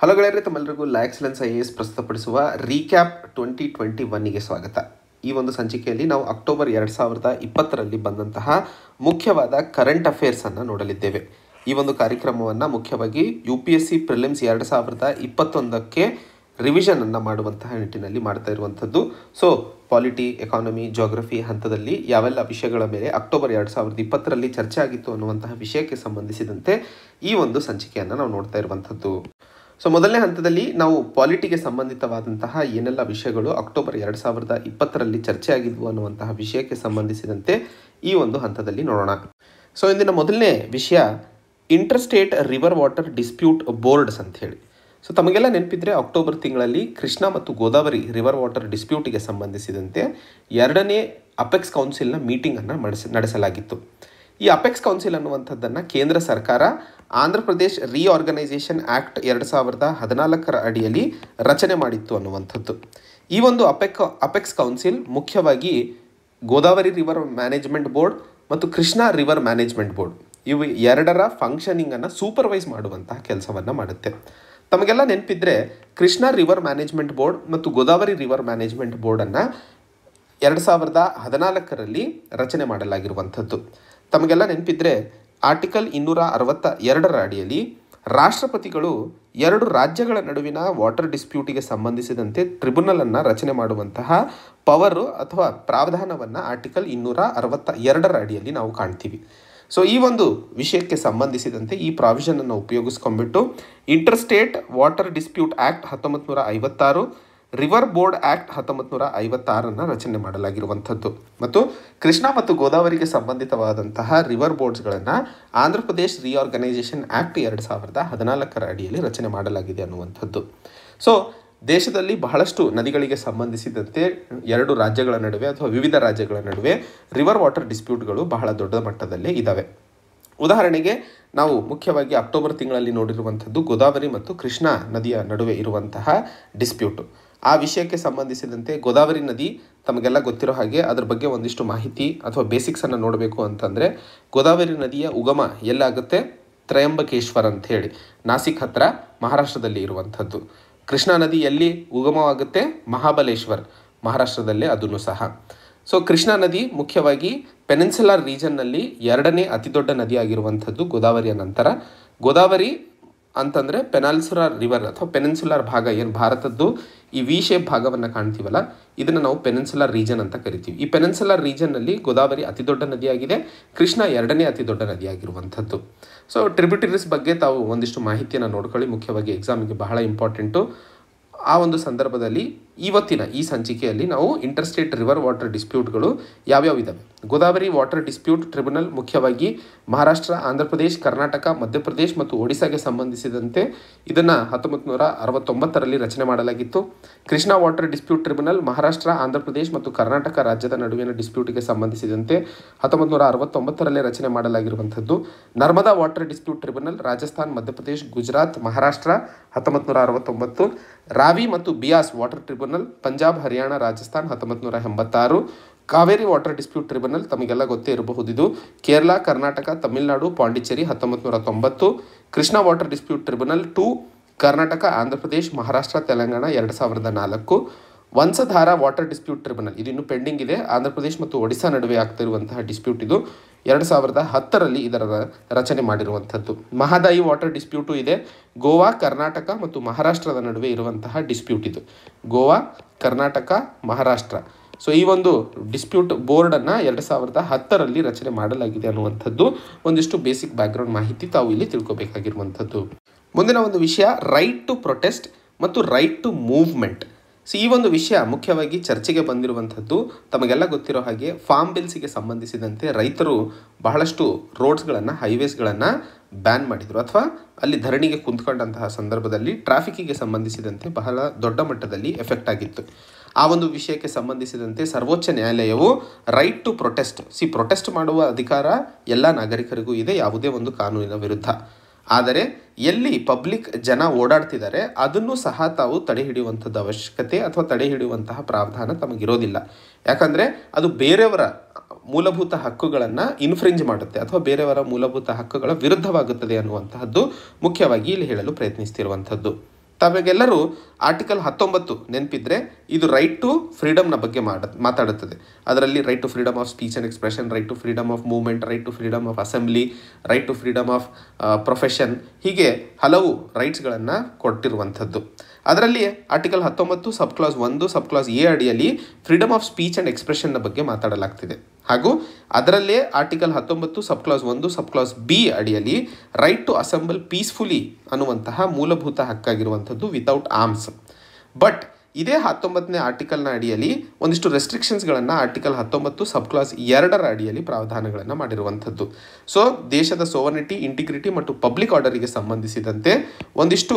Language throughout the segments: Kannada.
ಹಲೋ ಗೆಳೆಯರೆ ತಮ್ಮೆಲ್ಲರಿಗೂ ಲ್ಯಾಕ್ಸ್ಲೆನ್ಸ್ ಐ ಎ ಎಸ್ ಪ್ರಸ್ತುತಪಡಿಸುವ ರೀಕ್ಯಾಪ್ ಟ್ವೆಂಟಿ ಟ್ವೆಂಟಿ ಒನ್ನಿಗೆ ಸ್ವಾಗತ. ಈ ಒಂದು ಸಂಚಿಕೆಯಲ್ಲಿ ನಾವು ಅಕ್ಟೋಬರ್ ಎರಡು ಸಾವಿರದ ಇಪ್ಪತ್ತರಲ್ಲಿ ಬಂದಂತಹ ಮುಖ್ಯವಾದ ಕರೆಂಟ್ ಅಫೇರ್ಸನ್ನು ನೋಡಲಿದ್ದೇವೆ. ಈ ಒಂದು ಕಾರ್ಯಕ್ರಮವನ್ನು ಮುಖ್ಯವಾಗಿ U P S C prelims ಎರಡು ಸಾವಿರದ ಇಪ್ಪತ್ತೊಂದಕ್ಕೆ ರಿವಿಷನನ್ನು ಮಾಡುವಂತಹ ನಿಟ್ಟಿನಲ್ಲಿ ಮಾಡ್ತಾ ಇರುವಂಥದ್ದು. ಸೊ ಪಾಲಿಟಿ ಎಕಾನಮಿ ಜೋಗ್ರಫಿ ಹಂತದಲ್ಲಿ ಯಾವೆಲ್ಲ ವಿಷಯಗಳ ಮೇಲೆ ಅಕ್ಟೋಬರ್ ಎರಡು ಸಾವಿರದ ಇಪ್ಪತ್ತರಲ್ಲಿ ಚರ್ಚೆ ಆಗಿತ್ತು ಅನ್ನುವಂತಹ ವಿಷಯಕ್ಕೆ ಸಂಬಂಧಿಸಿದಂತೆ ಈ ಒಂದು ಸಂಚಿಕೆಯನ್ನು ನಾವು ನೋಡ್ತಾ ಇರುವಂಥದ್ದು. ಸೊ ಮೊದಲನೇ ಹಂತದಲ್ಲಿ ನಾವು ಪಾಲಿಟಿಗೆ ಸಂಬಂಧಿತವಾದಂತಹ ಏನೆಲ್ಲ ವಿಷಯಗಳು ಅಕ್ಟೋಬರ್ ಎರಡು ಸಾವಿರದ ಇಪ್ಪತ್ತರಲ್ಲಿ ಚರ್ಚೆ ಆಗಿದ್ವು ಅನ್ನುವಂತಹ ವಿಷಯಕ್ಕೆ ಸಂಬಂಧಿಸಿದಂತೆ ಈ ಒಂದು ಹಂತದಲ್ಲಿ ನೋಡೋಣ. ಸೊ ಇಂದಿನ ಮೊದಲನೇ ವಿಷಯ interstate river water dispute boards ಅಂತ ಹೇಳಿ. ಸೊ ತಮಗೆಲ್ಲ ನೆನಪಿದ್ರೆ ಅಕ್ಟೋಬರ್ ತಿಂಗಳಲ್ಲಿ ಕೃಷ್ಣಾ ಮತ್ತು ಗೋದಾವರಿ ರಿವರ್ ವಾಟರ್ ಡಿಸ್ಪ್ಯೂಟಿಗೆ ಸಂಬಂಧಿಸಿದಂತೆ ಎರಡನೇ ಅಪೆಕ್ಸ್ ಕೌನ್ಸಿಲ್ನ ಮೀಟಿಂಗನ್ನು ನಡೆಸ ನಡೆಸಲಾಗಿತ್ತು. ಈ ಅಪೆಕ್ಸ್ ಕೌನ್ಸಿಲ್ ಅನ್ನುವಂಥದ್ದನ್ನು ಕೇಂದ್ರ ಸರ್ಕಾರ ಆಂಧ್ರ ಪ್ರದೇಶ್ ರಿಆರ್ಗನೈಸೇಷನ್ ಆ್ಯಕ್ಟ್ ಎರಡು ಸಾವಿರದ ಹದಿನಾಲ್ಕರ ಅಡಿಯಲ್ಲಿ ರಚನೆ ಮಾಡಿತ್ತು ಅನ್ನುವಂಥದ್ದು. ಈ ಒಂದು ಅಪೆಕ್ ಅಪೆಕ್ಸ್ ಕೌನ್ಸಿಲ್ ಮುಖ್ಯವಾಗಿ ಗೋದಾವರಿ ರಿವರ್ ಮ್ಯಾನೇಜ್ಮೆಂಟ್ ಬೋರ್ಡ್ ಮತ್ತು ಕೃಷ್ಣಾ ರಿವರ್ ಮ್ಯಾನೇಜ್ಮೆಂಟ್ ಬೋರ್ಡ್ ಇವು ಎರಡರ ಫಂಕ್ಷನಿಂಗನ್ನು ಸೂಪರ್ವೈಸ್ ಮಾಡುವಂತಹ ಕೆಲಸವನ್ನು ಮಾಡುತ್ತೆ. ತಮಗೆಲ್ಲ ನೆನಪಿದ್ರೆ ಕೃಷ್ಣಾ ರಿವರ್ ಮ್ಯಾನೇಜ್ಮೆಂಟ್ ಬೋರ್ಡ್ ಮತ್ತು ಗೋದಾವರಿ ರಿವರ್ ಮ್ಯಾನೇಜ್ಮೆಂಟ್ ಬೋರ್ಡನ್ನು ಎರಡು ಸಾವಿರದ ಹದಿನಾಲ್ಕರಲ್ಲಿ ರಚನೆ ಮಾಡಲಾಗಿರುವಂಥದ್ದು. ತಮಗೆಲ್ಲ ನೆನಪಿದ್ರೆ ಆರ್ಟಿಕಲ್ ಇನ್ನೂರ ಅರವತ್ತ ಎರಡರ ಅಡಿಯಲ್ಲಿ ರಾಷ್ಟ್ರಪತಿಗಳು ಎರಡು ರಾಜ್ಯಗಳ ನಡುವಿನ ವಾಟರ್ ಡಿಸ್ಪ್ಯೂಟಿಗೆ ಸಂಬಂಧಿಸಿದಂತೆ ಟ್ರಿಬ್ಯುನಲನ್ನು ರಚನೆ ಮಾಡುವಂತಹ ಪವರು ಅಥವಾ ಪ್ರಾವಧಾನವನ್ನು ಆರ್ಟಿಕಲ್ ಇನ್ನೂರ ಅರವತ್ತ ಎರಡರ ಅಡಿಯಲ್ಲಿ ನಾವು ಕಾಣ್ತೀವಿ. ಸೊ ಈ ಒಂದು ವಿಷಯಕ್ಕೆ ಸಂಬಂಧಿಸಿದಂತೆ ಈ ಪ್ರಾವಿಷನನ್ನು ಉಪಯೋಗಿಸ್ಕೊಂಡ್ಬಿಟ್ಟು ಇಂಟರ್ಸ್ಟೇಟ್ ವಾಟರ್ ಡಿಸ್ಪ್ಯೂಟ್ ಆ್ಯಕ್ಟ್ ಹತ್ತೊಂಬತ್ತು ನೂರ ಐವತ್ತಾರು ರಿವರ್ ಬೋರ್ಡ್ ಆ್ಯಕ್ಟ್ ಹತ್ತೊಂಬತ್ತು ನೂರ ಐವತ್ತಾರನ್ನು ರಚನೆ ಮಾಡಲಾಗಿರುವಂಥದ್ದು. ಮತ್ತು ಕೃಷ್ಣಾ ಮತ್ತು ಗೋದಾವರಿಗೆ ಸಂಬಂಧಿತವಾದಂತಹ ರಿವರ್ ಬೋರ್ಡ್ಸ್ಗಳನ್ನು ಆಂಧ್ರ ಪ್ರದೇಶ್ ರಿಆರ್ಗನೈಸೇಷನ್ ಆ್ಯಕ್ಟ್ ಎರಡು ಸಾವಿರದ ಹದಿನಾಲ್ಕರ ಅಡಿಯಲ್ಲಿ ರಚನೆ ಮಾಡಲಾಗಿದೆ ಅನ್ನುವಂಥದ್ದು. ಸೊ ದೇಶದಲ್ಲಿ ಬಹಳಷ್ಟು ನದಿಗಳಿಗೆ ಸಂಬಂಧಿಸಿದಂತೆ ಎರಡು ರಾಜ್ಯಗಳ ನಡುವೆ ಅಥವಾ ವಿವಿಧ ರಾಜ್ಯಗಳ ನಡುವೆ ರಿವರ್ ವಾಟರ್ ಡಿಸ್ಪ್ಯೂಟ್ಗಳು ಬಹಳ ದೊಡ್ಡ ಮಟ್ಟದಲ್ಲೇ ಇದ್ದಾವೆ ಉದಾಹರಣೆಗೆ, ನಾವು ಮುಖ್ಯವಾಗಿ ಅಕ್ಟೋಬರ್ ತಿಂಗಳಲ್ಲಿ ನೋಡಿರುವಂಥದ್ದು ಗೋದಾವರಿ ಮತ್ತು ಕೃಷ್ಣಾ ನದಿಯ ನಡುವೆ ಇರುವಂತಹ ಡಿಸ್ಪ್ಯೂಟು ಆ ವಿಷಯಕ್ಕೆ ಸಂಬಂಧಿಸಿದಂತೆ ಗೋದಾವರಿ ನದಿ ತಮಗೆಲ್ಲ ಗೊತ್ತಿರೋ ಹಾಗೆ ಅದ್ರ ಬಗ್ಗೆ ಒಂದಿಷ್ಟು ಮಾಹಿತಿ ಅಥವಾ ಬೇಸಿಕ್ಸನ್ನು ನೋಡಬೇಕು ಅಂತಂದರೆ ಗೋದಾವರಿ ನದಿಯ ಉಗಮ ಎಲ್ಲಾಗುತ್ತೆ? ತ್ರಯಂಬಕೇಶ್ವರ ಅಂತ ಹೇಳಿ ನಾಸಿಕ್ ಹತ್ರ ಮಹಾರಾಷ್ಟ್ರದಲ್ಲಿ ಇರುವಂಥದ್ದು. ಕೃಷ್ಣಾ ನದಿ ಎಲ್ಲಿ ಉಗಮವಾಗುತ್ತೆ? ಮಹಾಬಲೇಶ್ವರ್ ಮಹಾರಾಷ್ಟ್ರದಲ್ಲೇ ಅದನ್ನು ಸಹ. ಸೊ ಕೃಷ್ಣಾ ನದಿ ಮುಖ್ಯವಾಗಿ ಪೆನಿನ್ಸುಲಾರ್ ರೀಜನ್ನಲ್ಲಿ ಎರಡನೇ ಅತಿ ದೊಡ್ಡ ನದಿ ಆಗಿರುವಂಥದ್ದು ಗೋದಾವರಿಯ ನಂತರ. ಗೋದಾವರಿ ಅಂತಂದರೆ ಪೆನಾಲ್ಸುಲಾರ್ ರಿವರ್ ಅಥವಾ ಪೆನಿನ್ಸುಲಾರ್ ಭಾಗ ಏನು ಭಾರತದ್ದು? ಈ ವಿ ಶೇಪ್ ಭಾಗವನ್ನು ಕಾಣ್ತೀವಲ್ಲ, ಇದನ್ನು ನಾವು ಪೆನೆನ್ಸುಲರ್ ರೀಜನ್ ಅಂತ ಕರಿತೀವಿ. ಈ ಪೆನೆನ್ಸುಲರ್ ರೀಜನ್ನಲ್ಲಿ ಗೋದಾವರಿ ಅತಿ ದೊಡ್ಡ ನದಿಯಾಗಿದೆ, ಕೃಷ್ಣ ಎರಡನೇ ಅತಿ ದೊಡ್ಡ ನದಿಯಾಗಿರುವಂಥದ್ದು. ಸೊ ಟ್ರಿಬ್ಯೂಟರೀಸ್ ಬಗ್ಗೆ ತಾವು ಒಂದಿಷ್ಟು ಮಾಹಿತಿಯನ್ನು ನೋಡ್ಕೊಳ್ಳಿ. ಮುಖ್ಯವಾಗಿ ಎಕ್ಸಾಮಿಗೆ ಬಹಳ ಇಂಪಾರ್ಟೆಂಟು ಆ ಒಂದು ಸಂದರ್ಭದಲ್ಲಿ ಇವತ್ತಿನ ಈ ಸಂಚಿಕೆಯಲ್ಲಿ ನಾವು ಇಂಟರ್ಸ್ಟೇಟ್ ರಿವರ್ ವಾಟರ್ ಡಿಸ್ಪ್ಯೂಟ್ಗಳು ಯಾವ್ಯಾವ ಇದ್ದಾವೆ ಗೋದಾವರಿ ವಾಟರ್ ಡಿಸ್ಪ್ಯೂಟ್ ಟ್ರಿಬ್ಯುನಲ್ ಮುಖ್ಯವಾಗಿ ಮಹಾರಾಷ್ಟ್ರ, ಆಂಧ್ರ ಪ್ರದೇಶ್, ಕರ್ನಾಟಕ ಮಧ್ಯಪ್ರದೇಶ್ ಮತ್ತು ಒಡಿಶಾಗೆ ಸಂಬಂಧಿಸಿದಂತೆ ಇದನ್ನು ಹತ್ತೊಂಬತ್ತು ನೂರ ಅರವತ್ತೊಂಬತ್ತರಲ್ಲಿ ರಚನೆ ಮಾಡಲಾಗಿತ್ತು. Krishna water dispute tribunal Maharashtra, Andhra Pradesh ಮತ್ತು ಕರ್ನಾಟಕ ರಾಜ್ಯದ ನಡುವಿನ ಡಿಸ್ಪ್ಯೂಟ್ಗೆ ಸಂಬಂಧಿಸಿದಂತೆ ಹತ್ತೊಂಬತ್ತು ನೂರ ಅರವತ್ತೊಂಬತ್ತರಲ್ಲೇ ರಚನೆ ಮಾಡಲಾಗಿರುವಂಥದ್ದು. Narmada water dispute tribunal Rajasthan Madhya Pradesh Gujarat, Maharashtra ಹತ್ತೊಂಬತ್ತು ನೂರ ಅರವತ್ತೊಂಬತ್ತು. ರಾವಿ ಮತ್ತು ಬಿಯಾಸ್ ವಾಟರ್ ಟ್ರಿಬ್ಯುನಲ್, ಪಂಜಾಬ್, ಹರಿಯಾಣ, ರಾಜಸ್ಥಾನ್ ಹತ್ತೊಂಬತ್ತು ನೂರ ಎಂಬತ್ತಾರು. ಕಾವೇರಿ ವಾಟರ್ ಡಿಸ್ಪ್ಯೂಟ್ ಟ್ರಿಬ್ಯುನಲ್ ತಮಗೆಲ್ಲ ಗೊತ್ತೇ ಇರಬಹುದು ಇದು ಕೇರಳ, ಕರ್ನಾಟಕ, ತಮಿಳುನಾಡು, ಪಾಂಡಿಚೇರಿ ಹತ್ತೊಂಬತ್ತು ನೂರ ತೊಂಬತ್ತು. Krishna water dispute tribunal to Karnataka Andhra Pradesh Maharashtra, Telangana ಎರಡು ಸಾವಿರದ ನಾಲ್ಕು. ವಂಸಧಾರ ವಾಟರ್ ಡಿಸ್ಪ್ಯೂಟ್ ಟ್ರಿಬ್ಯುನಲ್, ಇದು ಇನ್ನೂ ಪೆಂಡಿಂಗ್ ಇದೆ. ಆಂಧ್ರ ಪ್ರದೇಶ್ ಮತ್ತು ಒಡಿಶಾ ನಡುವೆ ಆಗ್ತಿರುವಂತಹ ಡಿಸ್ಪ್ಯೂಟ್ ಇದು. ಎರಡು ಸಾವಿರದ ಹತ್ತರಲ್ಲಿ ಇದರ ರಚನೆ ಮಾಡಿರುವಂಥದ್ದು. ಮಹದಾಯಿ ವಾಟರ್ ಡಿಸ್ಪ್ಯೂಟು ಇದೆ. ಗೋವಾ, ಕರ್ನಾಟಕ ಮತ್ತು ಮಹಾರಾಷ್ಟ್ರದ ನಡುವೆ ಇರುವಂತಹ ಡಿಸ್ಪ್ಯೂಟ್ ಇದು. ಗೋವಾ, ಕರ್ನಾಟಕ, ಮಹಾರಾಷ್ಟ್ರ. ಸೊ ಈ ಒಂದು ಡಿಸ್ಪ್ಯೂಟ್ ಬೋರ್ಡನ್ನು ಎರಡು ಸಾವಿರದ ಹತ್ತರಲ್ಲಿ ರಚನೆ ಮಾಡಲಾಗಿದೆ ಅನ್ನುವಂಥದ್ದು ಒಂದಿಷ್ಟು ಬೇಸಿಕ್ ಬ್ಯಾಕ್ಗ್ರೌಂಡ್ ಮಾಹಿತಿ ತಾವು ಇಲ್ಲಿ ತಿಳ್ಕೊಬೇಕಾಗಿರುವಂಥದ್ದು. ಮುಂದಿನ ಒಂದು ವಿಷಯ ರೈಟ್ ಟು ಪ್ರೊಟೆಸ್ಟ್ ಮತ್ತು ರೈಟ್ ಟು ಮೂವ್ಮೆಂಟ್ ಸೊ ಈ ಒಂದು ವಿಷಯ ಮುಖ್ಯವಾಗಿ ಚರ್ಚೆಗೆ ಬಂದಿರುವಂಥದ್ದು ತಮಗೆಲ್ಲ ಗೊತ್ತಿರೋ ಹಾಗೆ ಫಾರ್ಮ್ ಬಿಲ್ಸಿಗೆ ಸಂಬಂಧಿಸಿದಂತೆ ರೈತರು ಬಹಳಷ್ಟು ರೋಡ್ಸ್ಗಳನ್ನು ಹೈವೇಸ್ಗಳನ್ನು ಬ್ಯಾನ್ ಮಾಡಿದರು. ಅಥವಾ ಅಲ್ಲಿ ಧರಣಿಗೆ ಕುಂತ್ಕೊಂಡಂತಹ ಸಂದರ್ಭದಲ್ಲಿ ಟ್ರಾಫಿಕ್ಕಿಗೆ ಸಂಬಂಧಿಸಿದಂತೆ ಬಹಳ ದೊಡ್ಡ ಮಟ್ಟದಲ್ಲಿ ಎಫೆಕ್ಟ್ ಆಗಿತ್ತು. ಆ ಒಂದು ವಿಷಯಕ್ಕೆ ಸಂಬಂಧಿಸಿದಂತೆ ಸರ್ವೋಚ್ಚ ನ್ಯಾಯಾಲಯವು right to protest see protest ಮಾಡುವ ಅಧಿಕಾರ ಎಲ್ಲ ನಾಗರಿಕರಿಗೂ ಇದೆ, ಯಾವುದೇ ಒಂದು ಕಾನೂನಿನ ವಿರುದ್ಧ. ಆದರೆ ಎಲ್ಲಿ ಪಬ್ಲಿಕ್ ಜನ ಓಡಾಡ್ತಿದ್ದಾರೆ ಅದನ್ನು ಸಹ ತಾವು ತಡೆ ಹಿಡಿಯುವಂಥದ್ದು ಅವಶ್ಯಕತೆ ಅಥವಾ ತಡೆ ಹಿಡಿಯುವಂತಹ ಪ್ರಾವಧಾನ ತಮಗಿರೋದಿಲ್ಲ. ಯಾಕಂದರೆ ಅದು ಬೇರೆಯವರ ಮೂಲಭೂತ ಹಕ್ಕುಗಳನ್ನು ಇನ್ಫ್ರಿಂಜ್ ಮಾಡುತ್ತೆ ಅಥವಾ ಬೇರೆಯವರ ಮೂಲಭೂತ ಹಕ್ಕುಗಳ ವಿರುದ್ಧವಾಗುತ್ತದೆ ಅನ್ನುವಂತಹದ್ದು ಮುಖ್ಯವಾಗಿ ಇಲ್ಲಿ ಹೇಳಲು ಪ್ರಯತ್ನಿಸ್ತಿರುವಂಥದ್ದು. ತಾವೆಲ್ಲರೂ ಆರ್ಟಿಕಲ್ ಹತ್ತೊಂಬತ್ತು ನೆನಪಿದ್ರೆ ಇದು ರೈಟ್ ಟು ಫ್ರೀಡಮ್ನ ಬಗ್ಗೆ ಮಾಡ, ಮಾತಾಡುತ್ತದೆ. ಅದರಲ್ಲಿ right to freedom of speech and expression right to freedom of movement right to freedom of assembly right to freedom of profession ಹೀಗೆ ಹಲವು ರೈಟ್ಸ್ಗಳನ್ನು ಕೊಟ್ಟಿರುವಂಥದ್ದು. ಅದರಲ್ಲಿ ಆರ್ಟಿಕಲ್ ಹತ್ತೊಂಬತ್ತು ಸಬ್ ಕ್ಲಾಸ್ ಒಂದು ಸಬ್ ಕ್ಲಾಸ್ ಎ ಅಡಿಯಲ್ಲಿ ಫ್ರೀಡಮ್ ಆಫ್ ಸ್ಪೀಚ್ ಆ್ಯಂಡ್ ಎಕ್ಸ್ಪ್ರೆಷನ್ನ ಬಗ್ಗೆ ಮಾತಾಡಲಾಗ್ತಿದೆ. ಹಾಗೂ ಅದರಲ್ಲೇ ಆರ್ಟಿಕಲ್ ಹತ್ತೊಂಬತ್ತು ಸಬ್ ಕ್ಲಾಸ್ ಒಂದು, ಸಬ್ ಕ್ಲಾಸ್ ಬಿ ಅಡಿಯಲ್ಲಿ ರೈಟ್ ಟು ಅಸೆಂಬಲ್ ಪೀಸ್ಫುಲಿ ಅನ್ನುವಂತಹ ಮೂಲಭೂತ ಹಕ್ಕಾಗಿರುವಂಥದ್ದು ವಿತೌಟ್ ಆರ್ಮ್ಸ್ ಬಟ್ ಇದೇ ಹತ್ತೊಂಬತ್ತನೇ ಆರ್ಟಿಕಲ್ನ ಅಡಿಯಲ್ಲಿ ಒಂದಿಷ್ಟು ರೆಸ್ಟ್ರಿಕ್ಷನ್ಸ್ಗಳನ್ನು ಆರ್ಟಿಕಲ್ ಹತ್ತೊಂಬತ್ತು ಸಬ್ ಕ್ಲಾಸ್ ಎರಡರ ಅಡಿಯಲ್ಲಿ ಪ್ರಾವಧಾನಗಳನ್ನು ಮಾಡಿರುವಂಥದ್ದು. ಸೊ ದೇಶದ ಸೋವರ್ನಿಟಿ ಇಂಟಿಗ್ರಿಟಿ ಮತ್ತು ಪಬ್ಲಿಕ್ ಆರ್ಡರಿಗೆ ಸಂಬಂಧಿಸಿದಂತೆ ಒಂದಿಷ್ಟು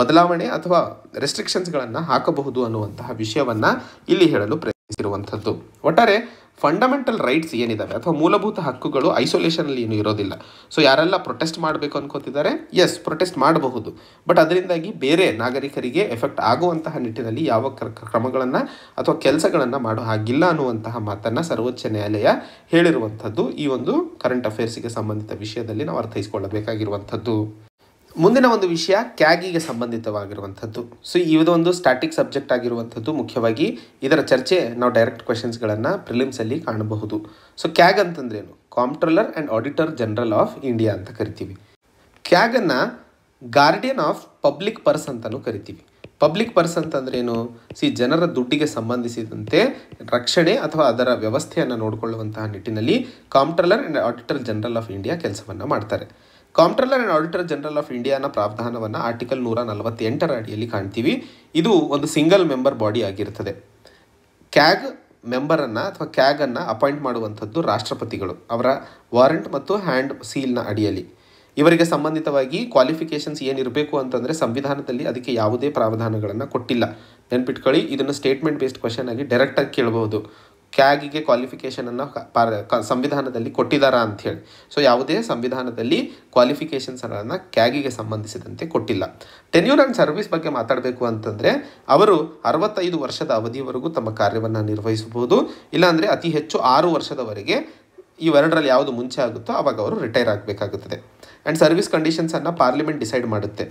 ಬದಲಾವಣೆ ಅಥವಾ ರೆಸ್ಟ್ರಿಕ್ಷನ್ಸ್ಗಳನ್ನು ಹಾಕಬಹುದು ಅನ್ನುವಂತಹ ವಿಷಯವನ್ನು ಇಲ್ಲಿ ಹೇಳಲು ಪ್ರಯತ್ನಿಸಿರುವಂಥದ್ದು ಒಟ್ಟಾರೆ ಫಂಡಮೆಂಟಲ್ ರೈಟ್ಸ್ ಏನಿದ್ದಾವೆ ಅಥವಾ ಮೂಲಭೂತ ಹಕ್ಕುಗಳು ಐಸೋಲೇಷನಲ್ಲಿ ಏನು ಇರೋದಿಲ್ಲ. ಸೊ ಯಾರೆಲ್ಲ ಪ್ರೊಟೆಸ್ಟ್ ಮಾಡಬೇಕು ಅನ್ಕೋತಿದ್ದಾರೆ? ಎಸ್ ಪ್ರೊಟೆಸ್ಟ್ ಮಾಡಬಹುದು. ಬಟ್ ಅದರಿಂದಾಗಿ ಬೇರೆ ನಾಗರಿಕರಿಗೆ ಎಫೆಕ್ಟ್ ಆಗುವಂತಹ ನಿಟ್ಟಿನಲ್ಲಿ ಯಾವ ಕ್ರಮಗಳನ್ನು ಅಥವಾ ಕೆಲಸಗಳನ್ನು ಮಾಡೋ ಹಾಗಿಲ್ಲ ಅನ್ನುವಂತಹ ಮಾತನ್ನು ಸರ್ವೋಚ್ಚ ನ್ಯಾಯಾಲಯ ಹೇಳಿರುವಂಥದ್ದು ಈ ಒಂದು ಕರೆಂಟ್ ಅಫೇರ್ಸ್ಗೆ ಸಂಬಂಧಿತ ವಿಷಯದಲ್ಲಿ ನಾವು ಅರ್ಥೈಸಿಕೊಳ್ಳಬೇಕಾಗಿರುವಂಥದ್ದು. ಮುಂದಿನ ಒಂದು ವಿಷಯ ಕ್ಯಾಗಿಗೆ ಸಂಬಂಧಿತವಾಗಿರುವಂಥದ್ದು. ಸೊ ಇದೊಂದು ಸ್ಟ್ಯಾಟಿಕ್ ಸಬ್ಜೆಕ್ಟ್ ಆಗಿರುವಂಥದ್ದು ಮುಖ್ಯವಾಗಿ ಇದರ ಚರ್ಚೆ ನಾವು ಡೈರೆಕ್ಟ್ ಕ್ವೆಶನ್ಸ್ಗಳನ್ನು ಪ್ರಿಲಿಮ್ಸಲ್ಲಿ ಕಾಣಬಹುದು. ಸೊ ಕ್ಯಾಗ್ ಅಂತಂದ್ರೇನು? Comptroller and auditor general of India ಅಂತ ಕರಿತೀವಿ. ಕ್ಯಾಗನ್ನು ಗಾರ್ಡಿಯನ್ ಆಫ್ ಪಬ್ಲಿಕ್ ಪರ್ಸ್ ಅಂತಲೂ ಕರಿತೀವಿ. ಪಬ್ಲಿಕ್ ಪರ್ಸ್ ಅಂತಂದ್ರೇನು? ಸಿ ಜನರ ದುಡ್ಡಿಗೆ ಸಂಬಂಧಿಸಿದಂತೆ ರಕ್ಷಣೆ ಅಥವಾ ಅದರ ವ್ಯವಸ್ಥೆಯನ್ನು ನೋಡಿಕೊಳ್ಳುವಂತಹ ನಿಟ್ಟಿನಲ್ಲಿ comptroller and auditor general of India ಕೆಲಸವನ್ನು ಮಾಡ್ತಾರೆ. Comptroller and auditor general of ಇಂಡಿಯಾನ ಪ್ರಾವಧಾನವನ್ನು ಆರ್ಟಿಕಲ್ ನೂರ ನಲವತ್ತೆಂಟರ ಅಡಿಯಲ್ಲಿ ಕಾಣ್ತೀವಿ. ಇದು ಒಂದು ಸಿಂಗಲ್ ಮೆಂಬರ್ ಬಾಡಿ ಆಗಿರ್ತದೆ. ಕ್ಯಾಗ್ ಮೆಂಬರನ್ನು ಅಥವಾ ಕ್ಯಾಗನ್ನು ಅಪಾಯಿಂಟ್ ಮಾಡುವಂಥದ್ದು ರಾಷ್ಟ್ರಪತಿಗಳು. ಅವರ ವಾರೆಂಟ್ ಮತ್ತು ಹ್ಯಾಂಡ್ ಸೀಲ್ನ ಅಡಿಯಲ್ಲಿ. ಇವರಿಗೆ ಸಂಬಂಧಿತವಾಗಿ ಕ್ವಾಲಿಫಿಕೇಷನ್ಸ್ ಏನಿರಬೇಕು ಅಂತಂದರೆ ಸಂವಿಧಾನದಲ್ಲಿ ಅದಕ್ಕೆ ಯಾವುದೇ ಪ್ರಾವಧಾನಗಳನ್ನು ಕೊಟ್ಟಿಲ್ಲ. ನೆನ್ಪಿಟ್ಕೊಳ್ಳಿ, ಇದನ್ನು ಸ್ಟೇಟ್ಮೆಂಟ್ ಬೇಸ್ಡ್ ಕ್ವಶನ್ ಆಗಿ ಡೈರೆಕ್ಟಾಗಿ ಕೇಳಬಹುದು. ಕ್ಯಾಗಿಗೆ ಕ್ವಾಲಿಫಿಕೇಷನನ್ನು ಸಂವಿಧಾನದಲ್ಲಿ ಕೊಟ್ಟಿದ್ದಾರಾ ಅಂಥೇಳಿ ಸೊ ಯಾವುದೇ ಸಂವಿಧಾನದಲ್ಲಿ ಕ್ವಾಲಿಫಿಕೇಷನ್ಸ್ಗಳನ್ನು ಕ್ಯಾಗಿಗೆ ಸಂಬಂಧಿಸಿದಂತೆ ಕೊಟ್ಟಿಲ್ಲ. ಟೆನ್ಯೂರ್ ಆ್ಯಂಡ್ ಸರ್ವಿಸ್ ಬಗ್ಗೆ ಮಾತಾಡಬೇಕು ಅಂತಂದರೆ, ಅವರು ಅರವತ್ತೈದು ವರ್ಷದ ಅವಧಿಯವರೆಗೂ ತಮ್ಮ ಕಾರ್ಯವನ್ನು ನಿರ್ವಹಿಸಬಹುದು. ಇಲ್ಲಾಂದರೆ ಅತಿ ಹೆಚ್ಚು ಆರು ವರ್ಷದವರೆಗೆ ಇವೆರಡರಲ್ಲಿ ಯಾವುದು ಮುಂಚೆ ಆಗುತ್ತೋ ಅವಾಗ ಅವರು ರಿಟೈರ್ ಆಗಬೇಕಾಗುತ್ತದೆ. ಆ್ಯಂಡ್ ಸರ್ವಿಸ್ ಕಂಡೀಷನ್ಸನ್ನು ಪಾರ್ಲಿಮೆಂಟ್ ಡಿಸೈಡ್ ಮಾಡುತ್ತೆ.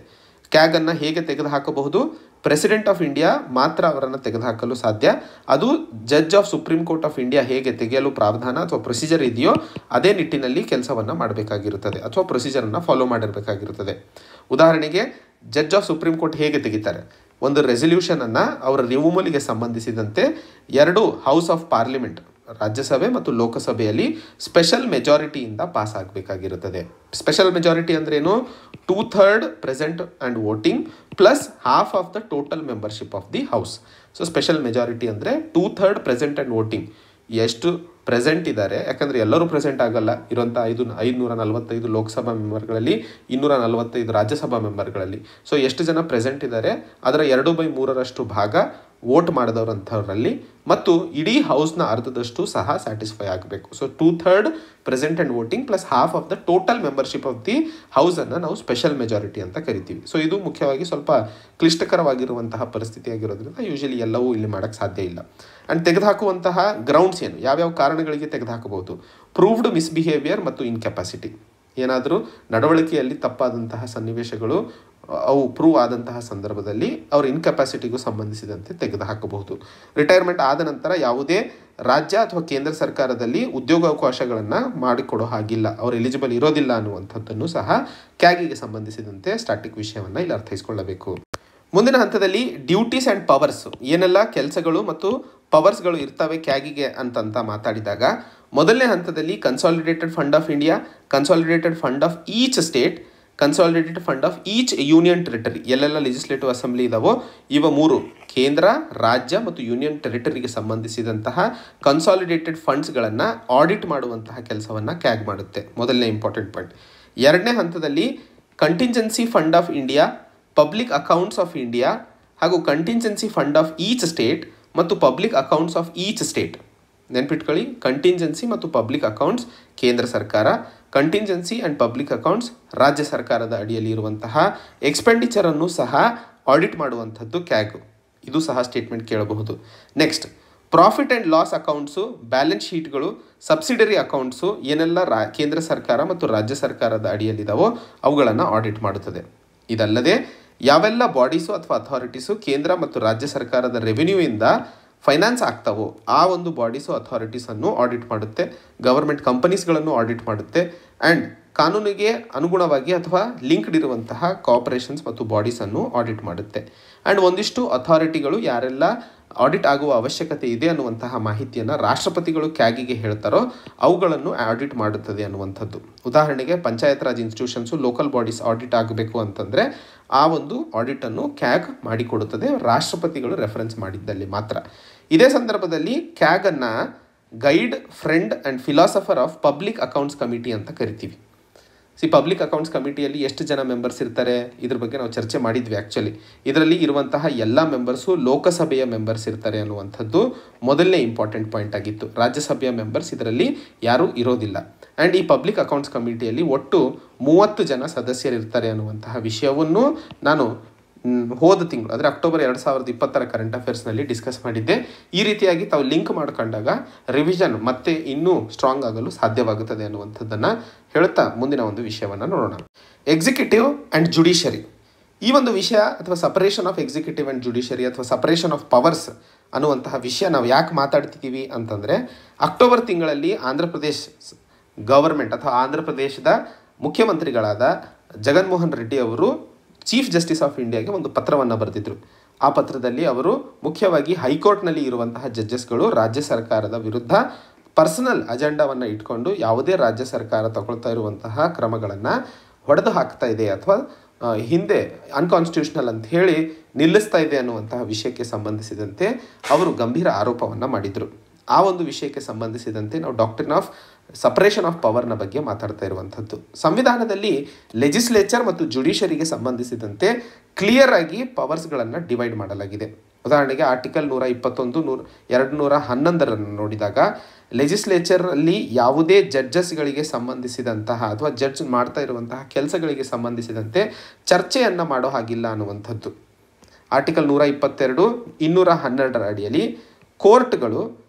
ಕ್ಯಾಗನ್ನು ಹೇಗೆ ತೆಗೆದುಹಾಕಬಹುದು? ಪ್ರೆಸಿಡೆಂಟ್ ಆಫ್ ಇಂಡಿಯಾ ಮಾತ್ರ ಅವರನ್ನು ತೆಗೆದುಹಾಕಲು ಸಾಧ್ಯ. ಅದು judge of supreme court of India ಹೇಗೆ ತೆಗೆಯಲು ಪ್ರಾವಧಾನ ಅಥವಾ ಪ್ರೊಸೀಜರ್ ಇದೆಯೋ ಅದೇ ನಿಟ್ಟಿನಲ್ಲಿ ಕೆಲಸವನ್ನು ಮಾಡಬೇಕಾಗಿರುತ್ತದೆ ಅಥವಾ ಪ್ರೊಸೀಜರನ್ನು ಫಾಲೋ ಮಾಡಿರಬೇಕಾಗಿರುತ್ತದೆ. ಉದಾಹರಣೆಗೆ ಜಡ್ಜ್ ಆಫ್ ಸುಪ್ರೀಂ ಕೋರ್ಟ್ ಹೇಗೆ ತೆಗಿತಾರೆ? ಒಂದು ರೆಸಲ್ಯೂಷನನ್ನು ಅವರ ರಿಮೂವಲಿಗೆ ಸಂಬಂಧಿಸಿದಂತೆ ಎರಡು ಹೌಸ್ ಆಫ್ ಪಾರ್ಲಿಮೆಂಟ್ ರಾಜ್ಯಸಭೆ ಮತ್ತು ಲೋಕಸಭೆಯಲ್ಲಿ ಸ್ಪೆಷಲ್ ಮೆಜಾರಿಟಿಯಿಂದ ಪಾಸ್ ಆಗಬೇಕಾಗಿರುತ್ತದೆ. ಸ್ಪೆಷಲ್ ಮೆಜಾರಿಟಿ ಅಂದ್ರೇನು? Two third present and voting plus half of the total membership of the house so special majority ಅಂದರೆ two third present and voting ಎಷ್ಟು ಪ್ರೆಸೆಂಟ್ ಇದ್ದಾರೆ ಯಾಕಂದರೆ ಎಲ್ಲರೂ ಪ್ರೆಸೆಂಟ್ ಆಗಲ್ಲ. ಇರುವಂಥ ಐದು ಐದುನೂರ ನಲವತ್ತೈದು ಲೋಕಸಭಾ ಮೆಂಬರ್ಗಳಲ್ಲಿ ಇನ್ನೂರ ನಲವತ್ತೈದು ರಾಜ್ಯಸಭಾ ಮೆಂಬರ್ಗಳಲ್ಲಿ ಸೊ ಎಷ್ಟು ಜನ ಪ್ರೆಸೆಂಟ್ ಇದ್ದಾರೆ ಅದರ ಎರಡು ಬೈ ಮೂರರಷ್ಟು ಭಾಗ ವೋಟ್ ಮಾಡಿದವರಂಥವ್ರಲ್ಲಿ ಮತ್ತು ಇಡೀ ಹೌಸ್ನ ಅರ್ಧದಷ್ಟು ಸಹ ಸ್ಯಾಟಿಸ್ಫೈ ಆಗಬೇಕು. So two third present and voting plus half of the total membership of the ಹೌಸನ್ನು ನಾವು ಸ್ಪೆಷಲ್ ಮೆಜಾರಿಟಿ ಅಂತ ಕರಿತೀವಿ. ಸೊ ಇದು ಮುಖ್ಯವಾಗಿ ಸ್ವಲ್ಪ ಕ್ಲಿಷ್ಟಕರವಾಗಿರುವಂತಹ ಪರಿಸ್ಥಿತಿ ಆಗಿರೋದ್ರಿಂದ ಯೂಶಲಿ ಎಲ್ಲವೂ ಇಲ್ಲಿ ಮಾಡೋಕ್ಕೆ ಸಾಧ್ಯ ಇಲ್ಲ. ಆ್ಯಂಡ್ ತೆಗೆದುಹಾಕುವಂತಹ ಗ್ರೌಂಡ್ಸ್ ಏನು? ಯಾವ್ಯಾವ ಕಾರಣಗಳಿಗೆ ತೆಗೆದುಹಾಕಬಹುದು? ಪ್ರೂವ್ಡ್ ಮಿಸ್ಬಿಹೇವಿಯರ್ ಮತ್ತು ಇನ್ಕೆಪಾಸಿಟಿ ಏನಾದರೂ ನಡವಳಿಕೆಯಲ್ಲಿ ತಪ್ಪಾದಂತಹ ಸನ್ನಿವೇಶಗಳು ಅವು ಪ್ರೂವ್ ಆದಂತಹ ಸಂದರ್ಭದಲ್ಲಿ ಅವರ ಇನ್ಕೆಪಾಸಿಟಿಗೂ ಸಂಬಂಧಿಸಿದಂತೆ ತೆಗೆದುಹಾಕಬಹುದು. ರಿಟೈರ್ಮೆಂಟ್ ಆದ ನಂತರ ಯಾವುದೇ ರಾಜ್ಯ ಅಥವಾ ಕೇಂದ್ರ ಸರ್ಕಾರದಲ್ಲಿ ಉದ್ಯೋಗಾವಕಾಶಗಳನ್ನು ಮಾಡಿಕೊಡೋ ಹಾಗಿಲ್ಲ. ಅವರು ಎಲಿಜಿಬಲ್ ಇರೋದಿಲ್ಲ ಅನ್ನುವಂಥದ್ದನ್ನು ಸಹ ಕ್ಯಾಗಿಗೆ ಸಂಬಂಧಿಸಿದಂತೆ ಸ್ಟಾಟಿಕ್ ವಿಷಯವನ್ನು ಇಲ್ಲಿ ಅರ್ಥೈಸ್ಕೊಳ್ಳಬೇಕು. ಮುಂದಿನ ಹಂತದಲ್ಲಿ ಡ್ಯೂಟೀಸ್ ಆ್ಯಂಡ್ ಪವರ್ಸ್ ಏನೆಲ್ಲ ಕೆಲಸಗಳು ಮತ್ತು ಪವರ್ಸ್ಗಳು ಇರ್ತವೆ ಕ್ಯಾಗಿಗೆ ಅಂತಂತ ಮಾತಾಡಿದಾಗ, ಮೊದಲನೇ ಹಂತದಲ್ಲಿ consolidated fund of India consolidated fund of each state consolidated fund of each union territory ಎಲ್ಲೆಲ್ಲ ಲೆಜಿಸ್ಲೇಟಿವ್ ಅಸೆಂಬ್ಲಿ ಇದಾವೋ, ಇವ ಮೂರು, ಕೇಂದ್ರ, ರಾಜ್ಯ ಮತ್ತು ಯೂನಿಯನ್ ಟೆರಿಟರಿಗೆ ಸಂಬಂಧಿಸಿದಂತಹ ಕನ್ಸಾಲಿಡೇಟೆಡ್ ಫಂಡ್ಸ್ಗಳನ್ನು ಆಡಿಟ್ ಮಾಡುವಂತಹ ಕೆಲಸವನ್ನು ಕ್ಯಾಗ್ ಮಾಡುತ್ತೆ. ಮೊದಲನೇ ಇಂಪಾರ್ಟೆಂಟ್ ಪಾಯಿಂಟ್ ಎರಡನೇ ಹಂತದಲ್ಲಿ contingency fund of India public accounts of India ಹಾಗೂ contingency fund of each state ಮತ್ತು public accounts of each state ನೆನ್ಪಿಟ್ಕೊಳ್ಳಿ ಕಂಟಿಂಜೆನ್ಸಿ ಮತ್ತು ಪಬ್ಲಿಕ್ ಅಕೌಂಟ್ಸ್ ಕೇಂದ್ರ ಸರ್ಕಾರ ಕಂಟಿಂಜೆನ್ಸಿ ಆ್ಯಂಡ್ ಪಬ್ಲಿಕ್ ಅಕೌಂಟ್ಸ್ ರಾಜ್ಯ ಸರ್ಕಾರದ ಅಡಿಯಲ್ಲಿ ಇರುವಂತಹ ಎಕ್ಸ್ಪೆಂಡಿಚರನ್ನು ಸಹ ಆಡಿಟ್ ಮಾಡುವಂಥದ್ದು ಕ್ಯಾಗು ಇದು ಸಹ ಸ್ಟೇಟ್ಮೆಂಟ್ ಕೇಳಬಹುದು. Next profit and loss accounts balance ಶೀಟ್ಗಳು subsidiary accounts ಏನೆಲ್ಲ ರಾ, ಕೇಂದ್ರ ಸರ್ಕಾರ ಮತ್ತು ರಾಜ್ಯ ಸರ್ಕಾರದ ಅಡಿಯಲ್ಲಿದ್ದಾವೋ ಅವುಗಳನ್ನು ಆಡಿಟ್ ಮಾಡುತ್ತದೆ. ಇದಲ್ಲದೆ ಯಾವೆಲ್ಲ ಬಾಡೀಸು ಅಥವಾ ಅಥಾರಿಟೀಸು ಕೇಂದ್ರ ಮತ್ತು ರಾಜ್ಯ ಸರ್ಕಾರದ ರೆವಿನ್ಯೂಯಿಂದ ಫೈನಾನ್ಸ್ ಆಗ್ತಾವೋ ಆ ಒಂದು ಬಾಡೀಸು ಅಥಾರಿಟೀಸನ್ನು ಆಡಿಟ್ ಮಾಡುತ್ತೆ ಗವರ್ಮೆಂಟ್ ಕಂಪನೀಸ್ಗಳನ್ನು ಆಡಿಟ್ ಮಾಡುತ್ತೆ ಆ್ಯಂಡ್ ಕಾನೂನಿಗೆ ಅನುಗುಣವಾಗಿ ಅಥವಾ ಲಿಂಕ್ಡ್ ಇರುವಂತಹ ಕಾಪರೇಷನ್ಸ್ ಮತ್ತು ಬಾಡೀಸನ್ನು ಆಡಿಟ್ ಮಾಡುತ್ತೆ. ಆ್ಯಂಡ್ ಒಂದಿಷ್ಟು ಅಥಾರಿಟಿಗಳು ಯಾರೆಲ್ಲ ಆಡಿಟ್ ಆಗುವ ಅವಶ್ಯಕತೆ ಇದೆ ಅನ್ನುವಂತಹ ಮಾಹಿತಿಯನ್ನು ರಾಷ್ಟ್ರಪತಿಗಳು ಕ್ಯಾಗಿಗೆ ಹೇಳ್ತಾರೋ ಅವುಗಳನ್ನು ಆಡಿಟ್ ಮಾಡುತ್ತದೆ ಅನ್ನುವಂಥದ್ದು. ಉದಾಹರಣೆಗೆ panchayat raj institutions local bodies audit ಆಗಬೇಕು ಅಂತಂದರೆ ಆ ಒಂದು ಆಡಿಟನ್ನು ಕ್ಯಾಗ್ ಮಾಡಿಕೊಡುತ್ತದೆ, ರಾಷ್ಟ್ರಪತಿಗಳು ರೆಫರೆನ್ಸ್ ಮಾಡಿದ್ದಲ್ಲಿ ಮಾತ್ರ. ಇದೇ ಸಂದರ್ಭದಲ್ಲಿ ಕ್ಯಾಗನ್ನು guide friend and philosopher of public accounts committee ಅಂತ ಕರಿತೀವಿ. ಸಿ ಪಬ್ಲಿಕ್ ಅಕೌಂಟ್ಸ್ ಕಮಿಟಿಯಲ್ಲಿ ಎಷ್ಟು ಜನ ಮೆಂಬರ್ಸ್ ಇರ್ತಾರೆ, ಇದ್ರ ಬಗ್ಗೆ ನಾವು ಚರ್ಚೆ ಮಾಡಿದ್ವಿ ಆ್ಯಕ್ಚುಲಿ ಇದರಲ್ಲಿ ಇರುವಂತಹ ಎಲ್ಲ ಮೆಂಬರ್ಸು ಲೋಕಸಭೆಯ ಮೆಂಬರ್ಸ್ ಇರ್ತಾರೆ ಅನ್ನುವಂಥದ್ದು ಮೊದಲನೇ ಇಂಪಾರ್ಟೆಂಟ್ ಪಾಯಿಂಟ್ ಆಗಿತ್ತು. ರಾಜ್ಯಸಭೆಯ ಮೆಂಬರ್ಸ್ ಇದರಲ್ಲಿ ಯಾರೂ ಇರೋದಿಲ್ಲ. ಆ್ಯಂಡ್ ಈ ಪಬ್ಲಿಕ್ ಅಕೌಂಟ್ಸ್ ಕಮಿಟಿಯಲ್ಲಿ ಒಟ್ಟು ಮೂವತ್ತು ಜನ ಸದಸ್ಯರಿರ್ತಾರೆ ಅನ್ನುವಂತಹ ವಿಷಯವನ್ನು ನಾನು ಹೋದ ತಿಂಗಳು, ಅಂದರೆ ಅಕ್ಟೋಬರ್ ಎರಡು ಸಾವಿರದ ಇಪ್ಪತ್ತರ ಕರೆಂಟ್ ಅಫೇರ್ಸ್ನಲ್ಲಿ ಡಿಸ್ಕಸ್ ಮಾಡಿದ್ದೆ. ಈ ರೀತಿಯಾಗಿ ತಾವು ಲಿಂಕ್ ಮಾಡ್ಕೊಂಡಾಗ ರಿವಿಷನ್ ಮತ್ತೆ ಇನ್ನೂ ಸ್ಟ್ರಾಂಗ್ ಆಗಲು ಸಾಧ್ಯವಾಗುತ್ತದೆ ಅನ್ನುವಂಥದ್ದನ್ನು ಹೇಳುತ್ತಾ ಮುಂದಿನ ಒಂದು ವಿಷಯವನ್ನು ನೋಡೋಣ. ಎಕ್ಸಿಕ್ಯೂಟಿವ್ ಆ್ಯಂಡ್ ಜುಡಿಷರಿ ಈ ಒಂದು ವಿಷಯ ಅಥವಾ separation of executive and judiciary ಅಥವಾ ಸಪರೇಷನ್ ಆಫ್ ಪವರ್ಸ್ ಅನ್ನುವಂತಹ ವಿಷಯ ನಾವು ಯಾಕೆ ಮಾತಾಡ್ತಿದ್ದೀವಿ ಅಂತಂದರೆ ಅಕ್ಟೋಬರ್ ತಿಂಗಳಲ್ಲಿ ಆಂಧ್ರ ಪ್ರದೇಶ್ ಗವರ್ಮೆಂಟ್ ಅಥವಾ ಆಂಧ್ರ ಪ್ರದೇಶದ ಮುಖ್ಯಮಂತ್ರಿಗಳಾದ ಜಗನ್ಮೋಹನ್ ರೆಡ್ಡಿ ಅವರು ಚೀಫ್ ಜಸ್ಟಿಸ್ ಆಫ್ ಇಂಡಿಯಾಗೆ ಒಂದು ಪತ್ರವನ್ನು ಬರೆದಿದ್ದರು ಆ ಪತ್ರದಲ್ಲಿ ಅವರು ಮುಖ್ಯವಾಗಿ ಹೈಕೋರ್ಟ್ನಲ್ಲಿ ಇರುವಂತಹ ಜಡ್ಜಸ್ಗಳು ರಾಜ್ಯ ಸರ್ಕಾರದ ವಿರುದ್ಧ ಪರ್ಸನಲ್ ಅಜೆಂಡಾವನ್ನು ಇಟ್ಕೊಂಡು ಯಾವುದೇ ರಾಜ್ಯ ಸರ್ಕಾರ ತಗೊಳ್ತಾ ಇರುವಂತಹ ಕ್ರಮಗಳನ್ನು ಹೊಡೆದು ಹಾಕ್ತಾ ಇದೆ ಅಥವಾ ಹಿಂದೆ ಅನ್ಕಾನ್ಸ್ಟಿಟ್ಯೂಷನಲ್ ಅಂತ ಹೇಳಿ ನಿಲ್ಲಿಸ್ತಾ ಇದೆ ಅನ್ನುವಂತಹ ವಿಷಯಕ್ಕೆ ಸಂಬಂಧಿಸಿದಂತೆ ಅವರು ಗಂಭೀರ ಆರೋಪವನ್ನು ಮಾಡಿದರು. ಆ ಒಂದು ವಿಷಯಕ್ಕೆ ಸಂಬಂಧಿಸಿದಂತೆ ನಾವು ಡಾಕ್ಟ್ರಿನ್ ಆಫ್ ಸಪರೇಷನ್ ಆಫ್ ಪವರ್ನ ಬಗ್ಗೆ ಮಾತಾಡ್ತಾ ಇರುವಂಥದ್ದು. ಸಂವಿಧಾನದಲ್ಲಿ ಲೆಜಿಸ್ಲೇಚರ್ ಮತ್ತು ಜುಡಿಷರಿಗೆ ಸಂಬಂಧಿಸಿದಂತೆ ಕ್ಲಿಯರ್ ಆಗಿ ಪವರ್ಸ್ಗಳನ್ನು ಡಿವೈಡ್ ಮಾಡಲಾಗಿದೆ. ಉದಾಹರಣೆಗೆ ಆರ್ಟಿಕಲ್ ನೂರ ಇಪ್ಪತ್ತೊಂದು, ನೂರ ಎರಡು ನೂರ ಹನ್ನೊಂದರನ್ನು ನೋಡಿದಾಗ ಲೆಜಿಸ್ಲೇಚರಲ್ಲಿ ಯಾವುದೇ ಜಡ್ಜಸ್ಗಳಿಗೆ ಸಂಬಂಧಿಸಿದಂತಹ ಅಥವಾ ಜಡ್ಜ್ ಮಾಡ್ತಾ ಇರುವಂತಹ ಕೆಲಸಗಳಿಗೆ ಸಂಬಂಧಿಸಿದಂತೆ ಚರ್ಚೆಯನ್ನು ಮಾಡೋ ಹಾಗಿಲ್ಲ ಅನ್ನುವಂಥದ್ದು. ಆರ್ಟಿಕಲ್ ನೂರ ಇಪ್ಪತ್ತೆರಡು, ಇನ್ನೂರ ಹನ್ನೆರಡರ ಅಡಿಯಲ್ಲಿ ಕೋರ್ಟ್ಗಳು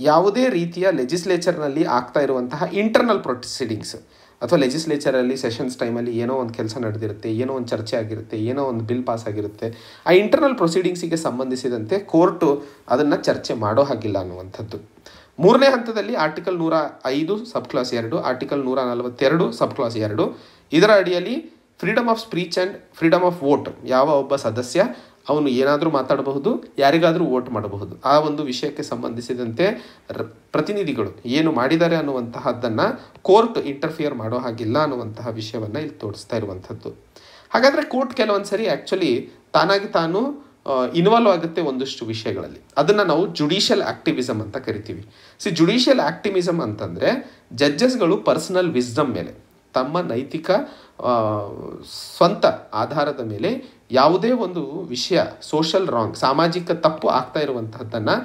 ಯಾವುದೇ ರೀತಿಯ ಲೆಜಿಸ್ಲೇಚರ್ನಲ್ಲಿ ಆಗ್ತಾ ಇರುವಂತಹ ಇಂಟರ್ನಲ್ ಪ್ರೊಸೀಡಿಂಗ್ಸ್ ಅಥವಾ ಲೆಜಿಸ್ಲೇಚರಲ್ಲಿ ಸೆಷನ್ಸ್ ಟೈಮಲ್ಲಿ ಏನೋ ಒಂದು ಕೆಲಸ ನಡೆದಿರುತ್ತೆ, ಏನೋ ಒಂದು ಚರ್ಚೆ ಆಗಿರುತ್ತೆ, ಏನೋ ಒಂದು ಬಿಲ್ ಪಾಸ್ ಆಗಿರುತ್ತೆ, ಆ ಇಂಟರ್ನಲ್ ಪ್ರೊಸೀಡಿಂಗ್ಸಿಗೆ ಸಂಬಂಧಿಸಿದಂತೆ ಕೋರ್ಟು ಅದನ್ನು ಚರ್ಚೆ ಮಾಡೋ ಹಾಗಿಲ್ಲ ಅನ್ನುವಂಥದ್ದು. ಮೂರನೇ ಹಂತದಲ್ಲಿ ಆರ್ಟಿಕಲ್ ನೂರ ಐದು ಸಬ್ ಕ್ಲಾಸ್ ಎರಡು ಆರ್ಟಿಕಲ್ ನೂರ ನಲವತ್ತೆರಡು ಸಬ್ ಕ್ಲಾಸ್ ಎರಡು, ಇದರ ಅಡಿಯಲ್ಲಿ freedom of speech and freedom of vote ಯಾವ ಒಬ್ಬ ಸದಸ್ಯ ಅವನು ಏನಾದರೂ ಮಾತಾಡಬಹುದು, ಯಾರಿಗಾದರೂ ವೋಟ್ ಮಾಡಬಹುದು. ಆ ಒಂದು ವಿಷಯಕ್ಕೆ ಸಂಬಂಧಿಸಿದಂತೆ ಪ್ರತಿನಿಧಿಗಳು ಏನು ಮಾಡಿದ್ದಾರೆ ಅನ್ನುವಂತಹದ್ದನ್ನು ಕೋರ್ಟ್ ಇಂಟರ್ಫಿಯರ್ ಮಾಡೋ ಹಾಗಿಲ್ಲ ಅನ್ನುವಂತಹ ವಿಷಯವನ್ನು ಇಲ್ಲಿ ತೋರಿಸ್ತಾ ಇರುವಂಥದ್ದು. ಹಾಗಾದರೆ ಕೋರ್ಟ್ ಕೆಲವೊಂದು ಸರಿ ಆ್ಯಕ್ಚುಲಿ ತಾನಾಗಿ ತಾನು ಇನ್ವಾಲ್ವ್ ಆಗುತ್ತೆ ಒಂದಷ್ಟು ವಿಷಯಗಳಲ್ಲಿ. ಅದನ್ನು ನಾವು ಜುಡಿಷಿಯಲ್ ಆ್ಯಕ್ಟಿವಿಸಮ್ ಅಂತ ಕರಿತೀವಿ. ಸಿ ಜುಡಿಷಿಯಲ್ ಆ್ಯಕ್ಟಿವಿಸಮ್ ಅಂತಂದರೆ ಜಡ್ಜಸ್ಗಳು ಪರ್ಸನಲ್ ವಿಸ್ಡಮ್ ಮೇಲೆ. ತಮ್ಮ ನೈತಿಕ ಸ್ವಂತ ಆಧಾರದ ಮೇಲೆ ಯಾವುದೇ ಒಂದು ವಿಷಯ ಸೋಷಲ್ ರಾಂಗ್ ಸಾಮಾಜಿಕ ತಪ್ಪು ಆಗ್ತಾ ಇರುವಂತಹದ್ದನ್ನು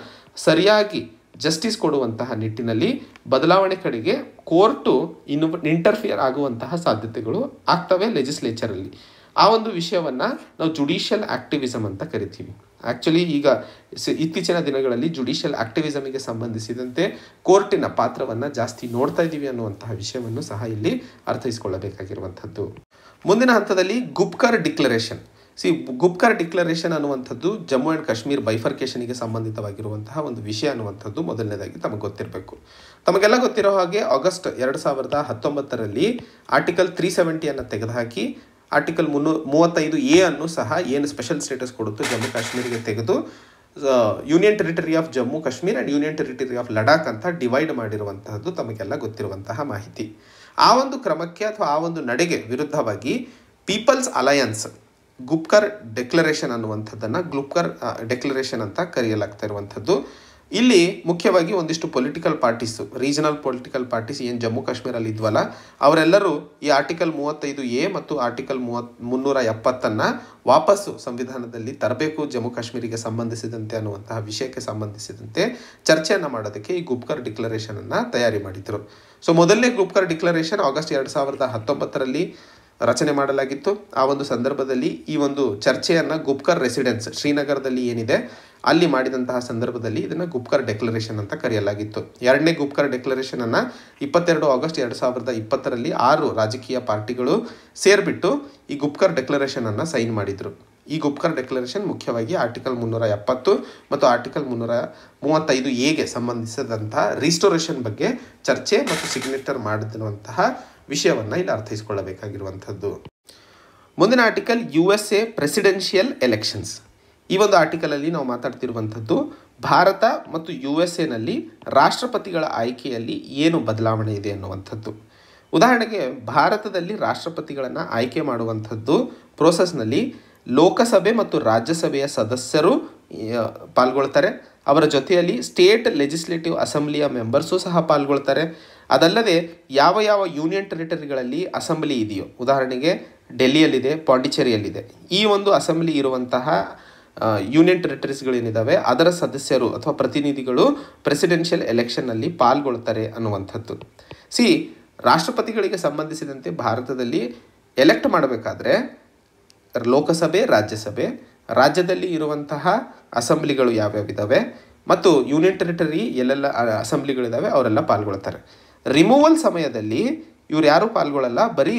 ಸರಿಯಾಗಿ ಜಸ್ಟಿಸ್ ಕೊಡುವಂತಹ ನಿಟ್ಟಿನಲ್ಲಿ ಬದಲಾವಣೆ ಕಡೆಗೆ ಕೋರ್ಟು ಇನ್ನು ಇಂಟರ್ಫಿಯರ್ ಆಗುವಂತಹ ಸಾಧ್ಯತೆಗಳು ಆಗ್ತವೆ ಲೆಜಿಸ್ಲೇಚರಲ್ಲಿ ಆ ಒಂದು ವಿಷಯವನ್ನು ನಾವು ಜುಡಿಷಿಯಲ್ ಆಕ್ಟಿವಿಸಮ್ ಅಂತ ಕರಿತೀವಿ. ಆ್ಯಕ್ಚುಲಿ ಈಗ ಇತ್ತೀಚಿನ ದಿನಗಳಲ್ಲಿ ಜುಡಿಷಿಯಲ್ ಆಕ್ಟಿವಿಸಮಿಗೆ ಸಂಬಂಧಿಸಿದಂತೆ ಕೋರ್ಟಿನ ಪಾತ್ರವನ್ನು ಜಾಸ್ತಿ ನೋಡ್ತಾ ಇದ್ದೀವಿ ಅನ್ನುವಂತಹ ವಿಷಯವನ್ನು ಸಹ ಇಲ್ಲಿ ಅರ್ಥೈಸಿಕೊಳ್ಳಬೇಕಾಗಿರುವಂಥದ್ದು. ಮುಂದಿನ ಹಂತದಲ್ಲಿ Gupkar declaration. See, Gupkar declaration ಅನ್ನುವಂಥದ್ದು ಜಮ್ಮು ಆ್ಯಂಡ್ ಕಾಶ್ಮೀರ್ ಬೈಫರ್ಕೇಷನ್ಗೆ ಸಂಬಂಧಿತವಾಗಿರುವಂತಹ ಒಂದು ವಿಷಯ ಅನ್ನುವಂಥದ್ದು ಮೊದಲನೇದಾಗಿ ತಮಗೆ ಗೊತ್ತಿರಬೇಕು. ತಮಗೆಲ್ಲ ಗೊತ್ತಿರೋ ಹಾಗೆ ಆಗಸ್ಟ್ ಎರಡು ಸಾವಿರದ ಹತ್ತೊಂಬತ್ತರಲ್ಲಿ ಆರ್ಟಿಕಲ್ ತ್ರೀ ಸೆವೆಂಟಿಯನ್ನು ತೆಗೆದುಹಾಕಿ ಆರ್ಟಿಕಲ್ ಮುನ್ನೂ ಮೂವತ್ತೈದು ಎ ಅನ್ನು ಸಹ ಏನು ಸ್ಪೆಷಲ್ ಸ್ಟೇಟಸ್ ಕೊಡುತ್ತೋ ಜಮ್ಮು ಕಾಶ್ಮೀರಿಗೆ ತೆಗೆದು union territory of Jammu Kashmir and union territory of Ladakh ಅಂತ ಡಿವೈಡ್ ಮಾಡಿರುವಂತಹದ್ದು ತಮಗೆಲ್ಲ ಗೊತ್ತಿರುವಂತಹ ಮಾಹಿತಿ. ಆ ಒಂದು ಕ್ರಮಕ್ಕೆ ಅಥವಾ ಆ ಒಂದು ನಡೆಗೆ ವಿರುದ್ಧವಾಗಿ ಪೀಪಲ್ಸ್ ಅಲಯನ್ಸ್ ಗುಪ್ಕರ್ ಡೆಕ್ಲರೇಷನ್ ಅನ್ನುವಂಥದ್ದನ್ನು ಗ್ಲುಪ್ಕರ್ ಡೆಕ್ಲರೇಷನ್ ಅಂತ ಕರೆಯಲಾಗ್ತಾ ಇರುವಂಥದ್ದು. ಇಲ್ಲಿ ಮುಖ್ಯವಾಗಿ ಒಂದಿಷ್ಟು political parties regional political parties ಏನು ಜಮ್ಮು ಕಾಶ್ಮೀರಲ್ಲಿ ಇದ್ವಲ್ಲ, ಅವರೆಲ್ಲರೂ ಈ ಆರ್ಟಿಕಲ್ ಮೂವತ್ತೈದು ಎ ಮತ್ತು ಆರ್ಟಿಕಲ್ ಮೂವತ್, ಮುನ್ನೂರ ಎಪ್ಪತ್ತನ್ನು ವಾಪಸ್ಸು ಸಂವಿಧಾನದಲ್ಲಿ ತರಬೇಕು ಜಮ್ಮು ಕಾಶ್ಮೀರಿಗೆ ಸಂಬಂಧಿಸಿದಂತೆ ಅನ್ನುವಂತಹ ವಿಷಯಕ್ಕೆ ಸಂಬಂಧಿಸಿದಂತೆ ಚರ್ಚೆಯನ್ನು ಮಾಡೋದಕ್ಕೆ ಈ ಗುಪ್ಕರ್ ಡಿಕ್ಲರೇಷನನ್ನು ತಯಾರಿ ಮಾಡಿದರು. ಸೊ ಮೊದಲನೇ ಗುಪ್ಕರ್ ಡಿಕ್ಲರೇಷನ್ ಆಗಸ್ಟ್ ಎರಡು ಸಾವಿರದ ಹತ್ತೊಂಬತ್ತರಲ್ಲಿ ರಚನೆ ಮಾಡಲಾಗಿತ್ತು. ಆ ಒಂದು ಸಂದರ್ಭದಲ್ಲಿ ಈ ಒಂದು ಚರ್ಚೆಯನ್ನು ಗುಪ್ಕರ್ ರೆಸಿಡೆನ್ಸ್ ಶ್ರೀನಗರದಲ್ಲಿ ಏನಿದೆ ಅಲ್ಲಿ ಮಾಡಿದಂತಹ ಸಂದರ್ಭದಲ್ಲಿ ಇದನ್ನು ಗುಪ್ಕರ್ ಡೆಕ್ಲರೇಷನ್ ಅಂತ ಕರೆಯಲಾಗಿತ್ತು. ಎರಡನೇ ಗುಪ್ಕರ್ ಡೆಕ್ಲರೇಷನ್ ಅನ್ನ ಇಪ್ಪತ್ತೆರಡು ಆಗಸ್ಟ್ ಎರಡು ಸಾವಿರದ ಇಪ್ಪತ್ತರಲ್ಲಿ ಆರು ರಾಜಕೀಯ ಪಾರ್ಟಿಗಳು ಸೇರಿಬಿಟ್ಟು ಈ ಗುಪ್ಕರ್ ಡೆಕ್ಲರೇಷನ್ ಅನ್ನ ಸೈನ್ ಮಾಡಿದ್ರು. ಈ ಗುಪ್ಕರ್ ಡೆಕ್ಲರೇಷನ್ ಮುಖ್ಯವಾಗಿ ಆರ್ಟಿಕಲ್ ಮುನ್ನೂರ ಎಪ್ಪತ್ತು ಮತ್ತು ಆರ್ಟಿಕಲ್ ಮುನ್ನೂರ ಮೂವತ್ತೈದು ಎಗೆ ಸಂಬಂಧಿಸಿದಂತಹ ರಿಸ್ಟೋರೇಷನ್ ಬಗ್ಗೆ ಚರ್ಚೆ ಮತ್ತು ಸಿಗ್ನೇಚರ್ ಮಾಡಿರುವಂತಹ ವಿಷಯವನ್ನು ಇಲ್ಲಿ ಅರ್ಥೈಸಿಕೊಳ್ಳಬೇಕಾಗಿರುವಂಥದ್ದು. ಮುಂದಿನ article U S A presidential elections ಈ ಒಂದು ಆರ್ಟಿಕಲಲ್ಲಿ ನಾವು ಮಾತಾಡ್ತಿರುವಂಥದ್ದು, ಭಾರತ ಮತ್ತು ಯು ಎಸ್ ಎನಲ್ಲಿ ರಾಷ್ಟ್ರಪತಿಗಳ ಆಯ್ಕೆಯಲ್ಲಿ ಏನು ಬದಲಾವಣೆ ಇದೆ ಅನ್ನುವಂಥದ್ದು. ಉದಾಹರಣೆಗೆ, ಭಾರತದಲ್ಲಿ ರಾಷ್ಟ್ರಪತಿಗಳನ್ನು ಆಯ್ಕೆ ಮಾಡುವಂಥದ್ದು ಪ್ರೋಸೆಸ್ನಲ್ಲಿ ಲೋಕಸಭೆ ಮತ್ತು ರಾಜ್ಯಸಭೆಯ ಸದಸ್ಯರು ಪಾಲ್ಗೊಳ್ತಾರೆ. ಅವರ ಜೊತೆಯಲ್ಲಿ ಸ್ಟೇಟ್ ಲೆಜಿಸ್ಲೇಟಿವ್ ಅಸೆಂಬ್ಲಿಯ ಮೆಂಬರ್ಸು ಸಹ ಪಾಲ್ಗೊಳ್ತಾರೆ. ಅದಲ್ಲದೆ, ಯಾವ ಯಾವ ಯೂನಿಯನ್ ಟೆರಿಟರಿಗಳಲ್ಲಿ ಅಸೆಂಬ್ಲಿ ಇದೆಯೋ, ಉದಾಹರಣೆಗೆ, ಡೆಲ್ಲಿಯಲ್ಲಿದೆ, ಪಾಂಡಿಚೇರಿಯಲ್ಲಿದೆ, ಈ ಒಂದು ಅಸೆಂಬ್ಲಿ ಇರುವಂತಹ ಯೂನಿಯನ್ ಟೆರಿಟರೀಸ್ಗಳೇನಿದ್ದಾವೆ ಅದರ ಸದಸ್ಯರು ಅಥವಾ ಪ್ರತಿನಿಧಿಗಳು ಪ್ರೆಸಿಡೆನ್ಷಿಯಲ್ ಎಲೆಕ್ಷನ್ನಲ್ಲಿ ಪಾಲ್ಗೊಳ್ತಾರೆ ಅನ್ನುವಂಥದ್ದು. ಸಿ ರಾಷ್ಟ್ರಪತಿಗಳಿಗೆ ಸಂಬಂಧಿಸಿದಂತೆ ಭಾರತದಲ್ಲಿ ಎಲೆಕ್ಟ್ ಮಾಡಬೇಕಾದ್ರೆ ಲೋಕಸಭೆ, ರಾಜ್ಯಸಭೆ, ರಾಜ್ಯದಲ್ಲಿ ಇರುವಂತಹ ಅಸೆಂಬ್ಲಿಗಳು ಯಾವ್ಯಾವಿದ್ದಾವೆ ಮತ್ತು ಯೂನಿಯನ್ ಟೆರಿಟರಿ ಎಲ್ಲೆಲ್ಲ ಅಸೆಂಬ್ಲಿಗಳಿದ್ದಾವೆ ಅವರೆಲ್ಲ ಪಾಲ್ಗೊಳ್ತಾರೆ. ರಿಮೂವಲ್ ಸಮಯದಲ್ಲಿ ಇವ್ರು ಯಾರೂ ಪಾಲ್ಗೊಳ್ಳಲ್ಲ, ಬರೀ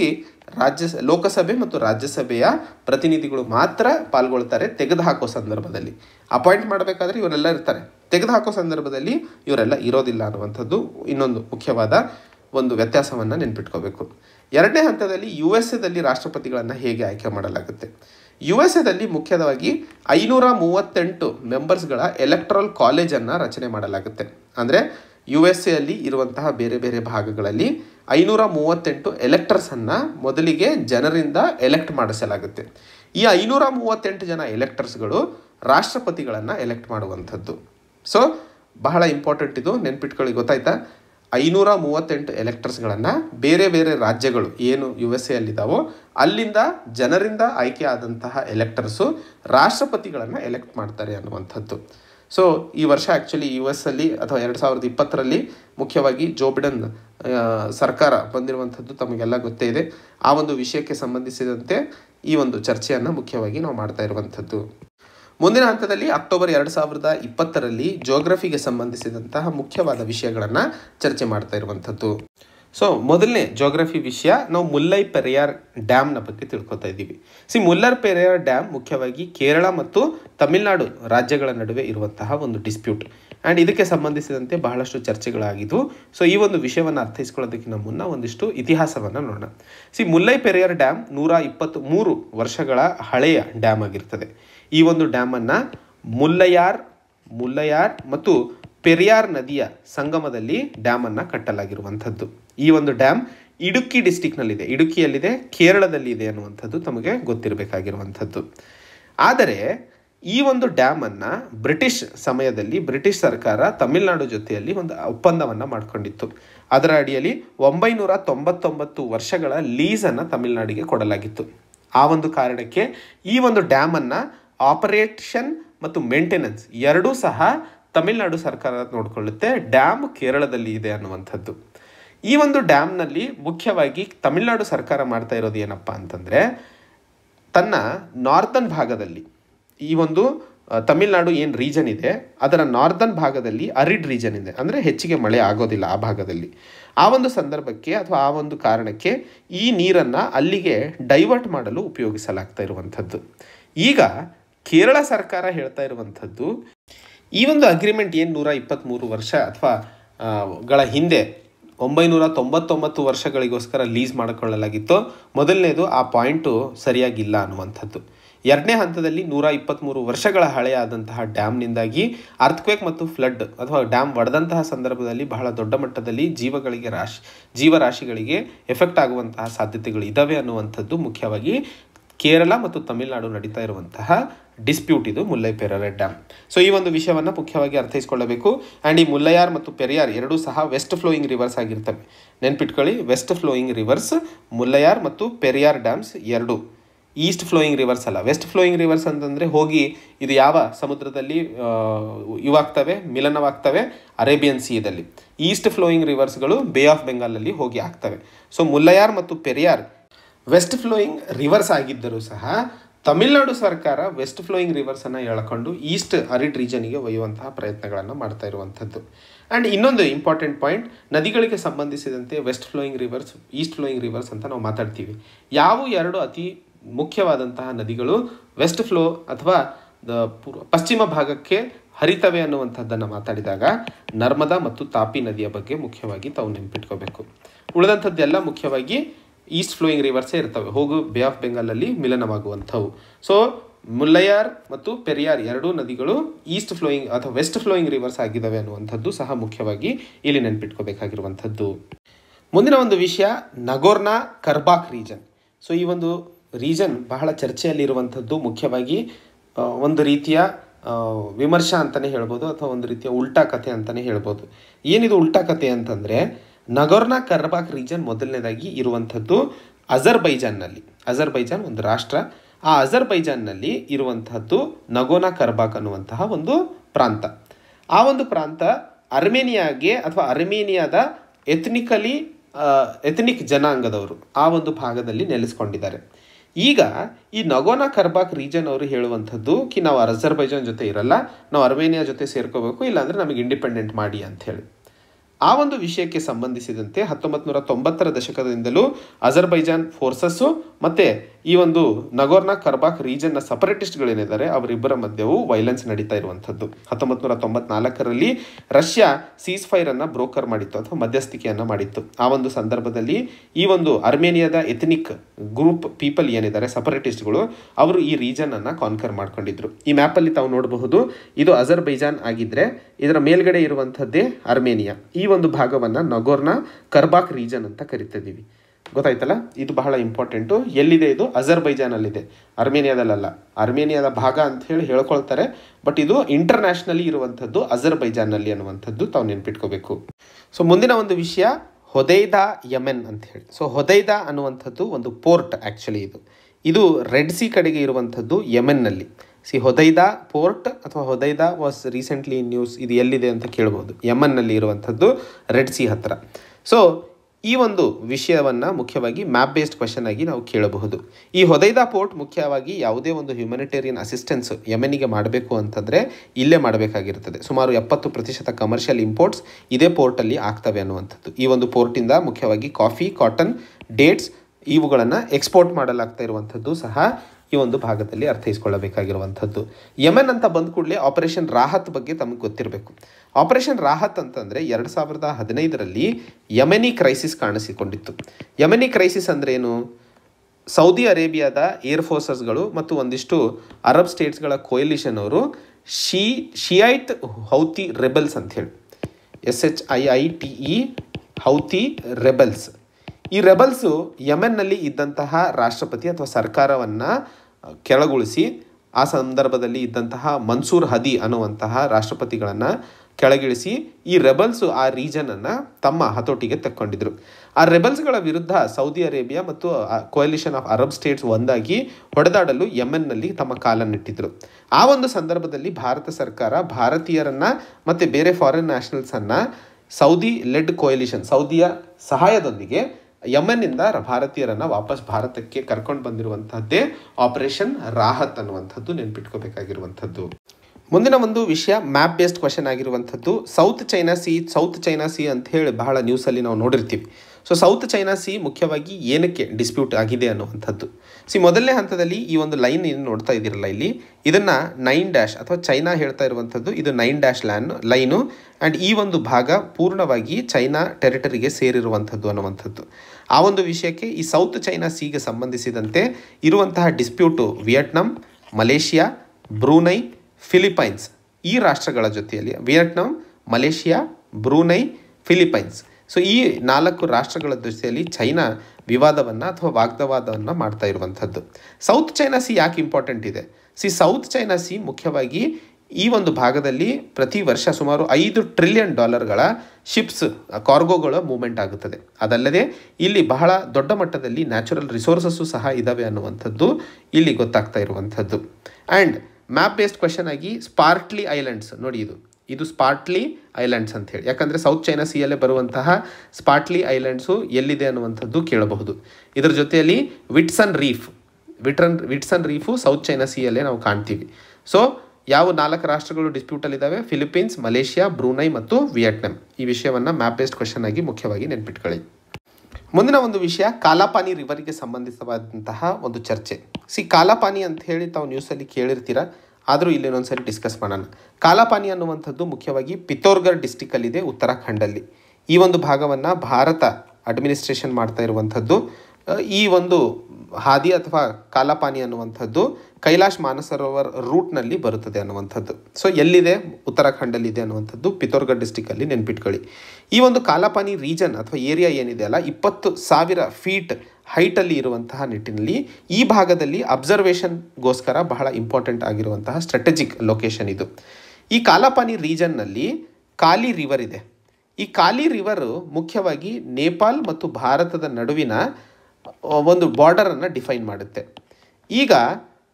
ರಾಜ್ಯ ಲೋಕಸಭೆ ಮತ್ತು ರಾಜ್ಯಸಭೆಯ ಪ್ರತಿನಿಧಿಗಳು ಮಾತ್ರ ಪಾಲ್ಗೊಳ್ತಾರೆ ತೆಗೆದುಹಾಕೋ ಸಂದರ್ಭದಲ್ಲಿ. ಅಪಾಯಿಂಟ್ ಮಾಡಬೇಕಾದ್ರೆ ಇವರೆಲ್ಲ ಇರ್ತಾರೆ. ತೆಗೆದುಹಾಕೋ ಸಂದರ್ಭದಲ್ಲಿ ಇವರೆಲ್ಲ ಇರೋದಿಲ್ಲ ಅನ್ನುವಂಥದ್ದು ಇನ್ನೊಂದು ಮುಖ್ಯವಾದ ಒಂದು ವ್ಯತ್ಯಾಸವನ್ನು ನೆನ್ಪಿಟ್ಕೋಬೇಕು. ಎರಡನೇ ಹಂತದಲ್ಲಿ ಯು ಎಸ್ ಎದಲ್ಲಿ ರಾಷ್ಟ್ರಪತಿಗಳನ್ನು ಹೇಗೆ ಆಯ್ಕೆ ಮಾಡಲಾಗುತ್ತೆ? ಯು ಎಸ್ ಎದಲ್ಲಿ ಮುಖ್ಯವಾಗಿ ಐನೂರ ಮೂವತ್ತೆಂಟು ಮೆಂಬರ್ಸ್ಗಳ ಎಲೆಕ್ಟ್ರಲ್ ಕಾಲೇಜನ್ನು ರಚನೆ ಮಾಡಲಾಗುತ್ತೆ. ಅಂದರೆ ಯು ಎಸ್ ಎಲ್ಲಿ ಇರುವಂತಹ ಬೇರೆ ಬೇರೆ ಭಾಗಗಳಲ್ಲಿ ಐನೂರ ಮೂವತ್ತೆಂಟು ಎಲೆಕ್ಟರ್ಸನ್ನು ಮೊದಲಿಗೆ ಜನರಿಂದ ಎಲೆಕ್ಟ್ ಮಾಡಿಸಲಾಗುತ್ತೆ. ಈ ಐನೂರ ಮೂವತ್ತೆಂಟು ಜನ ಎಲೆಕ್ಟರ್ಸ್ಗಳು ರಾಷ್ಟ್ರಪತಿಗಳನ್ನು ಎಲೆಕ್ಟ್ ಮಾಡುವಂಥದ್ದು. ಸೊ ಬಹಳ ಇಂಪಾರ್ಟೆಂಟ್ ಇದು. ನೆನ್ಪಿಟ್ಕೊಳ್ಳಿ, ಗೊತ್ತಾಯ್ತಾ? ಐನೂರ ಮೂವತ್ತೆಂಟು ಎಲೆಕ್ಟರ್ಸ್ಗಳನ್ನು ಬೇರೆ ಬೇರೆ ರಾಜ್ಯಗಳು, ಏನು ಯು ಎಸ್ ಎಲ್ಲಿದ್ದಾವೋ ಅಲ್ಲಿಂದ ಜನರಿಂದ ಆಯ್ಕೆ ಆದಂತಹ ಎಲೆಕ್ಟರ್ಸು ರಾಷ್ಟ್ರಪತಿಗಳನ್ನು ಎಲೆಕ್ಟ್ ಮಾಡ್ತಾರೆ ಅನ್ನುವಂಥದ್ದು. ಸೊ ಈ ವರ್ಷ ಆ್ಯಕ್ಚುಲಿ ಯು ಎಸ್ ಅಲ್ಲಿ ಅಥವಾ ಎರಡು ಸಾವಿರದ ಇಪ್ಪತ್ತರಲ್ಲಿ ಮುಖ್ಯವಾಗಿ ಜೋ ಬಿಡನ್ ಸರ್ಕಾರ ಬಂದಿರುವಂಥದ್ದು ತಮಗೆಲ್ಲ ಗೊತ್ತೇ ಇದೆ. ಆ ಒಂದು ವಿಷಯಕ್ಕೆ ಸಂಬಂಧಿಸಿದಂತೆ ಈ ಒಂದು ಚರ್ಚೆಯನ್ನು ಮುಖ್ಯವಾಗಿ ನಾವು ಮಾಡ್ತಾ ಇರುವಂಥದ್ದು. ಮುಂದಿನ ಹಂತದಲ್ಲಿ ಅಕ್ಟೋಬರ್ ಎರಡು ಸಾವಿರದ ಇಪ್ಪತ್ತರಲ್ಲಿ ಜೋಗ್ರಫಿಗೆ ಸಂಬಂಧಿಸಿದಂತಹ ಮುಖ್ಯವಾದ ವಿಷಯಗಳನ್ನು ಚರ್ಚೆ ಮಾಡ್ತಾ ಇರುವಂಥದ್ದು. ಸೊ ಮೊದಲನೇ ಜೋಗ್ರಫಿ ವಿಷಯ ನಾವು ಮುಲ್ಲೈ ಪೆರಿಯಾರ್ ಡ್ಯಾಮ್ನ ಬಗ್ಗೆ ತಿಳ್ಕೊತಾ ಇದ್ದೀವಿ. ಸಿ ಮುಲ್ಲರ್ ಪೆರಿಯಾರ್ ಡ್ಯಾಮ್ ಮುಖ್ಯವಾಗಿ ಕೇರಳ ಮತ್ತು ತಮಿಳುನಾಡು ರಾಜ್ಯಗಳ ನಡುವೆ ಇರುವಂತಹ ಒಂದು ಡಿಸ್ಪ್ಯೂಟ್ ಆ್ಯಂಡ್ ಇದಕ್ಕೆ ಸಂಬಂಧಿಸಿದಂತೆ ಬಹಳಷ್ಟು ಚರ್ಚೆಗಳಾಗಿದ್ವು. ಸೊ ಈ ಒಂದು ವಿಷಯವನ್ನು ಅರ್ಥೈಸ್ಕೊಳ್ಳೋದಕ್ಕಿಂತ ಮುನ್ನ ಒಂದಿಷ್ಟು ಇತಿಹಾಸವನ್ನು ನೋಡೋಣ. ಸಿ ಮುಲ್ಲೈ ಪೆರಿಯಾರ್ ಡ್ಯಾಮ್ ನೂರ ಇಪ್ಪತ್ತು ಮೂರು ವರ್ಷಗಳ ಹಳೆಯ ಡ್ಯಾಮ್ ಆಗಿರ್ತದೆ. ಈ ಒಂದು ಡ್ಯಾಮನ್ನು ಮುಲ್ಲಯಾರ್ ಮುಲ್ಲಯಾರ್ ಮತ್ತು ಪೆರಿಯಾರ್ ನದಿಯ ಸಂಗಮದಲ್ಲಿ ಡ್ಯಾಮನ್ನು ಕಟ್ಟಲಾಗಿರುವಂಥದ್ದು. ಈ ಒಂದು ಡ್ಯಾಮ್ ಇಡುಕ್ಕಿ ಡಿಸ್ಟಿಕ್ನಲ್ಲಿದೆ. ಇಡುಕ್ಕಿಯಲ್ಲಿದೆ ಕೇರಳದಲ್ಲಿ ಇದೆ ಅನ್ನುವಂಥದ್ದು ತಮಗೆ ಗೊತ್ತಿರಬೇಕಾಗಿರುವಂಥದ್ದು. ಆದರೆ ಈ ಒಂದು ಡ್ಯಾಮನ್ನು ಬ್ರಿಟಿಷ್ ಸಮಯದಲ್ಲಿ ಬ್ರಿಟಿಷ್ ಸರ್ಕಾರ ತಮಿಳುನಾಡು ಜೊತೆಯಲ್ಲಿ ಒಂದು ಒಪ್ಪಂದವನ್ನು ಮಾಡಿಕೊಂಡಿತ್ತು. ಅದರ ಅಡಿಯಲ್ಲಿ ಒಂಬೈನೂರ ತೊಂಬತ್ತೊಂಬತ್ತು ವರ್ಷಗಳ ಲೀಸನ್ನು ತಮಿಳುನಾಡಿಗೆ ಕೊಡಲಾಗಿತ್ತು. ಆ ಒಂದು ಕಾರಣಕ್ಕೆ ಈ ಒಂದು ಡ್ಯಾಮನ್ನು ಆಪರೇಷನ್ ಮತ್ತು ಮೇಂಟೆನೆನ್ಸ್ ಎರಡೂ ಸಹ ತಮಿಳುನಾಡು ಸರ್ಕಾರ ನೋಡಿಕೊಳ್ಳುತ್ತೆ. ಡ್ಯಾಮ್ ಕೇರಳದಲ್ಲಿ ಇದೆ ಅನ್ನುವಂಥದ್ದು. ಈ ಒಂದು ಡ್ಯಾಮ್ನಲ್ಲಿ ಮುಖ್ಯವಾಗಿ ತಮಿಳುನಾಡು ಸರ್ಕಾರ ಮಾಡ್ತಾ ಇರೋದು ಏನಪ್ಪ ಅಂತಂದರೆ, ತನ್ನ ನಾರ್ತನ್ ಭಾಗದಲ್ಲಿ ಈ ಒಂದು ತಮಿಳುನಾಡು ಏನು ರೀಜನ್ ಇದೆ, ಅದರ ನಾರ್ದನ್ ಭಾಗದಲ್ಲಿ ಅರಿಡ್ ರೀಜನ್ ಇದೆ. ಅಂದರೆ ಹೆಚ್ಚಿಗೆ ಮಳೆ ಆಗೋದಿಲ್ಲ ಆ ಭಾಗದಲ್ಲಿ. ಆ ಒಂದು ಸಂದರ್ಭಕ್ಕೆ ಅಥವಾ ಆ ಒಂದು ಕಾರಣಕ್ಕೆ ಈ ನೀರನ್ನು ಅಲ್ಲಿಗೆ ಡೈವರ್ಟ್ ಮಾಡಲು ಉಪಯೋಗಿಸಲಾಗ್ತಾ ಇರುವಂಥದ್ದು. ಈಗ ಕೇರಳ ಸರ್ಕಾರ ಹೇಳ್ತಾ ಇರುವಂಥದ್ದು, ಈ ಒಂದು ಅಗ್ರಿಮೆಂಟ್ ಏನು ನೂರ ಇಪ್ಪತ್ತ್ಮೂರು ವರ್ಷ ಅಥವಾ ಗಳ ಹಿಂದೆ ಒಂಬೈನೂರ ತೊಂಬತ್ತೊಂಬತ್ತು ವರ್ಷಗಳಿಗೋಸ್ಕರ ಲೀಸ್ ಮಾಡಿಕೊಳ್ಳಲಾಗಿತ್ತು. ಮೊದಲನೇದು ಆ ಪಾಯಿಂಟು ಸರಿಯಾಗಿಲ್ಲ ಅನ್ನುವಂಥದ್ದು. ಎರಡನೇ ಹಂತದಲ್ಲಿ ನೂರ ಇಪ್ಪತ್ತ್ಮೂರು ವರ್ಷಗಳ ಹಳೆಯಾದಂತಹ ಡ್ಯಾಮ್ನಿಂದಾಗಿ ಅರ್ಥಕ್ವೇಕ್ ಮತ್ತು ಫ್ಲಡ್ ಅಥವಾ ಡ್ಯಾಮ್ ಒಡೆದಂತಹ ಸಂದರ್ಭದಲ್ಲಿ ಬಹಳ ದೊಡ್ಡ ಮಟ್ಟದಲ್ಲಿ ಜೀವಗಳಿಗೆ ರಾಶಿ, ಜೀವರಾಶಿಗಳಿಗೆ ಎಫೆಕ್ಟ್ ಆಗುವಂತಹ ಸಾಧ್ಯತೆಗಳು ಇದ್ದಾವೆ ಅನ್ನುವಂಥದ್ದು ಮುಖ್ಯವಾಗಿ ಕೇರಳ ಮತ್ತು ತಮಿಳುನಾಡು ನಡೀತಾ ಇರುವಂತಹ ಡಿಸ್ಪ್ಯೂಟ್ ಇದು ಮುಲ್ಲೈ ಪೆರಿಯಾರ್ ಡ್ಯಾಮ್ ಸೊ ಈ ಒಂದು ವಿಷಯವನ್ನು ಮುಖ್ಯವಾಗಿ ಅರ್ಥೈಸ್ಕೊಳ್ಳಬೇಕು. ಆ್ಯಂಡ್ ಈ ಮುಲ್ಲಯಾರ್ ಮತ್ತು ಪೆರಿಯಾರ್ ಎರಡೂ ಸಹ ವೆಸ್ಟ್ ಫ್ಲೋಯಿಂಗ್ ರಿವರ್ಸ್ ಆಗಿರ್ತವೆ. ನೆನ್ಪಿಟ್ಕೊಳ್ಳಿ ವೆಸ್ಟ್ ಫ್ಲೋಯಿಂಗ್ ರಿವರ್ಸ್ ಮುಲ್ಲಯಾರ್ ಮತ್ತು ಪೆರಿಯಾರ್ ಡ್ಯಾಮ್ಸ್ ಎರಡು. ಈಸ್ಟ್ ಫ್ಲೋಯಿಂಗ್ ರಿವರ್ಸ್ ಅಲ್ಲ. ವೆಸ್ಟ್ ಫ್ಲೋಯಿಂಗ್ ರಿವರ್ಸ್ ಅಂತಂದರೆ ಹೋಗಿ ಇದು ಯಾವ ಸಮುದ್ರದಲ್ಲಿ ಇವಾಗ್ತವೆ, ಮಿಲನವಾಗ್ತವೆ? ಅರೇಬಿಯನ್ ಸೀದಲ್ಲಿ ಈಸ್ಟ್ ಫ್ಲೋಯಿಂಗ್ ರಿವರ್ಸ್ಗಳು ಬೇ ಆಫ್ ಬೆಂಗಾಲಲ್ಲಿ ಹೋಗಿ ಆಗ್ತವೆ. ಸೊ ಮುಲ್ಲಯಾರ್ ಮತ್ತು ಪೆರಿಯಾರ್ ವೆಸ್ಟ್ ಫ್ಲೋಯಿಂಗ್ ರಿವರ್ಸ್ ಆಗಿದ್ದರೂ ಸಹ ತಮಿಳುನಾಡು ಸರ್ಕಾರ ವೆಸ್ಟ್ ಫ್ಲೋಯಿಂಗ್ ರಿವರ್ಸನ್ನು ಎಳ್ಕೊಂಡು ಈಸ್ಟ್ ಅರಿಡ್ ರೀಜನ್ಗೆ ಒಯ್ಯುವಂತಹ ಪ್ರಯತ್ನಗಳನ್ನು ಮಾಡ್ತಾ ಇರುವಂಥದ್ದು. ಆ್ಯಂಡ್ ಇನ್ನೊಂದು ಇಂಪಾರ್ಟೆಂಟ್ ಪಾಯಿಂಟ್ ನದಿಗಳಿಗೆ ಸಂಬಂಧಿಸಿದಂತೆ west flowing rivers east flowing rivers ಅಂತ ನಾವು ಮಾತಾಡ್ತೀವಿ. ಯಾವ ಎರಡು ಅತಿ ಮುಖ್ಯವಾದಂತಹ ನದಿಗಳು ವೆಸ್ಟ್ ಫ್ಲೋ ಅಥವಾ ದ ಪೂರ್ವ, ಪಶ್ಚಿಮ ಭಾಗಕ್ಕೆ ಹರಿತವೆ ಅನ್ನುವಂಥದ್ದನ್ನು ಮಾತಾಡಿದಾಗ ನರ್ಮದಾ ಮತ್ತು ತಾಪಿ ನದಿಯ ಬಗ್ಗೆ ಮುಖ್ಯವಾಗಿ ತಾವು ನೆನಪಿಟ್ಕೋಬೇಕು. ಉಳಿದಂಥದ್ದೆಲ್ಲ ಮುಖ್ಯವಾಗಿ ಈಸ್ಟ್ ಫ್ಲೋಯಿಂಗ್ ರಿವರ್ಸೇ ಇರ್ತವೆ. ಹೋಗು ಬೇ ಆಫ್ ಬೆಂಗಾಲಲ್ಲಿ ಮಿಲನವಾಗುವಂಥವು. ಸೊ ಮುಲ್ಲಯಾರ್ ಮತ್ತು ಪೆರಿಯಾರ್ ಎರಡೂ ನದಿಗಳು ಈಸ್ಟ್ ಫ್ಲೋಯಿಂಗ್ ಅಥವಾ ವೆಸ್ಟ್ ಫ್ಲೋಯಿಂಗ್ ರಿವರ್ಸ್ ಆಗಿದ್ದಾವೆ ಅನ್ನುವಂಥದ್ದು ಸಹ ಮುಖ್ಯವಾಗಿ ಇಲ್ಲಿ ನೆನ್ಪಿಟ್ಕೋಬೇಕಾಗಿರುವಂಥದ್ದು. ಮುಂದಿನ ಒಂದು ವಿಷಯ, ನಗೋರ್ನಾ ಕರ್ಬಾಕ್ ರೀಜನ್ ಸೊ ಈ ಒಂದು ರೀಜನ್ ಬಹಳ ಚರ್ಚೆಯಲ್ಲಿರುವಂಥದ್ದು ಮುಖ್ಯವಾಗಿ ಒಂದು ರೀತಿಯ ವಿಮರ್ಶೆ ಅಂತಲೇ ಹೇಳ್ಬೋದು ಅಥವಾ ಒಂದು ರೀತಿಯ ಉಲ್ಟಾ ಕಥೆ ಅಂತಲೇ ಹೇಳ್ಬೋದು. ಏನಿದು ಉಲ್ಟಾ ಕಥೆ ಅಂತಂದರೆ ನಗೋರ್ನಾ ಕರ್ಬಾಕ್ ರೀಜನ್ ಮೊದಲನೇದಾಗಿ ಇರುವಂಥದ್ದು ಅಜರ್ಬೈಜಾನ್ನಲ್ಲಿ. ಅಜರ್ಬೈಜಾನ್ ಒಂದು ರಾಷ್ಟ್ರ. ಆ ಅಜರ್ಬೈಜಾನ್ನಲ್ಲಿ ಇರುವಂತಹದ್ದು ನಗೋನಾ ಕರ್ಬಾಕ್ ಅನ್ನುವಂತಹ ಒಂದು ಪ್ರಾಂತ. ಆ ಒಂದು ಪ್ರಾಂತ ಅರ್ಮೇನಿಯಾಗೆ ಅಥವಾ ಅರ್ಮೇನಿಯಾದ ಎಥ್ನಿಕಲಿ ಎಥ್ನಿಕ್ ಜನಾಂಗದವರು ಆ ಒಂದು ಭಾಗದಲ್ಲಿ ನೆಲೆಸ್ಕೊಂಡಿದ್ದಾರೆ. ಈಗ ಈ ನಗೋನಾ ಕರ್ಬಾಕ್ ರೀಜನ್ ಅವರು ಹೇಳುವಂಥದ್ದು ಕಿ ನಾವು ಅಜರ್ಬೈಜಾನ್ ಜೊತೆ ಇರಲ್ಲ. ನಾವು ಅರ್ಮೇನಿಯಾ ಜೊತೆ ಸೇರ್ಕೋಬೇಕು. ಇಲ್ಲಾಂದರೆ ನಮಗೆ ಇಂಡಿಪೆಂಡೆಂಟ್ ಮಾಡಿ ಅಂತ ಹೇಳಿ ಆ ಒಂದು ವಿಷಯಕ್ಕೆ ಸಂಬಂಧಿಸಿದಂತೆ ಹತ್ತೊಂಬತ್ತು ನೂರ ತೊಂಬತ್ತರ ದಶಕದಿಂದಲೂ ಅಜರ್ಬೈಜಾನ್ ಫೋರ್ಸಸ್ಸು ಮತ್ತು ಈ ಒಂದು ನಗೋರ್ನ ಕರ್ಬಾಕ್ ರೀಜನ್ನ ಸಪರೇಟಿಸ್ಟ್ಗಳೇನಿದ್ದಾರೆ, ಅವರಿಬ್ಬರ ಮಧ್ಯವು ವೈಲೆನ್ಸ್ ನಡೀತಾ ಇರುವಂಥದ್ದು. ಹತ್ತೊಂಬತ್ತು ನೂರ ತೊಂಬತ್ನಾಲ್ಕರಲ್ಲಿ ರಷ್ಯಾ ಸೀಸ್ ಫೈರನ್ನು ಬ್ರೋಕರ್ ಮಾಡಿತ್ತು ಅಥವಾ ಮಧ್ಯಸ್ಥಿಕೆಯನ್ನು ಮಾಡಿತ್ತು. ಆ ಒಂದು ಸಂದರ್ಭದಲ್ಲಿ ಈ ಒಂದು ಅರ್ಮೇನಿಯಾದ ಎಥನಿಕ್ ಗ್ರೂಪ್ ಪೀಪಲ್ ಏನಿದ್ದಾರೆ ಸಪರೇಟಿಸ್ಟ್ಗಳು ಅವರು ಈ ರೀಜನನ್ನು ಕಾನ್ಕರ್ ಮಾಡ್ಕೊಂಡಿದ್ರು. ಈ ಮ್ಯಾಪಲ್ಲಿ ತಾವು ನೋಡಬಹುದು, ಇದು ಅಜರ್ಬೈಜಾನ್ ಆಗಿದ್ರೆ ಇದರ ಮೇಲ್ಗಡೆ ಇರುವಂಥದ್ದೇ ಅರ್ಮೇನಿಯಾ. ಈ ಒಂದು ಭಾಗವನ್ನು ನಗೋರ್ನ ಕರ್ಬಾಕ್ ರೀಜನ್ ಅಂತ ಕರಿತಿದ್ದೀವಿ. ಗೊತ್ತಾಯ್ತಲ್ಲ? ಇದು ಬಹಳ ಇಂಪಾರ್ಟೆಂಟು ಎಲ್ಲಿದೆ ಇದು? ಅಜರ್ಬೈಜಾನಲ್ಲಿದೆ. ಅರ್ಮೇನಿಯಾದಲ್ಲ ಅರ್ಮೇನಿಯಾದ ಭಾಗ ಅಂತ ಹೇಳಿ ಹೇಳ್ಕೊಳ್ತಾರೆ. ಬಟ್ ಇದು ಇಂಟರ್ನ್ಯಾಷನಲಿ ಇರುವಂಥದ್ದು, ಅಜರ್ಬೈಜಾನ್ನಲ್ಲಿ ಅನ್ನುವಂಥದ್ದು ತಾವು ನೆನ್ಪಿಟ್ಕೋಬೇಕು. ಸೊ ಮುಂದಿನ ಒಂದು ವಿಷಯ, ಹೊದೈದಾ, ಯಮೆನ್ ಅಂತ ಹೇಳಿ. ಸೊ ಹೊದೈದಾ ಅನ್ನುವಂಥದ್ದು ಒಂದು ಪೋರ್ಟ್ ಆ್ಯಕ್ಚುಲಿ ಇದು. ಇದು ರೆಡ್ ಸಿ ಕಡೆಗೆ ಇರುವಂಥದ್ದು ಯಮೆನ್ನಲ್ಲಿ. ಸಿ ಹೊದೈದಾ ಪೋರ್ಟ್ ಅಥವಾ ಹೊದೈದಾ ವಾಸ್ ರೀಸೆಂಟ್ಲಿ ನ್ಯೂಸ್ ಇದು ಎಲ್ಲಿದೆ ಅಂತ ಕೇಳ್ಬೋದು. ಯಮನ್ನಲ್ಲಿ ಇರುವಂಥದ್ದು ರೆಡ್ ಸಿ ಹತ್ರ. ಸೊ ಈ ಒಂದು ವಿಷಯವನ್ನು ಮುಖ್ಯವಾಗಿ ಮ್ಯಾಪ್ ಬೇಸ್ಡ್ ಕ್ವಶನ್ ಆಗಿ ನಾವು ಕೇಳಬಹುದು. ಈ ಹೊದೈದಾ ಪೋರ್ಟ್ ಮುಖ್ಯವಾಗಿ ಯಾವುದೇ ಒಂದು ಹ್ಯುಮನಿಟೇರಿಯನ್ ಅಸಿಸ್ಟೆನ್ಸ್ ಯಮೆನಿಗೆ ಮಾಡಬೇಕು ಅಂತಂದರೆ ಇಲ್ಲೇ ಮಾಡಬೇಕಾಗಿರ್ತದೆ. ಸುಮಾರು ಎಪ್ಪತ್ತು ಪ್ರತಿಶತ ಕಮರ್ಷಿಯಲ್ ಇಂಪೋರ್ಟ್ಸ್ ಇದೇ ಪೋರ್ಟಲ್ಲಿ ಆಗ್ತವೆ ಅನ್ನುವಂಥದ್ದು. ಈ ಒಂದು ಪೋರ್ಟಿಂದ ಮುಖ್ಯವಾಗಿ ಕಾಫಿ, ಕಾಟನ್, ಡೇಟ್ಸ್ ಇವುಗಳನ್ನು ಎಕ್ಸ್ಪೋರ್ಟ್ ಮಾಡಲಾಗ್ತಾ ಇರುವಂಥದ್ದು ಸಹ ಈ ಒಂದು ಭಾಗದಲ್ಲಿ ಅರ್ಥೈಸ್ಕೊಳ್ಳಬೇಕಾಗಿರುವಂಥದ್ದು. ಯಮನ್ ಅಂತ ಬಂದ ಕೂಡಲೇ ಆಪರೇಷನ್ ರಾಹತ್ ಬಗ್ಗೆ ತಮಗೆ ಗೊತ್ತಿರಬೇಕು. ಆಪರೇಷನ್ ರಾಹತ್ ಅಂತಂದರೆ ಎರಡು ಸಾವಿರದ ಹದಿನೈದರಲ್ಲಿ ಯಮೆನಿ ಕ್ರೈಸಿಸ್ ಕಾಣಿಸಿಕೊಂಡಿತ್ತು. ಯಮನಿ ಕ್ರೈಸಿಸ್ ಅಂದ್ರೇನು ಸೌದಿ ಅರೇಬಿಯಾದ ಏರ್ ಫೋರ್ಸಸ್ಗಳು ಮತ್ತು ಒಂದಿಷ್ಟು ಅರಬ್ ಸ್ಟೇಟ್ಸ್ಗಳ ಕೊಯಲಿಷನ್ ಅವರು ಶಿ ಶಿಯೈಟ್ ಹೌತಿ ರೆಬಲ್ಸ್ ಅಂಥೇಳಿ S H I I T E Houthi rebels ಈ ರೆಬಲ್ಸು ಯಮೆನ್ನಲ್ಲಿ ಇದ್ದಂತಹ ರಾಷ್ಟ್ರಪತಿ ಅಥವಾ ಸರ್ಕಾರವನ್ನು ಕೆಳಗುಳಿಸಿ ಆ ಸಂದರ್ಭದಲ್ಲಿ ಇದ್ದಂತಹ ಮನ್ಸೂರ್ ಹದಿ ಅನ್ನುವಂತಹ ರಾಷ್ಟ್ರಪತಿಗಳನ್ನು ಕೆಳಗಿಳಿಸಿ ಈ ರೆಬಲ್ಸು ಆ ರೀಜನನ್ನು ತಮ್ಮ ಹತೋಟಿಗೆ ತಕ್ಕೊಂಡಿದ್ರು. ಆ ರೆಬಲ್ಸ್ಗಳ ವಿರುದ್ಧ ಸೌದಿ ಅರೇಬಿಯಾ ಮತ್ತು ಕೊಯಲಿಷನ್ ಆಫ್ ಅರಬ್ ಸ್ಟೇಟ್ಸ್ ಒಂದಾಗಿ ಹೊಡೆದಾಡಲು ಯಮೆನ್ನಲ್ಲಿ ತಮ್ಮ ಕಾಲನ್ನಿಟ್ಟಿದ್ರು. ಆ ಒಂದು ಸಂದರ್ಭದಲ್ಲಿ ಭಾರತ ಸರ್ಕಾರ ಭಾರತೀಯರನ್ನು ಮತ್ತು ಬೇರೆ ಫಾರಿನ್ ನ್ಯಾಷನಲ್ಸನ್ನು ಸೌದಿ ಲೆಡ್ ಕೊಯಲಿಷನ್ ಸೌದಿಯ ಸಹಾಯದೊಂದಿಗೆ ಯಮನ್ನಿಂದ ಭಾರತೀಯರನ್ನು ವಾಪಸ್ ಭಾರತಕ್ಕೆ ಕರ್ಕೊಂಡು ಬಂದಿರುವಂತಹದ್ದೇ ಆಪರೇಷನ್ ರಾಹತ್ ಅನ್ನುವಂಥದ್ದು ನೆನ್ಪಿಟ್ಕೋಬೇಕಾಗಿರುವಂಥದ್ದು. ಮುಂದಿನ ಒಂದು ವಿಷಯ ಮ್ಯಾಪ್ ಬೇಸ್ಡ್ ಕ್ವಶನ್ ಆಗಿರುವಂಥದ್ದು. South China sea south China sea ಅಂತ ಹೇಳಿ ಬಹಳ ನ್ಯೂಸಲ್ಲಿ ನಾವು ನೋಡಿರ್ತೀವಿ. ಸೊ ಸೌತ್ ಚೈನಾ ಸಿ ಮುಖ್ಯವಾಗಿ ಏನಕ್ಕೆ ಡಿಸ್ಪ್ಯೂಟ್ ಆಗಿದೆ ಅನ್ನುವಂಥದ್ದು. ಸಿ ಮೊದಲನೇ ಹಂತದಲ್ಲಿ ಈ ಒಂದು ಲೈನ್ ಏನು ನೋಡ್ತಾ ಇದ್ದೀರಲ್ಲ ಇಲ್ಲಿ? ಇದನ್ನು ನೈನ್ ಡ್ಯಾಶ್ ಅಥವಾ ಚೈನಾ ಹೇಳ್ತಾ ಇರುವಂಥದ್ದು, ಇದು ನೈನ್ ಡ್ಯಾಶ್ ಲ್ಯಾನ್ ಲೈನು ಆ್ಯಂಡ್ ಈ ಒಂದು ಭಾಗ ಪೂರ್ಣವಾಗಿ ಚೈನಾ ಟೆರಿಟರಿಗೆ ಸೇರಿರುವಂಥದ್ದು ಅನ್ನುವಂಥದ್ದು. ಆ ಒಂದು ವಿಷಯಕ್ಕೆ ಈ ಸೌತ್ ಚೈನಾ ಸಿಗೆ ಸಂಬಂಧಿಸಿದಂತೆ ಇರುವಂತಹ dispute Vietnam Malaysia Brunei Philippines ಈ ರಾಷ್ಟ್ರಗಳ ಜೊತೆಯಲ್ಲಿ Vietnam Malaysia Brunei Philippines so ಈ ನಾಲ್ಕು ರಾಷ್ಟ್ರಗಳ ದೃಷ್ಟಿಯಲ್ಲಿ ಚೈನಾ ವಿವಾದವನ್ನು ಅಥವಾ ವಾಗ್ದವಾದವನ್ನು ಮಾಡ್ತಾ ಇರುವಂಥದ್ದು. ಸೌತ್ ಚೈನಾ ಸಿ ಯಾಕೆ ಇಂಪಾರ್ಟೆಂಟ್ ಇದೆ? ಸಿ ಸೌತ್ ಚೈನಾ ಸಿ ಮುಖ್ಯವಾಗಿ ಈ ಒಂದು ಭಾಗದಲ್ಲಿ ಪ್ರತಿ ವರ್ಷ ಸುಮಾರು ಐದು ಟ್ರಿಲಿಯನ್ ಡಾಲರ್ಗಳ ಶಿಪ್ಸ್ ಕಾರ್ಗೋಗಳ ಮೂವ್ಮೆಂಟ್ ಆಗುತ್ತದೆ. ಅದಲ್ಲದೆ ಇಲ್ಲಿ ಬಹಳ ದೊಡ್ಡ ಮಟ್ಟದಲ್ಲಿ ನ್ಯಾಚುರಲ್ ರಿಸೋರ್ಸಸ್ಸು ಸಹ ಇದ್ದಾವೆ ಅನ್ನುವಂಥದ್ದು ಇಲ್ಲಿ ಗೊತ್ತಾಗ್ತಾ ಇರುವಂಥದ್ದು. ಆ್ಯಂಡ್ ಮ್ಯಾಪ್ ಬೇಸ್ಡ್ ಕ್ವೆಶನ್ ಆಗಿ ಸ್ಪಾರ್ಟ್ಲಿ ಐಲ್ಯಾಂಡ್ಸ್ ನೋಡಿ ಇದು. ಇದು ಸ್ಪಾಟ್ಲಿ ಐಲ್ಯಾಂಡ್ಸ್ ಅಂತ ಹೇಳಿ. ಯಾಕಂದರೆ ಸೌತ್ ಚೈನಾ ಸಿಯಲ್ಲೇ ಬರುವಂತಹ ಸ್ಪಾಟ್ಲಿ ಐಲ್ಯಾಂಡ್ಸು ಎಲ್ಲಿದೆ ಅನ್ನುವಂಥದ್ದು ಕೇಳಬಹುದು. ಇದರ ಜೊತೆಯಲ್ಲಿ ವಿಟ್ಸನ್ ರೀಫ್, ವಿಟ್ರನ್, ವಿಟ್ಸನ್ ರೀಫು ಸೌತ್ ಚೈನಾ ಸಿಯಲ್ಲೇ ನಾವು ಕಾಣ್ತೀವಿ. ಸೊ ಯಾವ ನಾಲ್ಕು ರಾಷ್ಟ್ರಗಳು ಡಿಸ್ಪ್ಯೂಟಲ್ಲಿದ್ದಾವೆ? ಫಿಲಿಪೀನ್ಸ್ ಮಲೇಷಿಯಾ, ಬ್ರೂನೈ ಮತ್ತು ವಿಯೆಟ್ನಾಂ. ಈ ವಿಷಯವನ್ನು ಮ್ಯಾಪ್ ಬೇಸ್ಡ್ ಕ್ವಶನ್ ಆಗಿ ಮುಖ್ಯವಾಗಿ ನೆನ್ಪಿಟ್ಕೊಳ್ಳಿ. ಮುಂದಿನ ಒಂದು ವಿಷಯ, ಕಾಲಾಪಾನಿ ರಿವರ್ಗೆ ಸಂಬಂಧಿಸವಾದಂತಹ ಒಂದು ಚರ್ಚೆ. ಸಿ, ಕಾಲಾಪಾನಿ ಅಂತ ಹೇಳಿ ತಾವು ನ್ಯೂಸಲ್ಲಿ ಕೇಳಿರ್ತೀರ? ಆದರೂ ಇಲ್ಲಿ ಇನ್ನೊಂದ್ಸರಿ ಡಿಸ್ಕಸ್ ಮಾಡೋಣ. ಕಾಲಾಪಾನಿ ಅನ್ನುವಂಥದ್ದು ಮುಖ್ಯವಾಗಿ ಪಿತೋರ್ಗರ್ ಡಿಸ್ಟಿಕಲ್ಲಿದೆ ಉತ್ತರಾಖಂಡಲ್ಲಿ. ಈ ಒಂದು ಭಾಗವನ್ನು ಭಾರತ ಅಡ್ಮಿನಿಸ್ಟ್ರೇಷನ್ ಮಾಡ್ತಾ ಇರುವಂಥದ್ದು. ಈ ಒಂದು ಹಾದಿ ಅಥವಾ ಕಾಲಾಪಾನಿ ಅನ್ನುವಂಥದ್ದು ಕೈಲಾಶ್ ಮಾನಸರೋವರ್ ರೂಟ್ನಲ್ಲಿ ಬರುತ್ತದೆ ಅನ್ನುವಂಥದ್ದು. ಸೊ ಎಲ್ಲಿದೆ? ಉತ್ತರಾಖಂಡಲ್ಲಿದೆ ಅನ್ನುವಂಥದ್ದು ಪಿತೋರ್ಗಢ್ ಡಿಸ್ಟಿಕ್ಕಲ್ಲಿ ನೆನ್ಪಿಟ್ಕೊಳ್ಳಿ. ಈ ಒಂದು ಕಾಲಾಪಾನಿ ರೀಜನ್ ಅಥವಾ ಏರಿಯಾ ಏನಿದೆ ಅಲ್ಲ, ಇಪ್ಪತ್ತು ಸಾವಿರ ಫೀಟ್ ಹೈಟಲ್ಲಿ ಇರುವಂತಹ ನಿಟ್ಟಿನಲ್ಲಿ ಈ ಭಾಗದಲ್ಲಿ ಅಬ್ಸರ್ವೇಷನ್ಗೋಸ್ಕರ ಬಹಳ ಇಂಪಾರ್ಟೆಂಟ್ ಆಗಿರುವಂತಹ ಸ್ಟ್ರಾಟಜಿಕ್ ಲೊಕೇಶನ್ ಇದು. ಈ ಕಾಲಾಪಾನಿ ರೀಜನ್ನಲ್ಲಿ ಕಾಲಿ ರಿವರ್ ಇದೆ. ಈ ಕಾಲಿ ರಿವರು ಮುಖ್ಯವಾಗಿ ನೇಪಾಲ್ ಮತ್ತು ಭಾರತದ ನಡುವಿನ ಒಂದು ಬಾರ್ಡರನ್ನು ಡಿಫೈನ್ ಮಾಡುತ್ತೆ. ಈಗ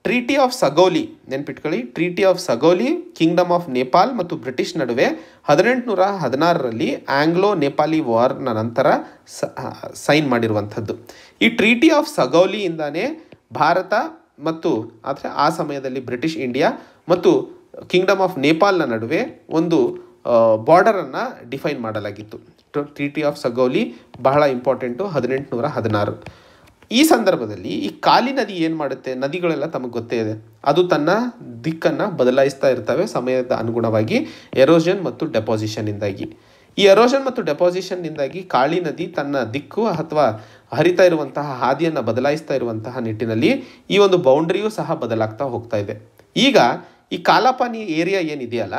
ಟ್ರೀಟಿ ಆಫ್ ಸಗೋಲಿ ನೆನ್ಪಿಟ್ಕೊಳ್ಳಿ. Treaty of Sagauli kingdom of Nepal ಮತ್ತು ಬ್ರಿಟಿಷ್ ನಡುವೆ ಹದಿನೆಂಟುನೂರ ಹದಿನಾರರಲ್ಲಿ ಆಂಗ್ಲೋ ನೇಪಾಲಿ ವಾರ್ನ ನಂತರ ಸೈನ್ ಮಾಡಿರುವಂಥದ್ದು. ಈ ಟ್ರೀಟಿ ಆಫ್ ಸಗೋಲಿಯಿಂದಾನೇ ಭಾರತ ಮತ್ತು, ಆದರೆ ಆ ಸಮಯದಲ್ಲಿ ಬ್ರಿಟಿಷ್ ಇಂಡಿಯಾ ಮತ್ತು ಕಿಂಗ್ಡಮ್ ಆಫ್ ನೇಪಾಲ್ನ ನಡುವೆ ಒಂದು ಬಾರ್ಡರನ್ನು ಡಿಫೈನ್ ಮಾಡಲಾಗಿತ್ತು. ಟ್ರೀಟಿ ಆಫ್ ಸಗೋಲಿ ಬಹಳ ಇಂಪಾರ್ಟೆಂಟು ಹದಿನೆಂಟುನೂರ ಹದಿನಾರು. ಈ ಸಂದರ್ಭದಲ್ಲಿ ಈ ಕಾಲಿ ನದಿ ಏನು ಮಾಡುತ್ತೆ? ನದಿಗಳೆಲ್ಲ ತಮಗೆ ಗೊತ್ತೇ ಇದೆ. ಅದು ತನ್ನ ದಿಕ್ಕನ್ನು ಬದಲಾಯಿಸ್ತಾ ಇರ್ತವೆ, ಸಮಯದ ಅನುಗುಣವಾಗಿ ಎರೋಷನ್ ಮತ್ತು ಡೆಪಾಸಿಷನ್ನಿಂದಾಗಿ ಈ ಎರೋಷನ್ ಮತ್ತು ಡೆಪಾಸಿಷನ್ನಿಂದಾಗಿ ಕಾಳಿ ನದಿ ತನ್ನ ದಿಕ್ಕು ಅಥವಾ ಹರಿತಾ ಇರುವಂತಹ ಹಾದಿಯನ್ನು ಬದಲಾಯಿಸ್ತಾ ಇರುವಂತಹ ನಿಟ್ಟಿನಲ್ಲಿ ಈ ಒಂದು ಬೌಂಡ್ರಿಯೂ ಸಹ ಬದಲಾಗ್ತಾ ಹೋಗ್ತಾ ಇದೆ. ಈಗ ಈ ಕಾಲಾಪಾನಿ ಏರಿಯಾ ಏನಿದೆಯಲ್ಲ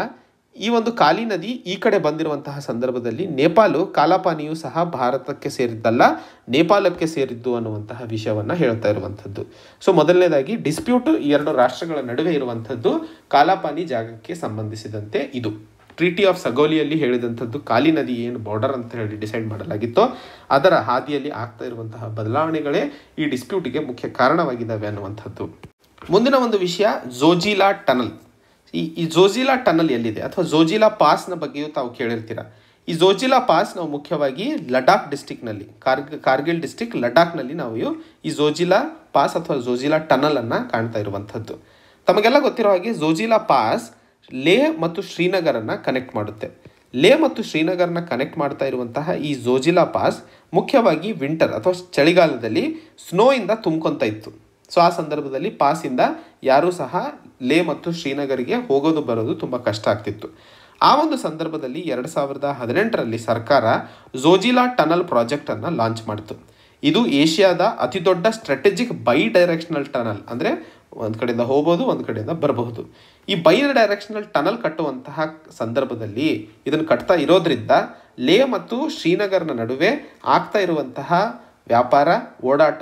ಈ ಒಂದು ಕಾಲಿ ನದಿ ಈ ಕಡೆ ಬಂದಿರುವಂತಹ ಸಂದರ್ಭದಲ್ಲಿ ನೇಪಾಲು ಕಾಲಾಪಾನಿಯು ಸಹ ಭಾರತಕ್ಕೆ ಸೇರಿದ್ದಲ್ಲ, ನೇಪಾಳಕ್ಕೆ ಸೇರಿದ್ದು ಅನ್ನುವಂತಹ ವಿಷಯವನ್ನು ಹೇಳ್ತಾ ಇರುವಂಥದ್ದು. ಸೊ ಮೊದಲನೇದಾಗಿ ಡಿಸ್ಪ್ಯೂಟ್ ಎರಡು ರಾಷ್ಟ್ರಗಳ ನಡುವೆ ಇರುವಂಥದ್ದು ಕಾಲಾಪಾನಿ ಜಾಗಕ್ಕೆ ಸಂಬಂಧಿಸಿದಂತೆ ಇದು. ಟ್ರೀಟಿ ಆಫ್ ಸಗೋಲಿಯಲ್ಲಿ ಹೇಳಿದಂಥದ್ದು ಕಾಲಿ ನದಿ ಏನು ಬಾರ್ಡರ್ ಅಂತ ಹೇಳಿ ಡಿಸೈಡ್ ಮಾಡಲಾಗಿತ್ತೋ. ಅದರ ಹಾದಿಯಲ್ಲಿ ಆಗ್ತಾ ಇರುವಂತಹ ಬದಲಾವಣೆಗಳೇ ಈ ಡಿಸ್ಪ್ಯೂಟಿಗೆ ಮುಖ್ಯ ಕಾರಣವಾಗಿದ್ದಾವೆ ಅನ್ನುವಂಥದ್ದು. ಮುಂದಿನ ಒಂದು ವಿಷಯ ಜೋಜಿಲಾ ಟನಲ್. ಈ ಈ ಜೋಜಿಲಾ ಟನಲ್ ಎಲ್ಲಿದೆ? ಅಥವಾ ಜೋಜಿಲಾ ಪಾಸ್ನ ಬಗ್ಗೆಯೂ ತಾವು ಕೇಳಿರ್ತೀರ? ಈ ಜೋಜಿಲಾ ಪಾಸ್ ನಾವು ಮುಖ್ಯವಾಗಿ ಲಡಾಖ್ ಡಿಸ್ಟಿಕ್ನಲ್ಲಿ ಕಾರ್ಗ್, ಕಾರ್ಗಿಲ್ ಡಿಸ್ಟಿಕ್ ಲಡಾಖ್ನಲ್ಲಿ ನಾವು ಈ ಜೋಜಿಲಾ ಪಾಸ್ ಅಥವಾ ಜೋಜಿಲಾ ಟನಲನ್ನು ಕಾಣ್ತಾ ಇರುವಂಥದ್ದು. ತಮಗೆಲ್ಲ ಗೊತ್ತಿರೋ ಹಾಗೆ ಜೋಜಿಲಾ ಪಾಸ್ ಲೇ ಮತ್ತು ಶ್ರೀನಗರನ್ನು ಕನೆಕ್ಟ್ ಮಾಡುತ್ತೆ. ಲೇ ಮತ್ತು ಶ್ರೀನಗರನ್ನ ಕನೆಕ್ಟ್ ಮಾಡ್ತಾ ಇರುವಂತಹ ಈ ಜೋಜಿಲಾ ಪಾಸ್ ಮುಖ್ಯವಾಗಿ ವಿಂಟರ್ ಅಥವಾ ಚಳಿಗಾಲದಲ್ಲಿ ಸ್ನೋಯಿಂದ ತುಂಬ್ಕೊತಾ ಇತ್ತು. ಸೊ ಆ ಸಂದರ್ಭದಲ್ಲಿ ಪಾಸಿಂದ ಯಾರೂ ಸಹ ಲೇ ಮತ್ತು ಶ್ರೀನಗರಿಗೆ ಹೋಗೋದು ಬರೋದು ತುಂಬ ಕಷ್ಟ ಆಗ್ತಿತ್ತು. ಆ ಒಂದು ಸಂದರ್ಭದಲ್ಲಿ ಎರಡು ಸಾವಿರದ ಹದಿನೆಂಟರಲ್ಲಿ ಸರ್ಕಾರ ಝೋಜಿಲಾ ಟನಲ್ ಪ್ರಾಜೆಕ್ಟನ್ನು ಲಾಂಚ್ ಮಾಡಿತು. ಇದು ಏಷ್ಯಾದ ಅತಿ ದೊಡ್ಡ ಸ್ಟ್ರಾಟಜಿಕ್ ಬೈ ಡೈರೆಕ್ಷನಲ್ ಟನಲ್ ಅಂದರೆ ಒಂದು ಕಡೆಯಿಂದ ಹೋಗ್ಬೋದು, ಒಂದು ಕಡೆಯಿಂದ ಬರಬಹುದು. ಈ ಬೈ ಡೈರೆಕ್ಷನಲ್ ಟನಲ್ ಕಟ್ಟುವಂತಹ ಸಂದರ್ಭದಲ್ಲಿ ಇದನ್ನು ಕಟ್ತಾ ಇರೋದ್ರಿಂದ ಲೇ ಮತ್ತು ಶ್ರೀನಗರ್ನ ನಡುವೆ ಆಗ್ತಾ ಇರುವಂತಹ ವ್ಯಾಪಾರ, ಓಡಾಟ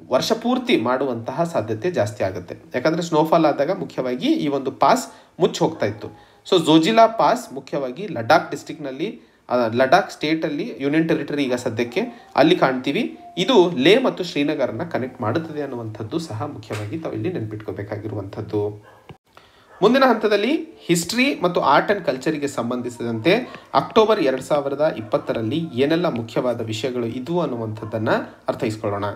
ವರ್ಷ ಪೂರ್ತಿ ಮಾಡುವಂತಹ ಸಾಧ್ಯತೆ ಜಾಸ್ತಿ ಆಗುತ್ತೆ. ಯಾಕಂದರೆ ಸ್ನೋಫಾಲ್ ಆದಾಗ ಮುಖ್ಯವಾಗಿ ಈ ಒಂದು ಪಾಸ್ ಮುಚ್ಚಿ ಹೋಗ್ತಾ ಇತ್ತು. ಸೊ ಜೋಜಿಲಾ ಪಾಸ್ ಮುಖ್ಯವಾಗಿ ಲಡಾಖ್ ಡಿಸ್ಟಿಕ್ನಲ್ಲಿ ಲಡಾಖ್ ಸ್ಟೇಟಲ್ಲಿ ಯೂನಿಯನ್ ಟೆರಿಟರಿ ಈಗ ಸದ್ಯಕ್ಕೆ ಅಲ್ಲಿ ಕಾಣ್ತೀವಿ. ಇದು ಲೇ ಮತ್ತು ಶ್ರೀನಗರನ್ನ ಕನೆಕ್ಟ್ ಮಾಡುತ್ತದೆ ಅನ್ನುವಂಥದ್ದು ಸಹ ಮುಖ್ಯವಾಗಿ ತಾವು ಇಲ್ಲಿ ನೆನಪಿಟ್ಕೋಬೇಕಾಗಿರುವಂಥದ್ದು. ಮುಂದಿನ ಹಂತದಲ್ಲಿ ಹಿಸ್ಟ್ರಿ ಮತ್ತು ಆರ್ಟ್ ಆ್ಯಂಡ್ ಕಲ್ಚರಿಗೆ ಸಂಬಂಧಿಸಿದಂತೆ ಅಕ್ಟೋಬರ್ ಎರಡು ಸಾವಿರದ ಇಪ್ಪತ್ತರಲ್ಲಿ ಏನೆಲ್ಲ ಮುಖ್ಯವಾದ ವಿಷಯಗಳು ಇದ್ವು ಅನ್ನುವಂಥದ್ದನ್ನು ಅರ್ಥೈಸ್ಕೊಳ್ಳೋಣ.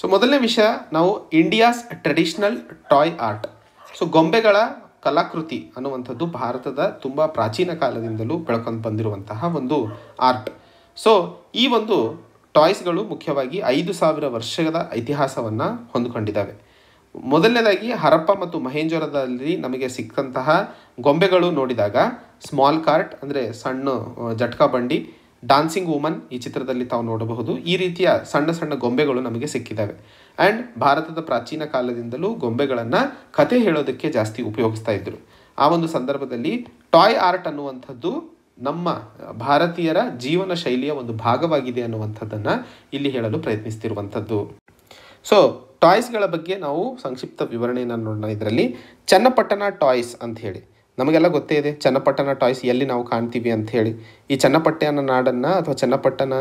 ಸೊ ಮೊದಲನೇ ವಿಷಯ, ನಾವು India's traditional toy art so ಗೊಂಬೆಗಳ ಕಲಾಕೃತಿ ಅನ್ನುವಂಥದ್ದು ಭಾರತದ ತುಂಬ ಪ್ರಾಚೀನ ಕಾಲದಿಂದಲೂ ಬೆಳ್ಕೊಂಡು ಬಂದಿರುವಂತಹ ಒಂದು ಆರ್ಟ್ ಸೊ ಈ ಒಂದು ಟಾಯ್ಸ್ಗಳು ಮುಖ್ಯವಾಗಿ ಐದು ಸಾವಿರ ವರ್ಷದ ಇತಿಹಾಸವನ್ನು ಹೊಂದಿಕೊಂಡಿದ್ದಾವೆ. ಮೊದಲನೇದಾಗಿ, ಹರಪ್ಪ ಮತ್ತು ಮಹೇಂಜರದಲ್ಲಿ ನಮಗೆ ಸಿಕ್ಕಂತಹ ಗೊಂಬೆಗಳು ನೋಡಿದಾಗ ಸ್ಮಾಲ್ ಕಾರ್ಟ್ ಅಂದರೆ ಸಣ್ಣ ಜಟ್ಕಾ ಬಂಡಿ ಡಾನ್ಸಿಂಗ್ ವುಮನ್ ಈ ಚಿತ್ರದಲ್ಲಿ ತಾವು ನೋಡಬಹುದು. ಈ ರೀತಿಯ ಸಣ್ಣ ಸಣ್ಣ ಗೊಂಬೆಗಳು ನಮಗೆ ಸಿಕ್ಕಿದ್ದಾವೆ ಆ್ಯಂಡ್ ಭಾರತದ ಪ್ರಾಚೀನ ಕಾಲದಿಂದಲೂ ಗೊಂಬೆಗಳನ್ನು ಕತೆ ಹೇಳೋದಕ್ಕೆ ಜಾಸ್ತಿ ಉಪಯೋಗಿಸ್ತಾ ಇದ್ದರು ಆ ಒಂದು ಸಂದರ್ಭದಲ್ಲಿ ಟಾಯ್ ಆರ್ಟ್ ಅನ್ನುವಂಥದ್ದು ನಮ್ಮ ಭಾರತೀಯರ ಜೀವನ ಶೈಲಿಯ ಒಂದು ಭಾಗವಾಗಿದೆ ಅನ್ನುವಂಥದ್ದನ್ನು ಇಲ್ಲಿ ಹೇಳಲು ಪ್ರಯತ್ನಿಸ್ತಿರುವಂಥದ್ದು. ಸೊ ಟಾಯ್ಸ್ಗಳ ಬಗ್ಗೆ ನಾವು ಸಂಕ್ಷಿಪ್ತ ವಿವರಣೆಯನ್ನು ನೋಡೋಣ. ಇದರಲ್ಲಿ ಚನ್ನಪಟ್ಟಣ ಟಾಯ್ಸ್ ಅಂತ ಹೇಳಿ. ನಮಗೆಲ್ಲ ಗೊತ್ತೇ ಇದೆ. ಚನ್ನಪಟ್ಟಣ ಟಾಯ್ಸ್ ಎಲ್ಲಿ ನಾವು ಕಾಣ್ತೀವಿ ಅಂತ ಹೇಳಿ. ಈ ಚನ್ನಪಟ್ಟಣ ನಾಡನ್ನು ಅಥವಾ ಚನ್ನಪಟ್ಟಣ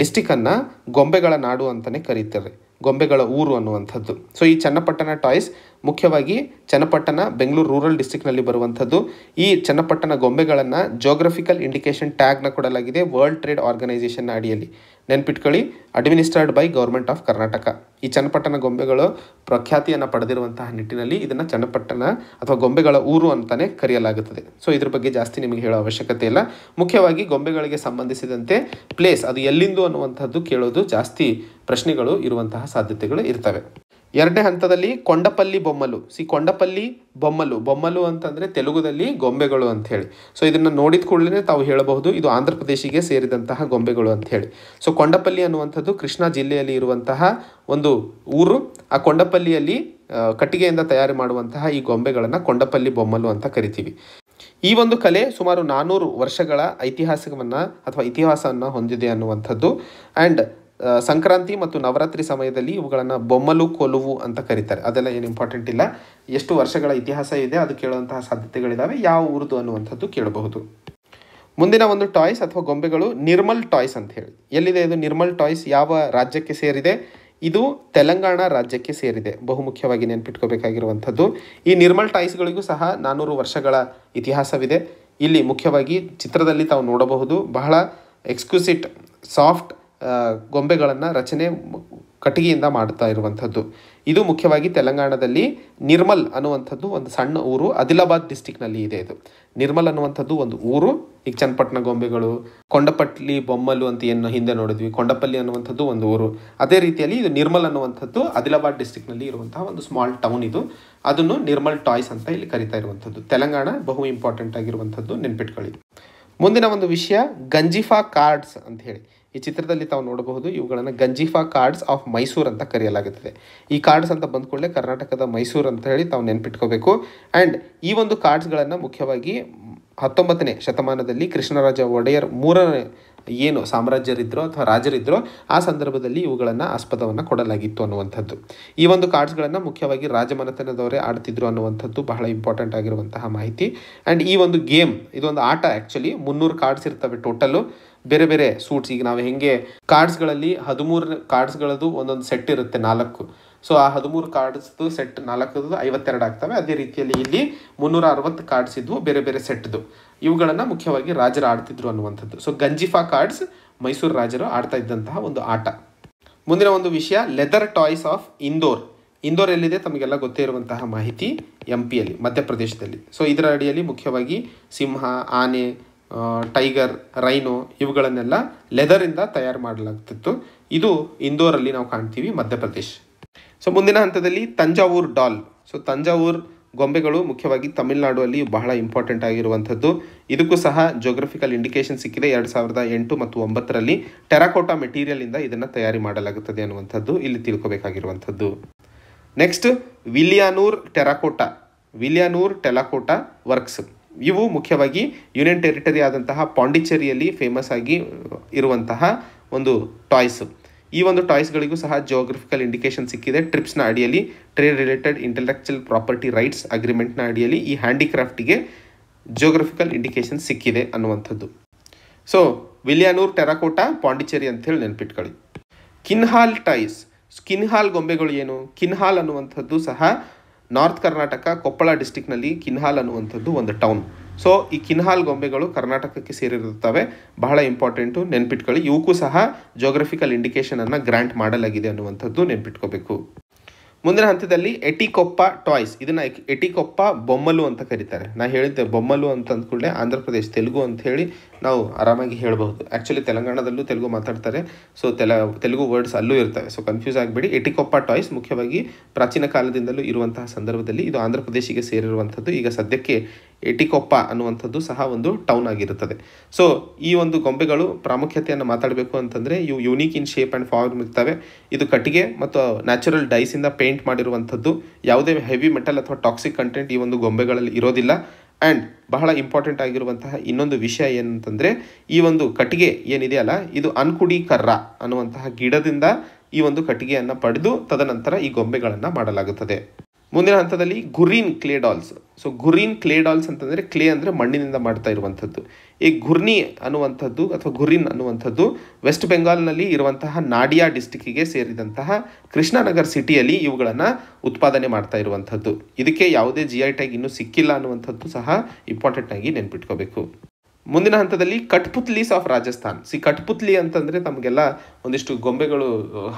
ಡಿಸ್ಟಿಕನ್ನು ಗೊಂಬೆಗಳ ನಾಡು ಅಂತಲೇ ಕರೀತಾರೆ. ಗೊಂಬೆಗಳ ಊರು ಅನ್ನುವಂಥದ್ದು. ಸೊ ಈ ಚನ್ನಪಟ್ಟಣ ಟಾಯ್ಸ್ ಮುಖ್ಯವಾಗಿ ಚನ್ನಪಟ್ಟಣ, ಬೆಂಗಳೂರು ರೂರಲ್ ಡಿಸ್ಟಿಕ್ನಲ್ಲಿ ಬರುವಂಥದ್ದು. ಈ ಚನ್ನಪಟ್ಟಣ ಗೊಂಬೆಗಳನ್ನು ಜೋಗ್ರಫಿಕಲ್ ಇಂಡಿಕೇಶನ್ ಟ್ಯಾಗ್ನ ಕೊಡಲಾಗಿದೆ ವರ್ಲ್ಡ್ ಟ್ರೇಡ್ ಆರ್ಗನೈಸೇಷನ್ನ ಅಡಿಯಲ್ಲಿ. ನೆನ್ಪಿಟ್ಕೊಳ್ಳಿ administered by government of Karnataka ಈ ಚನ್ನಪಟ್ಟಣ ಗೊಂಬೆಗಳು ಪ್ರಖ್ಯಾತಿಯನ್ನು ಪಡೆದಿರುವಂತಹ ನಿಟ್ಟಿನಲ್ಲಿ ಇದನ್ನು ಚನ್ನಪಟ್ಟಣ ಅಥವಾ ಗೊಂಬೆಗಳ ಊರು ಅಂತಲೇ ಕರೆಯಲಾಗುತ್ತದೆ. ಸೊ ಇದ್ರ ಬಗ್ಗೆ ಜಾಸ್ತಿ ನಿಮಗೆ ಹೇಳೋ ಅವಶ್ಯಕತೆ ಇಲ್ಲ. ಮುಖ್ಯವಾಗಿ ಗೊಂಬೆಗಳಿಗೆ ಸಂಬಂಧಿಸಿದಂತೆ ಪ್ಲೇಸ್ ಅದು ಎಲ್ಲಿಂದು ಅನ್ನುವಂಥದ್ದು ಕೇಳೋದು ಜಾಸ್ತಿ ಪ್ರಶ್ನೆಗಳು ಇರುವಂತಹ ಸಾಧ್ಯತೆಗಳು ಇರ್ತವೆ. ಎರಡನೇ ಹಂತದಲ್ಲಿ ಕೊಂಡಪಲ್ಲಿ ಬೊಮ್ಮಲು. ಸಿ, ಕೊಂಡಪಲ್ಲಿ ಬೊಮ್ಮಲು. ಬೊಮ್ಮಲು ಅಂತಂದರೆ ತೆಲುಗುದಲ್ಲಿ ಗೊಂಬೆಗಳು ಅಂತ ಸೊ, ಇದನ್ನು ನೋಡಿದ ಕೂಡಲೇ ತಾವು ಹೇಳಬಹುದು, ಇದು ಆಂಧ್ರ ಪ್ರದೇಶಿಗೆ ಸೇರಿದಂತಹ ಗೊಂಬೆಗಳು ಅಂತ ಸೊ, ಕೊಂಡಪಲ್ಲಿ ಅನ್ನುವಂಥದ್ದು ಕೃಷ್ಣಾ ಜಿಲ್ಲೆಯಲ್ಲಿ ಇರುವಂತಹ ಒಂದು ಊರು. ಆ ಕೊಂಡಪಲ್ಲಿಯಲ್ಲಿ ಕಟ್ಟಿಗೆಯಿಂದ ತಯಾರು ಮಾಡುವಂತಹ ಈ ಗೊಂಬೆಗಳನ್ನು ಕೊಂಡಪಲ್ಲಿ ಬೊಮ್ಮಲು ಅಂತ ಕರಿತೀವಿ. ಈ ಒಂದು ಕಲೆ ಸುಮಾರು ನಾನ್ನೂರು ವರ್ಷಗಳ ಐತಿಹಾಸಿಕವನ್ನು ಅಥವಾ ಇತಿಹಾಸವನ್ನು ಹೊಂದಿದೆ ಅನ್ನುವಂಥದ್ದು. ಆ್ಯಂಡ್ ಸಂಕ್ರಾಂತಿ ಮತ್ತು ನವರಾತ್ರಿ ಸಮಯದಲ್ಲಿ ಇವುಗಳನ್ನು ಬೊಮ್ಮಲು, ಕೊಲುವು ಅಂತ ಕರೀತಾರೆ. ಅದೆಲ್ಲ ಏನು ಇಂಪಾರ್ಟೆಂಟ್ ಇಲ್ಲ. ಎಷ್ಟು ವರ್ಷಗಳ ಇತಿಹಾಸ ಇದೆ, ಅದು ಕೇಳುವಂತಹ ಸಾಧ್ಯತೆಗಳಿದ್ದಾವೆ ಯಾವ ಊರುದು ಅನ್ನುವಂಥದ್ದು ಕೇಳಬಹುದು. ಮುಂದಿನ ಒಂದು ಟಾಯ್ಸ್ ಅಥವಾ ಗೊಂಬೆಗಳು ನಿರ್ಮಲ್ ಟಾಯ್ಸ್ ಅಂತ ಹೇಳಿ. ಎಲ್ಲಿದೆ ಇದು ನಿರ್ಮಲ್ ಟಾಯ್ಸ್? ಯಾವ ರಾಜ್ಯಕ್ಕೆ ಸೇರಿದೆ? ಇದು ತೆಲಂಗಾಣ ರಾಜ್ಯಕ್ಕೆ ಸೇರಿದೆ. ಬಹುಮುಖ್ಯವಾಗಿ ನೆನ್ಪಿಟ್ಕೋಬೇಕಾಗಿರುವಂಥದ್ದು. ಈ ನಿರ್ಮಲ್ ಟಾಯ್ಸ್ಗಳಿಗೂ ಸಹ ನಾನ್ನೂರು ವರ್ಷಗಳ ಇತಿಹಾಸವಿದೆ. ಇಲ್ಲಿ ಮುಖ್ಯವಾಗಿ ಚಿತ್ರದಲ್ಲಿ ತಾವು ನೋಡಬಹುದು. ಬಹಳ ಎಕ್ಸ್ಕ್ಯೂಸಿಟ್ ಸಾಫ್ಟ್ ಗೊಂಬೆಗಳನ್ನು ರಚನೆ ಕಟ್ಟಿಗೆಯಿಂದ ಮಾಡ್ತಾ ಇರುವಂಥದ್ದು. ಇದು ಮುಖ್ಯವಾಗಿ ತೆಲಂಗಾಣದಲ್ಲಿ ನಿರ್ಮಲ್ ಅನ್ನುವಂಥದ್ದು ಒಂದು ಸಣ್ಣ ಊರು, ಆದಿಲಾಬಾದ್ ಡಿಸ್ಟಿಕ್ನಲ್ಲಿ ಇದೆ ಇದು. ನಿರ್ಮಲ್ ಅನ್ನುವಂಥದ್ದು ಒಂದು ಊರು, ಈಗ ಚನ್ನಪಟ್ಟಣ ಗೊಂಬೆಗಳು, ಕೊಂಡಪಟ್ಲಿ ಬೊಮ್ಮಲು ಅಂತ ಏನು ಹಿಂದೆ ನೋಡಿದ್ವಿ, ಕೊಂಡಪಲ್ಲಿ ಅನ್ನುವಂಥದ್ದು ಒಂದು ಊರು. ಅದೇ ರೀತಿಯಲ್ಲಿ ಇದು ನಿರ್ಮಲ್ ಅನ್ನುವಂಥದ್ದು ಆದಿಲಾಬಾದ್ ಡಿಸ್ಟಿಕ್ನಲ್ಲಿ ಇರುವಂತಹ ಒಂದು ಸ್ಮಾಲ್ ಟೌನ್ ಇದು. ಅದನ್ನು ನಿರ್ಮಲ್ ಟಾಯ್ಸ್ ಅಂತ ಇಲ್ಲಿ ಕರಿತಾ ಇರುವಂಥದ್ದು. ತೆಲಂಗಾಣ ಬಹು ಇಂಪಾರ್ಟೆಂಟ್ ಆಗಿರುವಂಥದ್ದು ನೆನ್ಪಿಟ್ಕೊಳ್ಳಿ. ಮುಂದಿನ ಒಂದು ವಿಷಯ ಗಂಜಿಫಾ ಕಾರ್ಡ್ಸ್ ಅಂತ ಹೇಳಿ. ಈ ಚಿತ್ರದಲ್ಲಿ ತಾವು ನೋಡಬಹುದು ಇವುಗಳನ್ನು ಗಂಜಿಫಾ ಕಾರ್ಡ್ಸ್ ಆಫ್ ಮೈಸೂರು ಅಂತ ಕರೆಯಲಾಗುತ್ತದೆ. ಈ ಕಾರ್ಡ್ಸ್ ಅಂತ ಬಂದ ಕೂಡಲೇ ಕರ್ನಾಟಕದ ಮೈಸೂರು ಅಂತ ಹೇಳಿ ತಾವು ನೆನ್ಪಿಟ್ಕೋಬೇಕು. ಆ್ಯಂಡ್ ಈ ಒಂದು ಕಾರ್ಡ್ಸ್ಗಳನ್ನು ಮುಖ್ಯವಾಗಿ ಹತ್ತೊಂಬತ್ತನೇ ಶತಮಾನದಲ್ಲಿ ಕೃಷ್ಣರಾಜ ಒಡೆಯರ್ ಮೂರನೇ ಏನು ಸಾಮ್ರಾಜ್ಯರಿದ್ದರೋ ಅಥವಾ ರಾಜರಿದ್ರೋ ಆ ಸಂದರ್ಭದಲ್ಲಿ ಇವುಗಳನ್ನು ಆಸ್ಪದವನ್ನು ಕೊಡಲಾಗಿತ್ತು ಅನ್ನುವಂಥದ್ದು. ಈ ಒಂದು ಕಾರ್ಡ್ಸ್ಗಳನ್ನು ಮುಖ್ಯವಾಗಿ ರಾಜಮನೆತನದವರೇ ಆಡ್ತಿದ್ರು ಅನ್ನುವಂಥದ್ದು ಬಹಳ ಇಂಪಾರ್ಟೆಂಟ್ ಆಗಿರುವಂತಹ ಮಾಹಿತಿ. ಆ್ಯಂಡ್ ಈ ಒಂದು ಗೇಮ್, ಇದೊಂದು ಆಟ ಆ್ಯಕ್ಚುಲಿ ಮುನ್ನೂರು ಕಾರ್ಡ್ಸ್ ಇರ್ತವೆ ಟೋಟಲು ಬೇರೆ ಬೇರೆ ಸೂಟ್ಸ್ ಈಗ ನಾವು ಹೆಂಗೆ ಕಾರ್ಡ್ಸ್ಗಳಲ್ಲಿ ಹದಿಮೂರು ಕಾರ್ಡ್ಸ್ಗಳದ್ದು ಒಂದೊಂದು ಸೆಟ್ ಇರುತ್ತೆ ನಾಲ್ಕು. ಸೊ ಆ ಹದಿಮೂರು ಕಾರ್ಡ್ಸ್ದು ಸೆಟ್ ನಾಲ್ಕದು ಐವತ್ತೆರಡು ಆಗ್ತವೆ. ಅದೇ ರೀತಿಯಲ್ಲಿ ಇಲ್ಲಿ ಮುನ್ನೂರ ಅರವತ್ತು ಕಾರ್ಡ್ಸ್ ಇದ್ವು, ಬೇರೆ ಬೇರೆ ಸೆಟ್ದು ಇವುಗಳನ್ನು ಮುಖ್ಯವಾಗಿ ರಾಜರು ಆಡ್ತಿದ್ರು ಅನ್ನುವಂಥದ್ದು. ಸೊ ಗಂಜಿಫಾ ಕಾರ್ಡ್ಸ್ ಮೈಸೂರು ರಾಜರು ಆಡ್ತಾ ಇದ್ದಂತಹ ಒಂದು ಆಟ. ಮುಂದಿನ ಒಂದು ವಿಷಯ leather toys of Indore Indore ಎಲ್ಲಿದೆ ತಮಗೆಲ್ಲ ಗೊತ್ತೇ ಇರುವಂತಹ ಮಾಹಿತಿ ಎಂ ಪಿಯಲ್ಲಿ ಮಧ್ಯಪ್ರದೇಶದಲ್ಲಿ. ಸೊ ಇದರ ಅಡಿಯಲ್ಲಿ ಮುಖ್ಯವಾಗಿ ಸಿಂಹ, ಆನೆ ಟೈಗರ್, ರೈನೋ ಇವುಗಳನ್ನೆಲ್ಲ ಲೆದರಿಂದ ತಯಾರು ಮಾಡಲಾಗ್ತಿತ್ತು. ಇದು ಇಂದೋರಲ್ಲಿ ನಾವು ಕಾಣ್ತೀವಿ, ಮಧ್ಯಪ್ರದೇಶ್. ಸೊ ಮುಂದಿನ ಹಂತದಲ್ಲಿ ತಂಜಾವೂರ್ ಡಾಲ್. ಸೊ ತಂಜಾವೂರ್ ಗೊಂಬೆಗಳು ಮುಖ್ಯವಾಗಿ ತಮಿಳುನಾಡು ಅಲ್ಲಿ ಬಹಳ ಇಂಪಾರ್ಟೆಂಟ್ ಆಗಿರುವಂಥದ್ದು. ಇದಕ್ಕೂ ಸಹ ಜೋಗ್ರಫಿಕಲ್ ಇಂಡಿಕೇಶನ್ ಸಿಕ್ಕಿದೆ. ಎರಡು ಸಾವಿರದ ಎಂಟು ಮತ್ತು ಒಂಬತ್ತರಲ್ಲಿ ಟೆರಾಕೋಟಾ ಮೆಟೀರಿಯಲಿಂದ ಇದನ್ನು ತಯಾರಿ ಮಾಡಲಾಗುತ್ತದೆ ಅನ್ನುವಂಥದ್ದು ಇಲ್ಲಿ ತಿಳ್ಕೊಬೇಕಾಗಿರುವಂಥದ್ದು. Next Villianur terracotta. Villianur terracotta works. ಇವು ಮುಖ್ಯವಾಗಿ ಯೂನಿಯನ್ ಟೆರಿಟರಿ ಆದಂತಹ ಪಾಂಡಿಚೇರಿಯಲ್ಲಿ ಫೇಮಸ್ ಆಗಿ ಇರುವಂತಹ ಒಂದು ಟಾಯ್ಸ್ ಈ ಒಂದು ಟಾಯ್ಸ್ಗಳಿಗೂ ಸಹ ಜಿಯೋಗ್ರಫಿಕಲ್ ಇಂಡಿಕೇಶನ್ ಸಿಕ್ಕಿದೆ. ಟ್ರಿಪ್ಸ್ನ ಅಡಿಯಲ್ಲಿ trade related intellectual property rights ಅಗ್ರಿಮೆಂಟ್ನ ಅಡಿಯಲ್ಲಿ ಈ ಹ್ಯಾಂಡಿಕ್ರಾಫ್ಟಿಗೆ ಜಿಯೋಗ್ರಫಿಕಲ್ ಇಂಡಿಕೇಶನ್ ಸಿಕ್ಕಿದೆ ಅನ್ನುವಂಥದ್ದು. ಸೊ ವಿಲಿಯಾನೂರ್ ಟೆರಾಕೋಟಾ, ಪಾಂಡಿಚೇರಿ ಅಂತೇಳಿ ನೆನ್ಪಿಟ್ಕೊಳ್ಳಿ. ಕಿನ್ಹಾಲ್ ಟಾಯ್ಸ್ ಕಿನ್ಹಾಲ್ ಗೊಂಬೆಗಳು ಏನು? ಕಿನ್ಹಾಲ್ ಅನ್ನುವಂಥದ್ದು ಸಹ ನಾರ್ತ್ ಕರ್ನಾಟಕ ಕೊಪ್ಪಳ ಡಿಸ್ಟಿಕ್ನಲ್ಲಿ ಕಿನ್ಹಾಲ್ ಅನ್ನುವಂಥದ್ದು ಒಂದು ಟೌನ್. ಸೊ, ಈ ಕಿನ್ಹಾಲ್ ಗೊಂಬೆಗಳು ಕರ್ನಾಟಕಕ್ಕೆ ಸೇರಿರುತ್ತವೆ. ಬಹಳ ಇಂಪಾರ್ಟೆಂಟು ನೆನ್ಪಿಟ್ಕೊಳ್ಳಿ. ಇವಕ್ಕೂ ಸಹ ಜೋಗ್ರಫಿಕಲ್ ಇಂಡಿಕೇಶನನ್ನು ಗ್ರ್ಯಾಂಟ್ ಮಾಡಲಾಗಿದೆ ಅನ್ನುವಂಥದ್ದು ನೆನ್ಪಿಟ್ಕೋಬೇಕು. ಮುಂದಿನ ಹಂತದಲ್ಲಿ ಎಟಿಕೊಪ್ಪ ಟಾಯ್ಸ್. ಇದನ್ನ ಎಟಿಕೊಪ್ಪ ಬೊಮ್ಮಲು ಅಂತ ಕರೀತಾರೆ. ನಾ ಹೇಳಿದ್ದೆ ಬೊಮ್ಮಲು ಅಂತ ಅಂದ್ಕೊಳ್ಳೆ ಆಂಧ್ರ ಪ್ರದೇಶ್ ತೆಲುಗು ಅಂತ ಹೇಳಿ ನಾವು ಆರಾಮಾಗಿ ಹೇಳಬಹುದು. ಆ್ಯಕ್ಚುಲಿ ತೆಲಂಗಾಣದಲ್ಲೂ ತೆಲುಗು ಮಾತಾಡ್ತಾರೆ. ಸೊ ತೆಲ, ತೆಲುಗು ವರ್ಡ್ಸ್ ಅಲ್ಲೂ ಇರ್ತವೆ. ಸೊ ಕನ್ಫ್ಯೂಸ್ ಆಗಬೇಡಿ. ಎಟಿಕೊಪ್ಪ ಟಾಯ್ಸ್ ಮುಖ್ಯವಾಗಿ ಪ್ರಾಚೀನ ಕಾಲದಿಂದಲೂ ಇರುವಂತಹ ಸಂದರ್ಭದಲ್ಲಿ ಇದು ಆಂಧ್ರ ಪ್ರದೇಶಿಗೆ ಸೇರಿರುವಂಥದ್ದು. ಈಗ ಸದ್ಯಕ್ಕೆ ಎಟಿಕೊಪ್ಪ ಅನ್ನುವಂಥದ್ದು ಸಹ ಒಂದು ಟೌನ್ ಆಗಿರುತ್ತದೆ. ಸೊ ಈ ಒಂದು ಗೊಂಬೆಗಳು ಪ್ರಾಮುಖ್ಯತೆಯನ್ನು ಮಾತಾಡಬೇಕು ಅಂತಂದರೆ ಇವು unique in shape and form ಇರ್ತವೆ. ಇದು ಕಟ್ಟಿಗೆ ಮತ್ತು ನ್ಯಾಚುರಲ್ ಡೈಸಿಂದ ಪೇಂಟ್ ಮಾಡಿರುವಂಥದ್ದು. ಯಾವುದೇ ಹೆವಿ ಮೆಟಲ್ ಅಥವಾ ಟಾಕ್ಸಿಕ್ ಕಂಟೆಂಟ್ ಈ ಒಂದು ಗೊಂಬೆಗಳಲ್ಲಿ ಇರೋದಿಲ್ಲ. ಆ್ಯಂಡ್ ಬಹಳ ಇಂಪಾರ್ಟೆಂಟ್ ಆಗಿರುವಂತಹ ಇನ್ನೊಂದು ವಿಷಯ ಏನಂತಂದರೆ, ಈ ಒಂದು ಕಟ್ಟಿಗೆ ಏನಿದೆಯಲ್ಲ ಇದು ಅನ್ಕುಡಿ ಕರ್ರ ಅನ್ನುವಂತಹ ಗಿಡದಿಂದ ಈ ಒಂದು ಕಟ್ಟಿಗೆಯನ್ನು ಪಡೆದು ತದನಂತರ ಈ ಗೊಂಬೆಗಳನ್ನು ಮಾಡಲಾಗುತ್ತದೆ. ಮುಂದಿನ ಹಂತದಲ್ಲಿ ಗುರೀನ್ ಕ್ಲೇ ಡಾಲ್ಸ್ ಸೊ ಗುರೀನ್ ಕ್ಲೇ ಡಾಲ್ಸ್ ಅಂತಂದರೆ ಕ್ಲೇ ಅಂದರೆ ಮಣ್ಣಿನಿಂದ ಮಾಡ್ತಾ ಇರುವಂಥದ್ದು. ಈ ಗುರ್ನಿ ಅನ್ನುವಂಥದ್ದು ಅಥವಾ ಗುರಿನ್ ಅನ್ನುವಂಥದ್ದು ವೆಸ್ಟ್ ಬೆಂಗಾಲ್ನಲ್ಲಿ ಇರುವಂತಹ ನಾಡಿಯಾ ಡಿಸ್ಟಿಕ್ಕಿಗೆ ಸೇರಿದಂತಹ ಕೃಷ್ಣನಗರ್ ಸಿಟಿಯಲ್ಲಿ ಇವುಗಳನ್ನು ಉತ್ಪಾದನೆ ಮಾಡ್ತಾ ಇರುವಂಥದ್ದು. ಇದಕ್ಕೆ ಯಾವುದೇ ಜಿ ಐ ಟ್ಯಾಗ್ ಇನ್ನೂ ಸಿಕ್ಕಿಲ್ಲ ಅನ್ನುವಂಥದ್ದು ಸಹ ಇಂಪಾರ್ಟೆಂಟ್ ಆಗಿ ನೆನ್ಪಿಟ್ಕೋಬೇಕು. ಮುಂದಿನ ಹಂತದಲ್ಲಿ ಕಟ್ಪುತ್ಲೀಸ್ ಆಫ್ ರಾಜಸ್ಥಾನ್. ಸಿ ಕಟ್ಪುತ್ಲಿ ಅಂತಂದರೆ ತಮಗೆಲ್ಲ ಒಂದಿಷ್ಟು ಗೊಂಬೆಗಳು,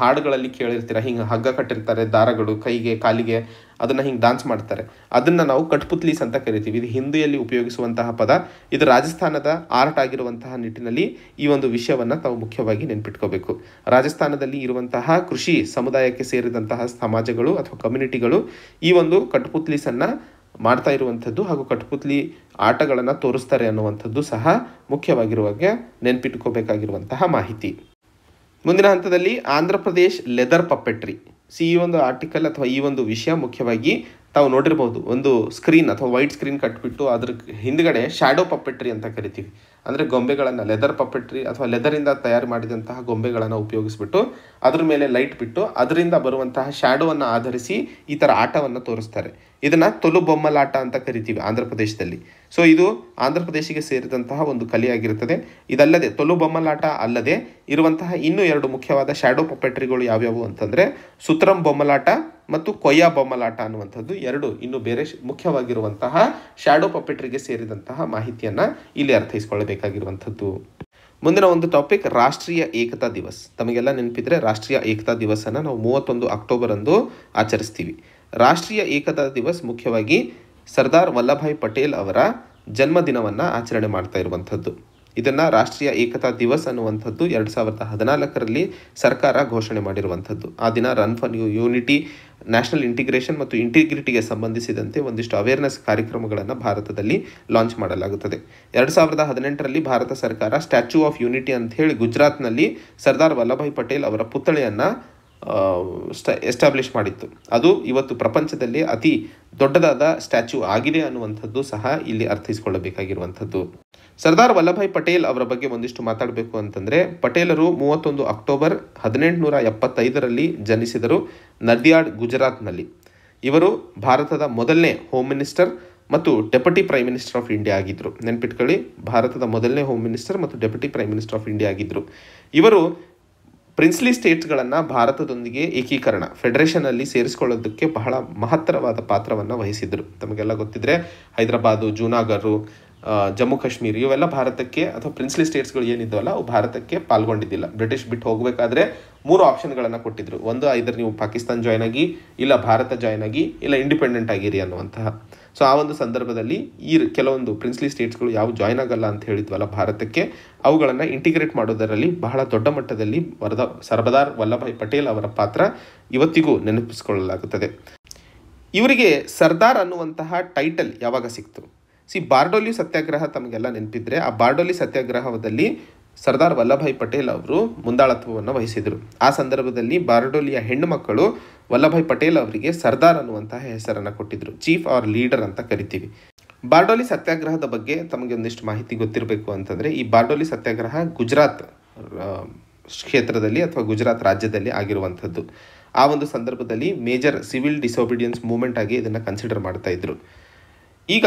ಹಾಡುಗಳಲ್ಲಿ ಕೇಳಿರ್ತೀರ? ಹಿಂಗೆ ಹಗ್ಗ ಕಟ್ಟಿರ್ತಾರೆ, ದಾರಗಳು, ಕೈಗೆ, ಕಾಲಿಗೆ. ಅದನ್ನು ಹಿಂಗೆ ಡಾನ್ಸ್ ಮಾಡ್ತಾರೆ. ಅದನ್ನು ನಾವು ಕಟ್ಪುತ್ಲೀಸ್ ಅಂತ ಕರಿತೀವಿ. ಇದು ಹಿಂದಿಯಲ್ಲಿ ಉಪಯೋಗಿಸುವಂತಹ ಪದ. ಇದು ರಾಜಸ್ಥಾನದ ಆರ್ಟ್ ಆಗಿರುವಂತಹ ನಿಟ್ಟಿನಲ್ಲಿ ಈ ಒಂದು ವಿಷಯವನ್ನು ತಾವು ಮುಖ್ಯವಾಗಿ ನೆನ್ಪಿಟ್ಕೋಬೇಕು. ರಾಜಸ್ಥಾನದಲ್ಲಿ ಇರುವಂತಹ ಕೃಷಿ ಸಮುದಾಯಕ್ಕೆ ಸೇರಿದಂತಹ ಸಮಾಜಗಳು ಅಥವಾ ಕಮ್ಯುನಿಟಿಗಳು ಈ ಒಂದು ಕಟ್ಪುತ್ಲೀಸನ್ನು ಮಾಡ್ತಾ ಇರುವಂಥದ್ದು ಹಾಗೂ ಕಟ್ಪುತ್ಲಿ ಆಟಗಳನ್ನು ತೋರಿಸ್ತಾರೆ ಅನ್ನುವಂಥದ್ದು ಸಹ ಮುಖ್ಯವಾಗಿರುವಾಗ ನೆನ್ಪಿಟ್ಕೋಬೇಕಾಗಿರುವಂತಹ ಮಾಹಿತಿ. ಮುಂದಿನ ಹಂತದಲ್ಲಿ Andhra Pradesh leather puppetry see ಈ ಒಂದು ಆರ್ಟಿಕಲ್ ಅಥವಾ ಈ ಒಂದು ವಿಷಯ ಮುಖ್ಯವಾಗಿ ತಾವು ನೋಡಿರ್ಬೋದು, ಒಂದು ಸ್ಕ್ರೀನ್ ಅಥವಾ ವೈಟ್ ಸ್ಕ್ರೀನ್ ಕಟ್ಬಿಟ್ಟು ಅದ್ರ ಹಿಂದ್ಗಡೆ ಶ್ಯಾಡೋ ಪಪ್ಪೆಟ್ರಿ ಅಂತ ಕರಿತೀವಿ. ಅಂದರೆ ಗೊಂಬೆಗಳನ್ನು ಲೆದರ್ ಪಪ್ಪೆಟ್ರಿ ಅಥವಾ ಲೆದರಿಂದ ತಯಾರು ಮಾಡಿದಂತಹ ಗೊಂಬೆಗಳನ್ನು ಉಪಯೋಗಿಸ್ಬಿಟ್ಟು ಅದ್ರ ಮೇಲೆ ಲೈಟ್ ಬಿಟ್ಟು ಅದರಿಂದ ಬರುವಂತಹ ಶ್ಯಾಡೋವನ್ನು ಆಧರಿಸಿ ಈ ಥರ ಆಟವನ್ನು ತೋರಿಸ್ತಾರೆ. ಇದನ್ನು ತೊಲು ಬೊಮ್ಮಲಾಟ ಅಂತ ಕರಿತೀವಿ ಆಂಧ್ರ ಪ್ರದೇಶದಲ್ಲಿ. ಸೊ ಇದು ಆಂಧ್ರ ಪ್ರದೇಶಕ್ಕೆ ಸೇರಿದಂತಹ ಒಂದು ಕಲೆಯಾಗಿರುತ್ತದೆ ಇದಲ್ಲದೆ ತೊಲು ಬೊಮ್ಮಲಾಟ ಅಲ್ಲದೆ ಇರುವಂತಹ ಇನ್ನೂ ಎರಡು ಮುಖ್ಯವಾದ ಶ್ಯಾಡೋ ಪಪ್ಪೆಟ್ರಿಗಳು ಯಾವ್ಯಾವು ಅಂತಂದರೆ ಸುತ್ರಂ ಬೊಮ್ಮಲಾಟ ಮತ್ತು ಕೊಯ್ಯಾ ಬೊಮ್ಮಲಾಟ ಅನ್ನುವಂಥದ್ದು ಎರಡು ಇನ್ನು ಬೇರೆ ಮುಖ್ಯವಾಗಿರುವಂತಹ ಶ್ಯಾಡೋ ಪಪೆಟ್ರಿಗೆ ಸೇರಿದಂತಹ ಮಾಹಿತಿಯನ್ನು ಇಲ್ಲಿ ಅರ್ಥೈಸ್ಕೊಳ್ಳಬೇಕಾಗಿರುವಂಥದ್ದು. ಮುಂದಿನ ಒಂದು ಟಾಪಿಕ್ ರಾಷ್ಟ್ರೀಯ ಏಕತಾ ದಿವಸ್. ತಮಗೆಲ್ಲ ನೆನಪಿದ್ರೆ ರಾಷ್ಟ್ರೀಯ ಏಕತಾ ದಿವಸನ ನಾವು ಮೂವತ್ತೊಂದು ಅಕ್ಟೋಬರ್ ಅಂದು ಆಚರಿಸ್ತೀವಿ. ರಾಷ್ಟ್ರೀಯ ಏಕತಾ ದಿವಸ್ ಮುಖ್ಯವಾಗಿ ಸರ್ದಾರ್ ವಲ್ಲಭಾಯ್ ಪಟೇಲ್ ಅವರ ಜನ್ಮದಿನವನ್ನು ಆಚರಣೆ ಮಾಡ್ತಾ ಇರುವಂಥದ್ದು. ಇದನ್ನು ರಾಷ್ಟ್ರೀಯ ಏಕತಾ ದಿವಸ್ ಅನ್ನುವಂಥದ್ದು ಎರಡು ಸಾವಿರದ ಹದಿನಾಲ್ಕರಲ್ಲಿ ಸರ್ಕಾರ ಘೋಷಣೆ ಮಾಡಿರುವಂಥದ್ದು. ಆ ದಿನ run for you unity national integration ಮತ್ತು ಇಂಟಿಗ್ರಿಟಿಗೆ ಸಂಬಂಧಿಸಿದಂತೆ ಒಂದಿಷ್ಟು ಅವೇರ್ನೆಸ್ ಕಾರ್ಯಕ್ರಮಗಳನ್ನು ಭಾರತದಲ್ಲಿ ಲಾಂಚ್ ಮಾಡಲಾಗುತ್ತದೆ. ಎರಡು ಸಾವಿರದ ಹದಿನೆಂಟರಲ್ಲಿ ಭಾರತ ಸರ್ಕಾರ ಸ್ಟ್ಯಾಚ್ಯೂ ಆಫ್ ಯೂನಿಟಿ ಅಂತ ಹೇಳಿ ಗುಜರಾತ್ನಲ್ಲಿ ಸರ್ದಾರ್ ವಲ್ಲಭಾಯ್ ಪಟೇಲ್ ಅವರ ಪುತ್ಥಳಿಯನ್ನು ಸ್ಟ ಎಸ್ಟಾಬ್ಲಿಷ್ ಮಾಡಿತ್ತು. ಅದು ಇವತ್ತು ಪ್ರಪಂಚದಲ್ಲಿ ಅತಿ ದೊಡ್ಡದಾದ ಸ್ಟ್ಯಾಚ್ಯೂ ಆಗಿದೆ ಅನ್ನುವಂಥದ್ದು ಸಹ ಇಲ್ಲಿ ಅರ್ಥೈಸಿಕೊಳ್ಳಬೇಕಾಗಿರುವಂಥದ್ದು. ಸರ್ದಾರ್ ವಲ್ಲಭಾಯ್ ಪಟೇಲ್ ಅವರ ಬಗ್ಗೆ ಒಂದಿಷ್ಟು ಮಾತಾಡಬೇಕು ಅಂತಂದರೆ, ಪಟೇಲರು ಮೂವತ್ತೊಂದು ಅಕ್ಟೋಬರ್ ಹದಿನೆಂಟುನೂರ ಎಪ್ಪತ್ತೈದರಲ್ಲಿ ಜನಿಸಿದರು ನದಿಯಾಡ್ ಗುಜರಾತ್ನಲ್ಲಿ. ಇವರು ಭಾರತದ ಮೊದಲನೇ ಹೋಮ್ ಮಿನಿಸ್ಟರ್ ಮತ್ತು deputy prime minister of India ಆಗಿದ್ದರು ನೆನ್ಪಿಟ್ಕೊಳ್ಳಿ, ಭಾರತದ ಮೊದಲನೇ ಹೋಮ್ ಮಿನಿಸ್ಟರ್ ಮತ್ತು deputy prime minister of India ಆಗಿದ್ದರು ಇವರು ಪ್ರಿನ್ಸ್ಲಿ ಸ್ಟೇಟ್ಸ್ಗಳನ್ನು ಭಾರತದೊಂದಿಗೆ ಏಕೀಕರಣ ಫೆಡರೇಷನಲ್ಲಿ ಸೇರಿಸಿಕೊಳ್ಳೋದಕ್ಕೆ ಬಹಳ ಮಹತ್ತರವಾದ ಪಾತ್ರವನ್ನು ವಹಿಸಿದರು. ತಮಗೆಲ್ಲ ಗೊತ್ತಿದ್ರೆ, ಹೈದರಾಬಾದು, ಜೂನಾಗರು ಜಮ್ಮು ಕಾಶ್ಮೀರ ಇವೆಲ್ಲ ಭಾರತಕ್ಕೆ ಅಥವಾ ಪ್ರಿನ್ಸ್ಲಿ ಸ್ಟೇಟ್ಸ್ಗಳು ಏನಿದ್ದಾವಲ್ಲ, ಅವು ಭಾರತಕ್ಕೆ ಪಾಲ್ಗೊಂಡಿದ್ದಿಲ್ಲ. ಬ್ರಿಟಿಷ್ ಬಿಟ್ಟು ಹೋಗಬೇಕಾದ್ರೆ ಮೂರು ಆಪ್ಷನ್ಗಳನ್ನು ಕೊಟ್ಟಿದ್ರು. ಒಂದು ಐದರ್ ನೀವು ಪಾಕಿಸ್ತಾನ್ ಜಾಯ್ನ್ ಆಗಿ, ಇಲ್ಲ ಭಾರತ ಜಾಯ್ನ್ ಆಗಿ, ಇಲ್ಲ ಇಂಡಿಪೆಂಡೆಂಟ್ ಆಗಿರಿ ಅನ್ನುವಂತಹ. ಸೊ ಆ ಒಂದು ಸಂದರ್ಭದಲ್ಲಿ ಈ ಕೆಲವೊಂದು ಪ್ರಿನ್ಸ್ಲಿ ಸ್ಟೇಟ್ಸ್ಗಳು ಯಾವ ಜಾಯ್ನ್ ಆಗಲ್ಲ ಅಂತ ಹೇಳಿದ್ವಲ್ಲ ಭಾರತಕ್ಕೆ, ಅವುಗಳನ್ನು ಇಂಟಿಗ್ರೇಟ್ ಮಾಡೋದರಲ್ಲಿ ಬಹಳ ದೊಡ್ಡ ಮಟ್ಟದಲ್ಲಿ ವರದ ಸರ್ಬದಾರ್ ವಲ್ಲಭಾಯ್ ಪಟೇಲ್ ಅವರ ಪಾತ್ರ ಇವತ್ತಿಗೂ ನೆನಪಿಸಿಕೊಳ್ಳಲಾಗುತ್ತದೆ. ಇವರಿಗೆ ಸರ್ದಾರ್ ಅನ್ನುವಂತಹ ಟೈಟಲ್ ಯಾವಾಗ ಸಿಕ್ತು? ಸಿ ಬಾರ್ಡೋಲಿ ಸತ್ಯಾಗ್ರಹ ತಮಗೆಲ್ಲ ನೆನಪಿದ್ರೆ, ಆ ಬಾರ್ಡೋಲಿ ಸತ್ಯಾಗ್ರಹದಲ್ಲಿ ಸರ್ದಾರ್ ವಲ್ಲಭಾಯ್ ಪಟೇಲ್ ಅವರು ಮುಂದಾಳತ್ವವನ್ನು ವಹಿಸಿದರು. ಆ ಸಂದರ್ಭದಲ್ಲಿ ಬಾರ್ಡೋಲಿಯ ಹೆಣ್ಣು ಮಕ್ಕಳು ವಲ್ಲಭಾಯ್ ಪಟೇಲ್ ಅವರಿಗೆ ಸರ್ದಾರ್ ಅನ್ನುವಂತಹ ಹೆಸರನ್ನು ಕೊಟ್ಟಿದ್ದರು ಚೀಫ್ ಆರ್ ಲೀಡರ್ ಅಂತ ಕರಿತೀವಿ. ಬಾರ್ಡೋಲಿ ಸತ್ಯಾಗ್ರಹದ ಬಗ್ಗೆ ತಮಗೆ ಒಂದಿಷ್ಟು ಮಾಹಿತಿ ಗೊತ್ತಿರಬೇಕು ಅಂತಂದರೆ, ಈ ಬಾರ್ಡೋಲಿ ಸತ್ಯಾಗ್ರಹ ಗುಜರಾತ್ ಕ್ಷೇತ್ರದಲ್ಲಿ ಅಥವಾ ಗುಜರಾತ್ ರಾಜ್ಯದಲ್ಲಿ ಆಗಿರುವಂಥದ್ದು. ಆ ಒಂದು ಸಂದರ್ಭದಲ್ಲಿ ಮೇಜರ್ ಸಿವಿಲ್ ಡಿಸೋಬಿಡಿಯನ್ಸ್ ಮೂವ್ಮೆಂಟ್ ಆಗಿ ಇದನ್ನು ಕನ್ಸಿಡರ್ ಮಾಡ್ತಾ ಇದ್ರು. ಈಗ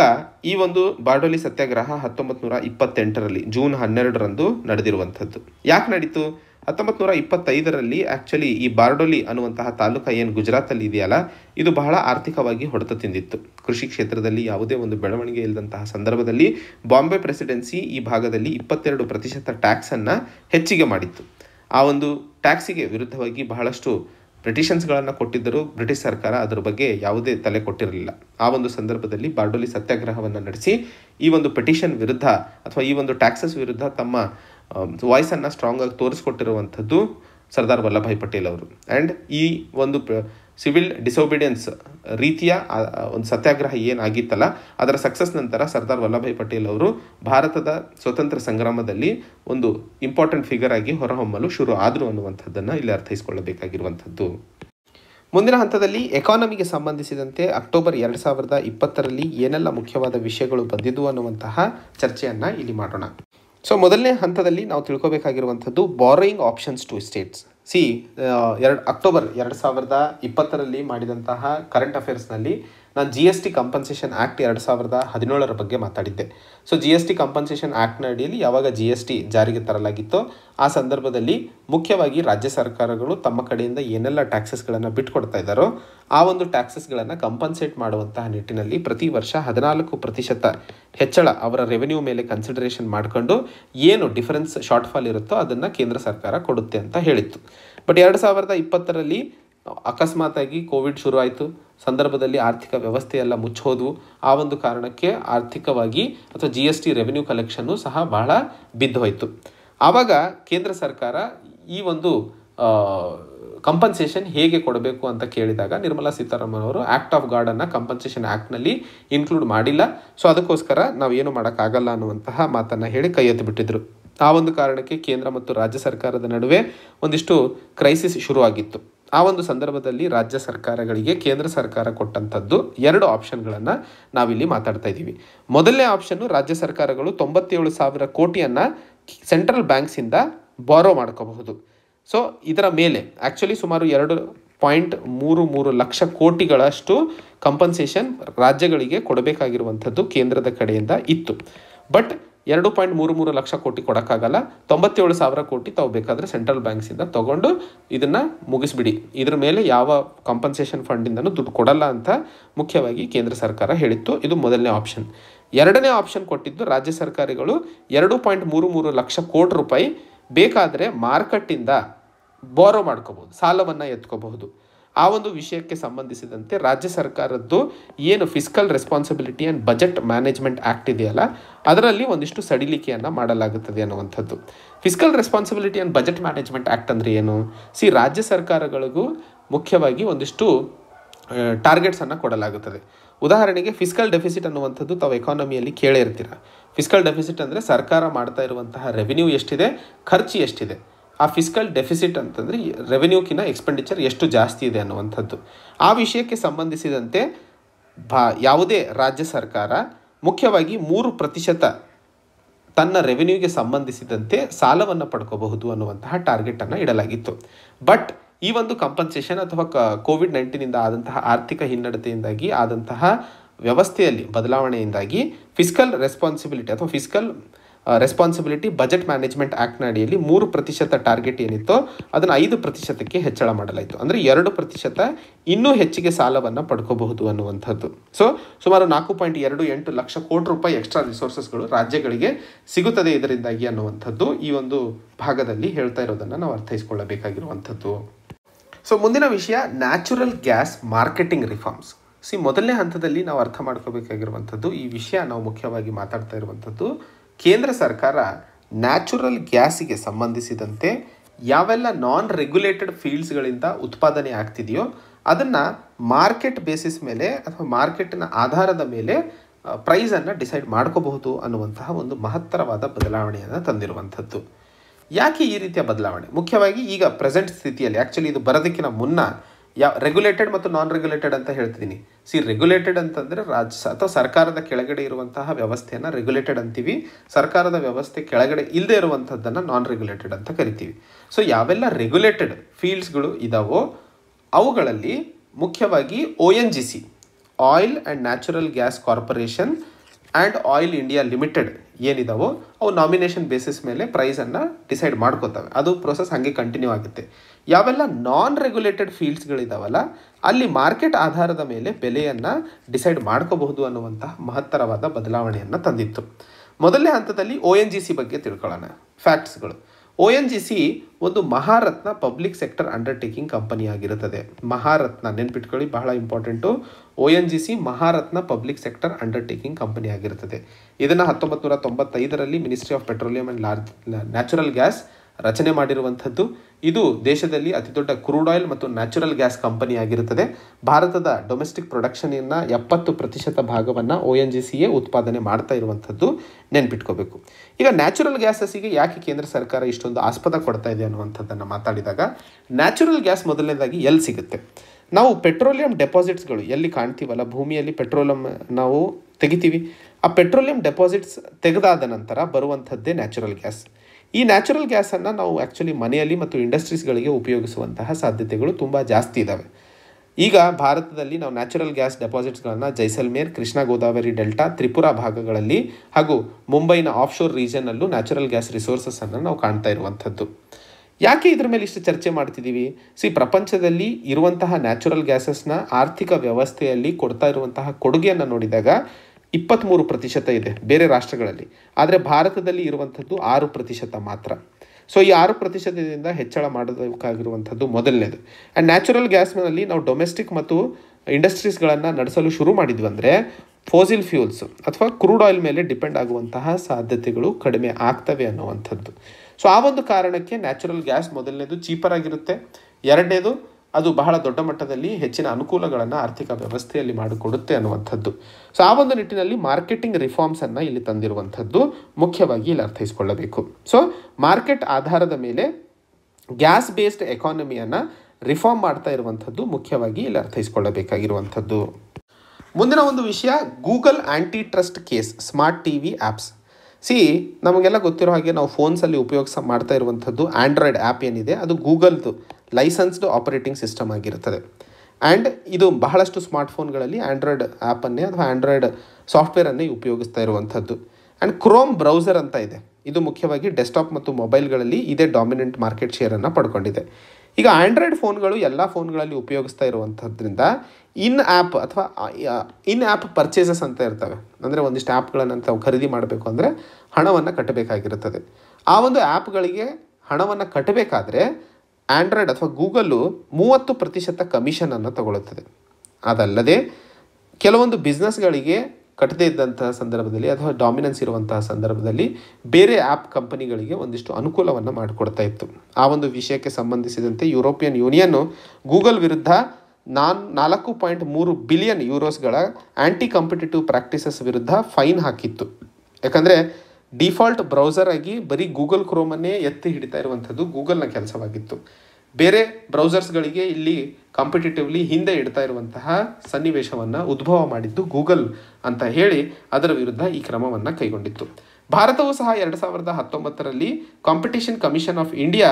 ಈ ಒಂದು ಬಾರ್ಡೋಲಿ ಸತ್ಯಾಗ್ರಹ ಹತ್ತೊಂಬತ್ತು ನೂರ ಇಪ್ಪತ್ತೆಂಟರಲ್ಲಿ ಜೂನ್ ಹನ್ನೆರಡರಂದು ನಡೆದಿರುವಂಥದ್ದು. ಯಾಕೆ ನಡೀತು? ಹತ್ತೊಂಬತ್ತು ನೂರ ಇಪ್ಪತ್ತೈದರಲ್ಲಿ ಆ್ಯಕ್ಚುಲಿ ಈ ಬಾರ್ಡೋಲಿ ಅನ್ನುವಂತಹ ತಾಲೂಕ ಏನು ಗುಜರಾತಲ್ಲಿ ಇದೆಯಲ್ಲ, ಇದು ಬಹಳ ಆರ್ಥಿಕವಾಗಿ ಹೊಡೆತ ತಿಂದಿತ್ತು. ಕೃಷಿ ಕ್ಷೇತ್ರದಲ್ಲಿ ಯಾವುದೇ ಒಂದು ಬೆಳವಣಿಗೆ ಇಲ್ಲದಂತಹ ಸಂದರ್ಭದಲ್ಲಿ ಬಾಂಬೆ ಪ್ರೆಸಿಡೆನ್ಸಿ ಈ ಭಾಗದಲ್ಲಿ ಇಪ್ಪತ್ತೆರಡು ಪ್ರತಿಶತ ಟ್ಯಾಕ್ಸನ್ನು ಹೆಚ್ಚಿಗೆ ಮಾಡಿತ್ತು. ಆ ಒಂದು ಟ್ಯಾಕ್ಸಿಗೆ ವಿರುದ್ಧವಾಗಿ ಬಹಳಷ್ಟು ಬ್ರಿಟಿಷನ್ಸ್ಗಳನ್ನು ಕೊಟ್ಟಿದ್ದರೂ ಬ್ರಿಟಿಷ್ ಸರ್ಕಾರ ಅದರ ಬಗ್ಗೆ ಯಾವುದೇ ತಲೆ ಕೊಟ್ಟಿರಲಿಲ್ಲ. ಆ ಒಂದು ಸಂದರ್ಭದಲ್ಲಿ ಬಾರ್ಡೋಲಿ ಸತ್ಯಾಗ್ರಹವನ್ನು ನಡೆಸಿ ಈ ಒಂದು ಪಿಟಿಷನ್ ವಿರುದ್ಧ ಅಥವಾ ಈ ಒಂದು ಟ್ಯಾಕ್ಸಸ್ ವಿರುದ್ಧ ತಮ್ಮ ವಾಯ್ಸನ್ನು ಸ್ಟ್ರಾಂಗ್ ಆಗಿ ತೋರಿಸ್ಕೊಟ್ಟಿರುವಂಥದ್ದು ಸರ್ದಾರ್ ವಲ್ಲಭಾಯ್ ಪಟೇಲ್ ಅವರು. ಆ್ಯಂಡ್ ಈ ಒಂದು ಸಿವಿಲ್ ಡಿಸೋಬಿಡಿಯನ್ಸ್ ರೀತಿಯ ಒಂದು ಸತ್ಯಾಗ್ರಹ ಏನಾಗಿತ್ತಲ್ಲ, ಅದರ ಸಕ್ಸಸ್ ನಂತರ ಸರ್ದಾರ್ ವಲ್ಲಭಾಯ್ ಪಟೇಲ್ ಅವರು ಭಾರತದ ಸ್ವತಂತ್ರ ಸಂಗ್ರಾಮದಲ್ಲಿ ಒಂದು ಇಂಪಾರ್ಟೆಂಟ್ ಫಿಗರ್ ಆಗಿ ಹೊರಹೊಮ್ಮಲು ಶುರು ಆದರು ಅನ್ನುವಂಥದ್ದನ್ನು ಇಲ್ಲಿ ಅರ್ಥೈಸ್ಕೊಳ್ಳಬೇಕಾಗಿರುವಂಥದ್ದು. ಮುಂದಿನ ಹಂತದಲ್ಲಿ ಎಕಾನಮಿಗೆ ಸಂಬಂಧಿಸಿದಂತೆ ಅಕ್ಟೋಬರ್ ಎರಡು ಸಾವಿರದ ಇಪ್ಪತ್ತರಲ್ಲಿ ಏನೆಲ್ಲ ಮುಖ್ಯವಾದ ವಿಷಯಗಳು ಬಂದಿದ್ದು ಅನ್ನುವಂತಹ ಚರ್ಚೆಯನ್ನು ಇಲ್ಲಿ ಮಾಡೋಣ. ಸೊ ಮೊದಲನೇ ಹಂತದಲ್ಲಿ ನಾವು ತಿಳ್ಕೋಬೇಕಾಗಿರುವಂಥದ್ದು borrowing options to states see ಎರಡು ಅಕ್ಟೋಬರ್ ಎರಡು ಸಾವಿರದ ಇಪ್ಪತ್ತರಲ್ಲಿ ಮಾಡಿದಂತಹ ಕರೆಂಟ್ ಅಫೇರ್ಸ್ನಲ್ಲಿ ನಾನು G S T compensation act ಎರಡು ಸಾವಿರದ ಹದಿನೇಳರ ಬಗ್ಗೆ ಮಾತಾಡಿದ್ದೆ. So G S T compensation ಆ್ಯಕ್ಟ್ನ ಅಡಿಯಲ್ಲಿ ಯಾವಾಗ ಜಿ ಎಸ್ ಟಿ ಜಾರಿಗೆ ತರಲಾಗಿತ್ತೋ ಆ ಸಂದರ್ಭದಲ್ಲಿ ಮುಖ್ಯವಾಗಿ ರಾಜ್ಯ ಸರ್ಕಾರಗಳು ತಮ್ಮ ಕಡೆಯಿಂದ ಏನೆಲ್ಲ ಟ್ಯಾಕ್ಸಸ್ಗಳನ್ನು ಬಿಟ್ಕೊಡ್ತಾ ಇದ್ದಾರೋ ಆ ಒಂದು ಟ್ಯಾಕ್ಸಸ್ಗಳನ್ನು ಕಂಪನ್ಸೇಟ್ ಮಾಡುವಂತಹ ನಿಟ್ಟಿನಲ್ಲಿ ಪ್ರತಿ ವರ್ಷ ಹದಿನಾಲ್ಕು ಪ್ರತಿಶತ ಹೆಚ್ಚಳ ಅವರ ರೆವೆನ್ಯೂ ಮೇಲೆ ಕನ್ಸಿಡರೇಷನ್ ಮಾಡಿಕೊಂಡು ಏನು ಡಿಫರೆನ್ಸ್ ಶಾರ್ಟ್ ಫಾಲ್ ಇರುತ್ತೋ ಅದನ್ನು ಕೇಂದ್ರ ಸರ್ಕಾರ ಕೊಡುತ್ತೆ ಅಂತ ಹೇಳಿತ್ತು. ಬಟ್ ಎರಡು ಸಾವಿರದ ಇಪ್ಪತ್ತರಲ್ಲಿ ಅಕಸ್ಮಾತಾಗಿ ಕೋವಿಡ್ ಶುರು ಆಯಿತು ಸಂದರ್ಭದಲ್ಲಿ ಆರ್ಥಿಕ ವ್ಯವಸ್ಥೆಯೆಲ್ಲ ಮುಚ್ಚೋದು ಆ ಒಂದು ಕಾರಣಕ್ಕೆ ಆರ್ಥಿಕವಾಗಿ ಅಥವಾ ಜಿ ಎಸ್ ಟಿ ರೆವೆನ್ಯೂ ಕಲೆಕ್ಷನ್ನು ಸಹ ಬಹಳ ಬಿದ್ದು ಹೋಯಿತು ಆವಾಗ ಕೇಂದ್ರ ಸರ್ಕಾರ ಈ ಒಂದು ಕಂಪನ್ಸೇಷನ್ ಹೇಗೆ ಕೊಡಬೇಕು ಅಂತ ಕೇಳಿದಾಗ ನಿರ್ಮಲಾ ಸೀತಾರಾಮನ್ ಅವರು ಆ್ಯಕ್ಟ್ ಆಫ್ ಗಾರ್ಡನ್ನು ಕಂಪನ್ಸೇಷನ್ ಆ್ಯಕ್ಟ್ನಲ್ಲಿ ಇನ್ಕ್ಲೂಡ್ ಮಾಡಿಲ್ಲ. ಸೊ ಅದಕ್ಕೋಸ್ಕರ ನಾವು ಏನು ಮಾಡೋಕ್ಕಾಗಲ್ಲ ಅನ್ನುವಂತಹ ಮಾತನ್ನು ಹೇಳಿ ಕೈ ಎತ್ತಿ ಬಿಟ್ಟಿದ್ರು. ಆ ಒಂದು ಕಾರಣಕ್ಕೆ ಕೇಂದ್ರ ಮತ್ತು ರಾಜ್ಯ ಸರ್ಕಾರದ ನಡುವೆ ಒಂದಿಷ್ಟು ಕ್ರೈಸಿಸ್ ಶುರುವಾಗಿತ್ತು. ಆ ಒಂದು ಸಂದರ್ಭದಲ್ಲಿ ರಾಜ್ಯ ಸರ್ಕಾರಗಳಿಗೆ ಕೇಂದ್ರ ಸರ್ಕಾರ ಕೊಟ್ಟಂಥದ್ದು ಎರಡು ಆಪ್ಷನ್ಗಳನ್ನು ನಾವಿಲ್ಲಿ ಮಾತಾಡ್ತಾ ಇದ್ದೀವಿ. ಮೊದಲನೇ ಆಪ್ಷನ್ನು ರಾಜ್ಯ ಸರ್ಕಾರಗಳು ತೊಂಬತ್ತೇಳು ಸಾವಿರ ಕೋಟಿಯನ್ನು ಸೆಂಟ್ರಲ್ ಬ್ಯಾಂಕ್ಸಿಂದ ಬಾರೋ ಮಾಡ್ಕೋಬಹುದು. ಸೊ ಇದರ ಮೇಲೆ ಆ್ಯಕ್ಚುಲಿ ಸುಮಾರು ಎರಡು ಪಾಯಿಂಟ್ ಮೂರು ಮೂರು ಲಕ್ಷ ಕೋಟಿಗಳಷ್ಟು ಕಂಪನ್ಸೇಷನ್ ರಾಜ್ಯಗಳಿಗೆ ಕೊಡಬೇಕಾಗಿರುವಂಥದ್ದು ಕೇಂದ್ರದ ಕಡೆಯಿಂದ ಇತ್ತು. ಬಟ್ ಎರಡು ಪಾಯಿಂಟ್ ಮೂರು ಮೂರು ಲಕ್ಷ ಕೋಟಿ ಕೊಡೋಕ್ಕಾಗಲ್ಲ. ತೊಂಬತ್ತೇಳು ಸಾವಿರ ಕೋಟಿ ತಾವು ಬೇಕಾದರೆ ಸೆಂಟ್ರಲ್ ಬ್ಯಾಂಕ್ಸಿಂದ ತೊಗೊಂಡು ಇದನ್ನು ಮುಗಿಸ್ಬಿಡಿ. ಇದ್ರ ಮೇಲೆ ಯಾವ ಕಾಂಪನ್ಸೇಷನ್ ಫಂಡಿಂದನೂ ದುಡ್ಡು ಕೊಡಲ್ಲ ಅಂತ ಮುಖ್ಯವಾಗಿ ಕೇಂದ್ರ ಸರ್ಕಾರ ಹೇಳಿತ್ತು. ಇದು ಮೊದಲನೇ ಆಪ್ಷನ್ ಎರಡನೇ ಆಪ್ಷನ್ ಕೊಟ್ಟಿದ್ದು ರಾಜ್ಯ ಸರ್ಕಾರಗಳು ಎರಡು ಪಾಯಿಂಟ್ ಮೂರು ಮೂರು ಲಕ್ಷ ಕೋಟಿ ರೂಪಾಯಿ ಬೇಕಾದರೆ ಮಾರ್ಕೆಟಿಂದ ಬೋರೋ ಮಾಡ್ಕೋಬಹುದು, ಸಾಲವನ್ನು ಎತ್ಕೋಬಹುದು. ಆ ಒಂದು ವಿಷಯಕ್ಕೆ ಸಂಬಂಧಿಸಿದಂತೆ ರಾಜ್ಯ ಸರ್ಕಾರದ್ದು ಏನು fiscal responsibility and budget management act ಇದೆಯಲ್ಲ, ಅದರಲ್ಲಿ ಒಂದಿಷ್ಟು ಸಡಿಲಿಕೆಯನ್ನು ಮಾಡಲಾಗುತ್ತದೆ ಅನ್ನುವಂಥದ್ದು. Fiscal responsibility and budget management act ಅಂದರೆ ಏನು? ಸಿ, ರಾಜ್ಯ ಸರ್ಕಾರಗಳಿಗೂ ಮುಖ್ಯವಾಗಿ ಒಂದಿಷ್ಟು ಟಾರ್ಗೆಟ್ಸನ್ನು ಕೊಡಲಾಗುತ್ತದೆ. ಉದಾಹರಣೆಗೆ, ಫಿಸ್ಕಲ್ ಡೆಫಿಸಿಟ್ ಅನ್ನುವಂಥದ್ದು ತಾವು ಎಕಾನಮಿಯಲ್ಲಿ ಕೇಳೇ ಇರ್ತೀರ ಫಿಸ್ಕಲ್ ಡೆಫಿಸಿಟ್ ಅಂದರೆ ಸರ್ಕಾರ ಮಾಡ್ತಾ ಇರುವಂತಹ ರೆವಿನ್ಯೂ ಎಷ್ಟಿದೆ? ಖರ್ಚು ಎಷ್ಟಿದೆ? ಆ ಫಿಸ್ಕಲ್ ಡೆಫಿಸಿಟ್ ಅಂತಂದರೆ ರೆವೆನ್ಯೂಕಿನ ಎಕ್ಸ್ಪೆಂಡಿಚರ್ ಎಷ್ಟು ಜಾಸ್ತಿ ಇದೆ ಅನ್ನುವಂಥದ್ದು. ಆ ವಿಷಯಕ್ಕೆ ಸಂಬಂಧಿಸಿದಂತೆ ಭಾ, ಯಾವುದೇ ರಾಜ್ಯ ಸರ್ಕಾರ ಮುಖ್ಯವಾಗಿ ಮೂರು ಪ್ರತಿಶತ ತನ್ನ ರೆವೆನ್ಯೂಗೆ ಸಂಬಂಧಿಸಿದಂತೆ ಸಾಲವನ್ನು ಪಡ್ಕೋಬಹುದು ಅನ್ನುವಂತಹ ಟಾರ್ಗೆಟನ್ನು ಇಡಲಾಗಿತ್ತು. ಬಟ್ ಈ ಒಂದು ಕಂಪನ್ಸೇಷನ್ ಅಥವಾ ಕ ಕೋವಿಡ್ ನೈನ್ಟೀನಿಂದ ಆದಂತಹ ಆರ್ಥಿಕ ಹಿನ್ನಡತೆಯಿಂದಾಗಿ ಆದಂತಹ ವ್ಯವಸ್ಥೆಯಲ್ಲಿ, ಬದಲಾವಣೆಯಿಂದಾಗಿ ಫಿಸ್ಕಲ್ ರೆಸ್ಪಾನ್ಸಿಬಿಲಿಟಿ ಅಥವಾ ಫಿಸ್ಕಲ್ ರೆಸ್ಪಾನ್ಸಿಬಿಲಿಟಿ ಬಜೆಟ್ ಮ್ಯಾನೇಜ್ಮೆಂಟ್ ಆ್ಯಕ್ಟ್ನ ಅಡಿಯಲ್ಲಿ ಮೂರು ಪ್ರತಿಶತ ಟಾರ್ಗೆಟ್ ಏನಿತ್ತೋ ಅದನ್ನು ಐದು ಪ್ರತಿಶತಕ್ಕೆ ಹೆಚ್ಚಳ ಮಾಡಲಾಯಿತು. ಅಂದರೆ ಎರಡು ಪ್ರತಿಶತ ಇನ್ನೂ ಹೆಚ್ಚಿಗೆ ಸಾಲವನ್ನು ಪಡ್ಕೋಬಹುದು ಅನ್ನುವಂಥದ್ದು. ಸೊ ಸುಮಾರು ನಾಲ್ಕು ಪಾಯಿಂಟ್ ಎರಡು ಎಂಟು ಲಕ್ಷ ಕೋಟಿ ರೂಪಾಯಿ ಎಕ್ಸ್ಟ್ರಾ ರಿಸೋರ್ಸಸ್ಗಳು ರಾಜ್ಯಗಳಿಗೆ ಸಿಗುತ್ತದೆ ಇದರಿಂದಾಗಿ ಅನ್ನುವಂಥದ್ದು ಈ ಒಂದು ಭಾಗದಲ್ಲಿ ಹೇಳ್ತಾ ಇರೋದನ್ನು ನಾವು ಅರ್ಥೈಸ್ಕೊಳ್ಳಬೇಕಾಗಿರುವಂಥದ್ದು. ಸೊ ಮುಂದಿನ ವಿಷಯ natural gas marketing reforms see ಮೊದಲನೇ ಹಂತದಲ್ಲಿ ನಾವು ಅರ್ಥ ಮಾಡ್ಕೋಬೇಕಾಗಿರುವಂಥದ್ದು ಈ ವಿಷಯ ನಾವು ಮುಖ್ಯವಾಗಿ ಮಾತಾಡ್ತಾ ಇರುವಂಥದ್ದು ಕೇಂದ್ರ ಸರ್ಕಾರ ನ್ಯಾಚುರಲ್ ಗ್ಯಾಸಿಗೆ ಸಂಬಂಧಿಸಿದಂತೆ ಯಾವೆಲ್ಲ ನಾನ್ ರೆಗ್ಯುಲೇಟೆಡ್ ಫೀಲ್ಡ್ಸ್ಗಳಿಂದ ಉತ್ಪಾದನೆ ಆಗ್ತಿದೆಯೋ ಅದನ್ನು ಮಾರ್ಕೆಟ್ ಬೇಸಿಸ್ ಮೇಲೆ ಅಥವಾ ಮಾರ್ಕೆಟ್ನ ಆಧಾರದ ಮೇಲೆ ಪ್ರೈಸನ್ನು ಡಿಸೈಡ್ ಮಾಡ್ಕೋಬಹುದು ಅನ್ನುವಂತಹ ಒಂದು ಮಹತ್ತರವಾದ ಬದಲಾವಣೆಯನ್ನು ತಂದಿರುವಂಥದ್ದು. ಯಾಕೆ ಈ ರೀತಿಯ ಬದಲಾವಣೆ? ಮುಖ್ಯವಾಗಿ ಈಗ ಪ್ರೆಸೆಂಟ್ ಸ್ಥಿತಿಯಲ್ಲಿ ಆ್ಯಕ್ಚುಲಿ ಇದು ಬರೋದಕ್ಕಿಂತ ಮುನ್ನ ಯಾವ ರೆಗ್ಯುಲೇಟೆಡ್ ಮತ್ತು ನಾನ್ ರೆಗ್ಯುಲೇಟೆಡ್ ಅಂತ ಹೇಳ್ತಿದ್ದೀನಿ ಸಿ ರೆಗ್ಯುಲೇಟೆಡ್ ಅಂತಂದರೆ ರಾಜ್, ಅಥವಾ ಸರ್ಕಾರದ ಕೆಳಗಡೆ ಇರುವಂತಹ ವ್ಯವಸ್ಥೆಯನ್ನು ರೆಗ್ಯುಲೇಟೆಡ್ ಅಂತೀವಿ. ಸರ್ಕಾರದ ವ್ಯವಸ್ಥೆ ಕೆಳಗಡೆ ಇಲ್ಲದೆ ಇರುವಂಥದ್ದನ್ನು ನಾನ್ ರೆಗ್ಯುಲೇಟೆಡ್ ಅಂತ ಕರಿತೀವಿ. ಸೊ ಯಾವೆಲ್ಲ ರೆಗ್ಯುಲೇಟೆಡ್ ಫೀಲ್ಡ್ಸ್ಗಳು ಇದಾವೋ, ಅವುಗಳಲ್ಲಿ ಮುಖ್ಯವಾಗಿ O N G C oil and natural gas corporation and oil India limited ಏನಿದಾವೋ, ಅವು ನಾಮಿನೇಷನ್ ಬೇಸಿಸ್ ಮೇಲೆ ಪ್ರೈಸನ್ನು ಡಿಸೈಡ್ ಮಾಡ್ಕೋತವೆ. ಅದು ಪ್ರೊಸೆಸ್ ಹಾಗೆ ಕಂಟಿನ್ಯೂ ಆಗುತ್ತೆ. ಯಾವೆಲ್ಲ ನಾನ್ ರೆಗ್ಯುಲೇಟೆಡ್ ಫೀಲ್ಡ್ಸ್ಗಳಿದಾವಲ್ಲ ಅಲ್ಲಿ ಮಾರ್ಕೆಟ್ ಆಧಾರದ ಮೇಲೆ ಬೆಲೆಯನ್ನು ಡಿಸೈಡ್ ಮಾಡ್ಕೋಬಹುದು ಅನ್ನುವಂತಹ ಮಹತ್ತರವಾದ ಬದಲಾವಣೆಯನ್ನು ತಂದಿತ್ತು. ಮೊದಲನೇ ಹಂತದಲ್ಲಿ ಒ ಎನ್ ಜಿ ಸಿ ಬಗ್ಗೆ ತಿಳ್ಕೊಳ್ಳೋಣ. ಫ್ಯಾಕ್ಟ್ಸ್ಗಳು ಒ ಎನ್ ಜಿ ಸಿ ಒಂದು Maharatna public sector undertaking company ಆಗಿರುತ್ತದೆ. ಮಹಾರತ್ನ ನೆನ್ಪಿಟ್ಕೊಳ್ಳಿ, ಬಹಳ important O N G C Maharatna public sector undertaking company ಆಗಿರುತ್ತದೆ. ಇದನ್ನು ಹತ್ತೊಂಬತ್ತು ನೂರ ತೊಂಬತ್ತೈದರಲ್ಲಿ ministry of petroleum and large natural gas ರಚನೆ ಮಾಡಿರುವಂಥದ್ದು. ಇದು ದೇಶದಲ್ಲಿ ಅತಿದೊಡ್ಡ ಕ್ರೂಡ್ ಆಯಿಲ್ ಮತ್ತು ನ್ಯಾಚುರಲ್ ಗ್ಯಾಸ್ ಕಂಪನಿ ಆಗಿರುತ್ತದೆ ಭಾರತದ ಡೊಮೆಸ್ಟಿಕ್ ಪ್ರೊಡಕ್ಷನಿನ ಎಪ್ಪತ್ತು ಪ್ರತಿಶತ ಭಾಗವನ್ನು ಒ ಎನ್ ಜಿ ಸಿಯೇ ಉತ್ಪಾದನೆ ಮಾಡ್ತಾ ಇರುವಂಥದ್ದು ನೆನ್ಪಿಟ್ಕೋಬೇಕು. ಈಗ ನ್ಯಾಚುರಲ್ ಗ್ಯಾಸಸ್ಸಿಗೆ ಯಾಕೆ ಕೇಂದ್ರ ಸರ್ಕಾರ ಇಷ್ಟೊಂದು ಆಸ್ಪದ ಕೊಡ್ತಾ ಇದೆ ಅನ್ನುವಂಥದ್ದನ್ನು ಮಾತಾಡಿದಾಗ, ನ್ಯಾಚುರಲ್ ಗ್ಯಾಸ್ ಮೊದಲನೇದಾಗಿ ಎಲ್ಲಿ ಸಿಗುತ್ತೆ? ನಾವು ಪೆಟ್ರೋಲಿಯಂ ಡೆಪಾಸಿಟ್ಸ್ಗಳು ಎಲ್ಲಿ ಕಾಣ್ತೀವಲ್ಲ? ಭೂಮಿಯಲ್ಲಿ ಪೆಟ್ರೋಲಿಯಂ ನಾವು ತೆಗಿತೀವಿ. ಆ ಪೆಟ್ರೋಲಿಯಂ ಡೆಪಾಸಿಟ್ಸ್ ತೆಗೆದಾದ ನಂತರ ಬರುವಂಥದ್ದೇ ನ್ಯಾಚುರಲ್ ಗ್ಯಾಸ್. ಈ ನ್ಯಾಚುರಲ್ ಗ್ಯಾಸನ್ನು ನಾವು ಆ್ಯಕ್ಚುಲಿ ಮನೆಯಲ್ಲಿ ಮತ್ತು ಇಂಡಸ್ಟ್ರೀಸ್ಗಳಿಗೆ ಉಪಯೋಗಿಸುವಂತಹ ಸಾಧ್ಯತೆಗಳು ತುಂಬ ಜಾಸ್ತಿ ಇದ್ದಾವೆ ಈಗ ಭಾರತದಲ್ಲಿ ನಾವು ನ್ಯಾಚುರಲ್ ಗ್ಯಾಸ್ ಡೆಪಾಸಿಟ್ಸ್ಗಳನ್ನು ಜೈಸಲ್ಮೇರ್, ಕೃಷ್ಣ ಗೋದಾವರಿ ಡೆಲ್ಟಾ, ತ್ರಿಪುರಾ ಭಾಗಗಳಲ್ಲಿ ಹಾಗೂ ಮುಂಬೈನ ಆಫ್ಶೋರ್ ರೀಜನ್ನಲ್ಲೂ ನ್ಯಾಚುರಲ್ ಗ್ಯಾಸ್ ರಿಸೋರ್ಸಸನ್ನು ನಾವು ಕಾಣ್ತಾ ಇರುವಂಥದ್ದು. ಯಾಕೆ ಇದ್ರ ಮೇಲೆ ಇಷ್ಟು ಚರ್ಚೆ ಮಾಡ್ತಿದ್ದೀವಿ ಸಿ ಪ್ರಪಂಚದಲ್ಲಿ ಇರುವಂತಹ ನ್ಯಾಚುರಲ್ ಗ್ಯಾಸಸ್ನ ಆರ್ಥಿಕ ವ್ಯವಸ್ಥೆಯಲ್ಲಿ ಕೊಡ್ತಾ ಇರುವಂತಹ ಕೊಡುಗೆಯನ್ನು ನೋಡಿದಾಗ ಇಪ್ಪತ್ತ್ಮೂರು ಪ್ರತಿಶತ ಇದೆ ಬೇರೆ ರಾಷ್ಟ್ರಗಳಲ್ಲಿ. ಆದರೆ ಭಾರತದಲ್ಲಿ ಇರುವಂಥದ್ದು ಆರು ಪ್ರತಿಶತ ಮಾತ್ರ. ಸೊ ಈ ಆರು ಪ್ರತಿಶತದಿಂದ ಹೆಚ್ಚಳ ಮಾಡಬೇಕಾಗಿರುವಂಥದ್ದು ಮೊದಲನೇದು. ಆ್ಯಂಡ್ ನ್ಯಾಚುರಲ್ ಗ್ಯಾಸ್ನಲ್ಲಿ ನಾವು ಡೊಮೆಸ್ಟಿಕ್ ಮತ್ತು ಇಂಡಸ್ಟ್ರೀಸ್ಗಳನ್ನು ನಡೆಸಲು ಶುರು ಮಾಡಿದ್ವಿ ಅಂದರೆ ಫೋಸಿಲ್ ಫ್ಯೂಲ್ಸ್ ಅಥವಾ ಕ್ರೂಡ್ ಆಯಿಲ್ ಮೇಲೆ ಡಿಪೆಂಡ್ ಆಗುವಂತಹ ಸಾಧ್ಯತೆಗಳು ಕಡಿಮೆ ಆಗ್ತವೆ ಅನ್ನುವಂಥದ್ದು. ಸೊ ಆ ಒಂದು ಕಾರಣಕ್ಕೆ ನ್ಯಾಚುರಲ್ ಗ್ಯಾಸ್ ಮೊದಲನೇದು ಚೀಪರ್ ಆಗಿರುತ್ತೆ. ಎರಡನೇದು ಅದು ಬಹಳ ದೊಡ್ಡ ಮಟ್ಟದಲ್ಲಿ ಹೆಚ್ಚಿನ ಅನುಕೂಲಗಳನ್ನು ಆರ್ಥಿಕ ವ್ಯವಸ್ಥೆಯಲ್ಲಿ ಮಾಡಿಕೊಡುತ್ತೆ ಅನ್ನುವಂಥದ್ದು. ಸೊ ಆ ಒಂದು ನಿಟ್ಟಿನಲ್ಲಿ ಮಾರ್ಕೆಟಿಂಗ್ ರಿಫಾರ್ಮ್ಸನ್ನು ಇಲ್ಲಿ ತಂದಿರುವಂಥದ್ದು ಮುಖ್ಯವಾಗಿ ಇಲ್ಲಿ ಅರ್ಥೈಸ್ಕೊಳ್ಳಬೇಕು. ಸೊ ಮಾರ್ಕೆಟ್ ಆಧಾರದ ಮೇಲೆ ಗ್ಯಾಸ್ ಬೇಸ್ಡ್ ಎಕಾನಮಿಯನ್ನು ರಿಫಾರ್ಮ್ ಮಾಡ್ತಾ ಇರುವಂಥದ್ದು ಮುಖ್ಯವಾಗಿ ಇಲ್ಲಿ ಅರ್ಥೈಸ್ಕೊಳ್ಳಬೇಕಾಗಿರುವಂಥದ್ದು. ಮುಂದಿನ ಒಂದು ವಿಷಯ Google anti trust case, smart T V apps see, ನಮಗೆಲ್ಲ ಗೊತ್ತಿರೋ ಹಾಗೆ ನಾವು ಫೋನ್ಸಲ್ಲಿ ಉಪಯೋಗಿಸ ಮಾಡ್ತಾ ಇರುವಂಥದ್ದು ಆ್ಯಂಡ್ರಾಯ್ಡ್ ಆ್ಯಪ್ ಏನಿದೆ, ಅದು ಗೂಗಲ್ದು ಲೈಸೆನ್ಸ್ಡ್ ಆಪರೇಟಿಂಗ್ ಸಿಸ್ಟಮ್ ಆಗಿರುತ್ತದೆ. ಆ್ಯಂಡ್ ಇದು ಬಹಳಷ್ಟು ಸ್ಮಾರ್ಟ್ಫೋನ್ಗಳಲ್ಲಿ ಆ್ಯಂಡ್ರಾಯ್ಡ್ ಆ್ಯಪನ್ನೇ ಅಥವಾ ಆ್ಯಂಡ್ರಾಯ್ಡ್ ಸಾಫ್ಟ್ವೇರನ್ನೇ ಉಪಯೋಗಿಸ್ತಾ ಇರುವಂಥದ್ದು. ಆ್ಯಂಡ್ ಕ್ರೋಮ್ ಬ್ರೌಸರ್ ಅಂತ ಇದೆ. ಇದು ಮುಖ್ಯವಾಗಿ ಡೆಸ್ಕ್ಟಾಪ್ ಮತ್ತು ಮೊಬೈಲ್ಗಳಲ್ಲಿ ಇದೇ ಡಾಮಿನೆಂಟ್ ಮಾರ್ಕೆಟ್ ಶೇರನ್ನು ಪಡ್ಕೊಂಡಿದೆ. ಈಗ ಆ್ಯಂಡ್ರಾಯ್ಡ್ ಫೋನ್ಗಳು ಎಲ್ಲ ಫೋನ್ಗಳಲ್ಲಿ ಉಪಯೋಗಿಸ್ತಾ ಇರುವಂಥದ್ರಿಂದ ಇನ್ ಆ್ಯಪ್ ಅಥವಾ ಇನ್ ಆ್ಯಪ್ ಪರ್ಚೇಸಸ್ ಅಂತ ಇರ್ತವೆ. ಅಂದರೆ ಒಂದಿಷ್ಟು ಆ್ಯಪ್ಗಳನ್ನು ತಾವು ಖರೀದಿ ಮಾಡಬೇಕು ಅಂದರೆ ಹಣವನ್ನು ಕಟ್ಟಬೇಕಾಗಿರುತ್ತದೆ. ಆ ಒಂದು ಆ್ಯಪ್ಗಳಿಗೆ ಹಣವನ್ನು ಕಟ್ಟಬೇಕಾದ್ರೆ ಆ್ಯಂಡ್ರಾಯ್ಡ್ ಅಥವಾ ಗೂಗಲ್ಲು ಮೂವತ್ತು ಪ್ರತಿಶತ ಕಮಿಷನನ್ನು ತಗೊಳ್ಳುತ್ತದೆ. ಅದಲ್ಲದೆ ಕೆಲವೊಂದು ಬಿಸ್ನೆಸ್ಗಳಿಗೆ ಕಟ್ಟದೇ ಇದ್ದಂತಹ ಸಂದರ್ಭದಲ್ಲಿ ಅಥವಾ ಡಾಮಿನೆನ್ಸ್ ಇರುವಂತಹ ಸಂದರ್ಭದಲ್ಲಿ ಬೇರೆ ಆ್ಯಪ್ ಕಂಪನಿಗಳಿಗೆ ಒಂದಿಷ್ಟು ಅನುಕೂಲವನ್ನು ಮಾಡಿಕೊಡ್ತಾ ಇತ್ತು. ಆ ಒಂದು ವಿಷಯಕ್ಕೆ ಸಂಬಂಧಿಸಿದಂತೆ ಯುರೋಪಿಯನ್ ಯೂನಿಯನ್ನು ಗೂಗಲ್ ವಿರುದ್ಧ ನಾನ್ ನಾಲ್ಕು ಪಾಯಿಂಟ್ ಮೂರು ಬಿಲಿಯನ್ ಯೂರೋಸ್ಗಳ ಆ್ಯಂಟಿ ಕಾಂಪಿಟೇಟಿವ್ ಪ್ರಾಕ್ಟೀಸಸ್ ವಿರುದ್ಧ ಫೈನ್ ಹಾಕಿತ್ತು. ಯಾಕಂದರೆ ಡಿಫಾಲ್ಟ್ ಬ್ರೌಸರ್ ಆಗಿ ಬರೀ ಗೂಗಲ್ ಕ್ರೋಮನ್ನೇ ಎತ್ತಿ ಹಿಡಿತಾ ಇರುವಂಥದ್ದು ಗೂಗಲ್ನ ಕೆಲಸವಾಗಿತ್ತು. ಬೇರೆ ಬ್ರೌಸರ್ಸ್ಗಳಿಗೆ ಇಲ್ಲಿ ಕಾಂಪಿಟೇಟಿವ್ಲಿ ಹಿಂದೆ ಇಡ್ತಾ ಇರುವಂತಹ ಸನ್ನಿವೇಶವನ್ನು ಉದ್ಭವ ಮಾಡಿದ್ದು ಗೂಗಲ್ ಅಂತ ಹೇಳಿ ಅದರ ವಿರುದ್ಧ ಈ ಕ್ರಮವನ್ನು ಕೈಗೊಂಡಿತ್ತು. ಭಾರತವು ಸಹ ಎರಡು ಸಾವಿರದ ಹತ್ತೊಂಬತ್ತರಲ್ಲಿ ಕಾಂಪಿಟೇಷನ್ ಕಮಿಷನ್ ಆಫ್ ಇಂಡಿಯಾ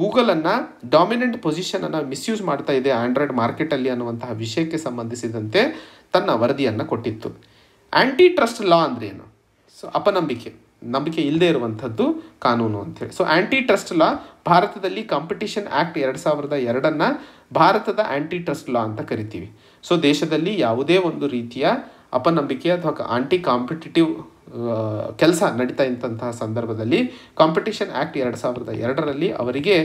ಗೂಗಲನ್ನು ಡಾಮಿನೆಂಟ್ ಪೊಸಿಷನನ್ನು ಮಿಸ್ಯೂಸ್ ಮಾಡ್ತಾ ಇದೆ ಆಂಡ್ರಾಯ್ಡ್ ಮಾರ್ಕೆಟಲ್ಲಿ ಅನ್ನುವಂತಹ ವಿಷಯಕ್ಕೆ ಸಂಬಂಧಿಸಿದಂತೆ ತನ್ನ ವರದಿಯನ್ನು ಕೊಟ್ಟಿತ್ತು. ಆ್ಯಂಟಿ ಟ್ರಸ್ಟ್ ಲಾ ಅಂದ್ರೆ ಏನು? ಸೊ ಅಪನಂಬಿಕೆ. ನಂಬಿಕೆ ಇಲ್ಲದೆ ಇರುವಂಥದ್ದು ಕಾನೂನು ಅಂತೇಳಿ ಸೊ ಆ್ಯಂಟಿ ಟ್ರಸ್ಟ್ ಲಾ ಭಾರತದಲ್ಲಿ ಕಾಂಪಿಟೇಷನ್ ಆ್ಯಕ್ಟ್ ಎರಡು ಸಾವಿರದ ಎರಡನ್ನು ಭಾರತದ ಆ್ಯಂಟಿ ಟ್ರಸ್ಟ್ ಲಾ ಅಂತ ಕರಿತೀವಿ. ಸೊ ದೇಶದಲ್ಲಿ ಯಾವುದೇ ಒಂದು ರೀತಿಯ ಅಪನಂಬಿಕೆ ಅಥವಾ ಆಂಟಿ ಕಾಂಪಿಟೇಟಿವ್ ಕೆಲಸ ನಡೀತಾ ಇದ್ದಂತಹ ಸಂದರ್ಭದಲ್ಲಿ ಕಾಂಪಿಟಿಷನ್ ಆ್ಯಕ್ಟ್ ಎರಡು ಸಾವಿರದ ಎರಡರಲ್ಲಿ ಅವರಿಗೆ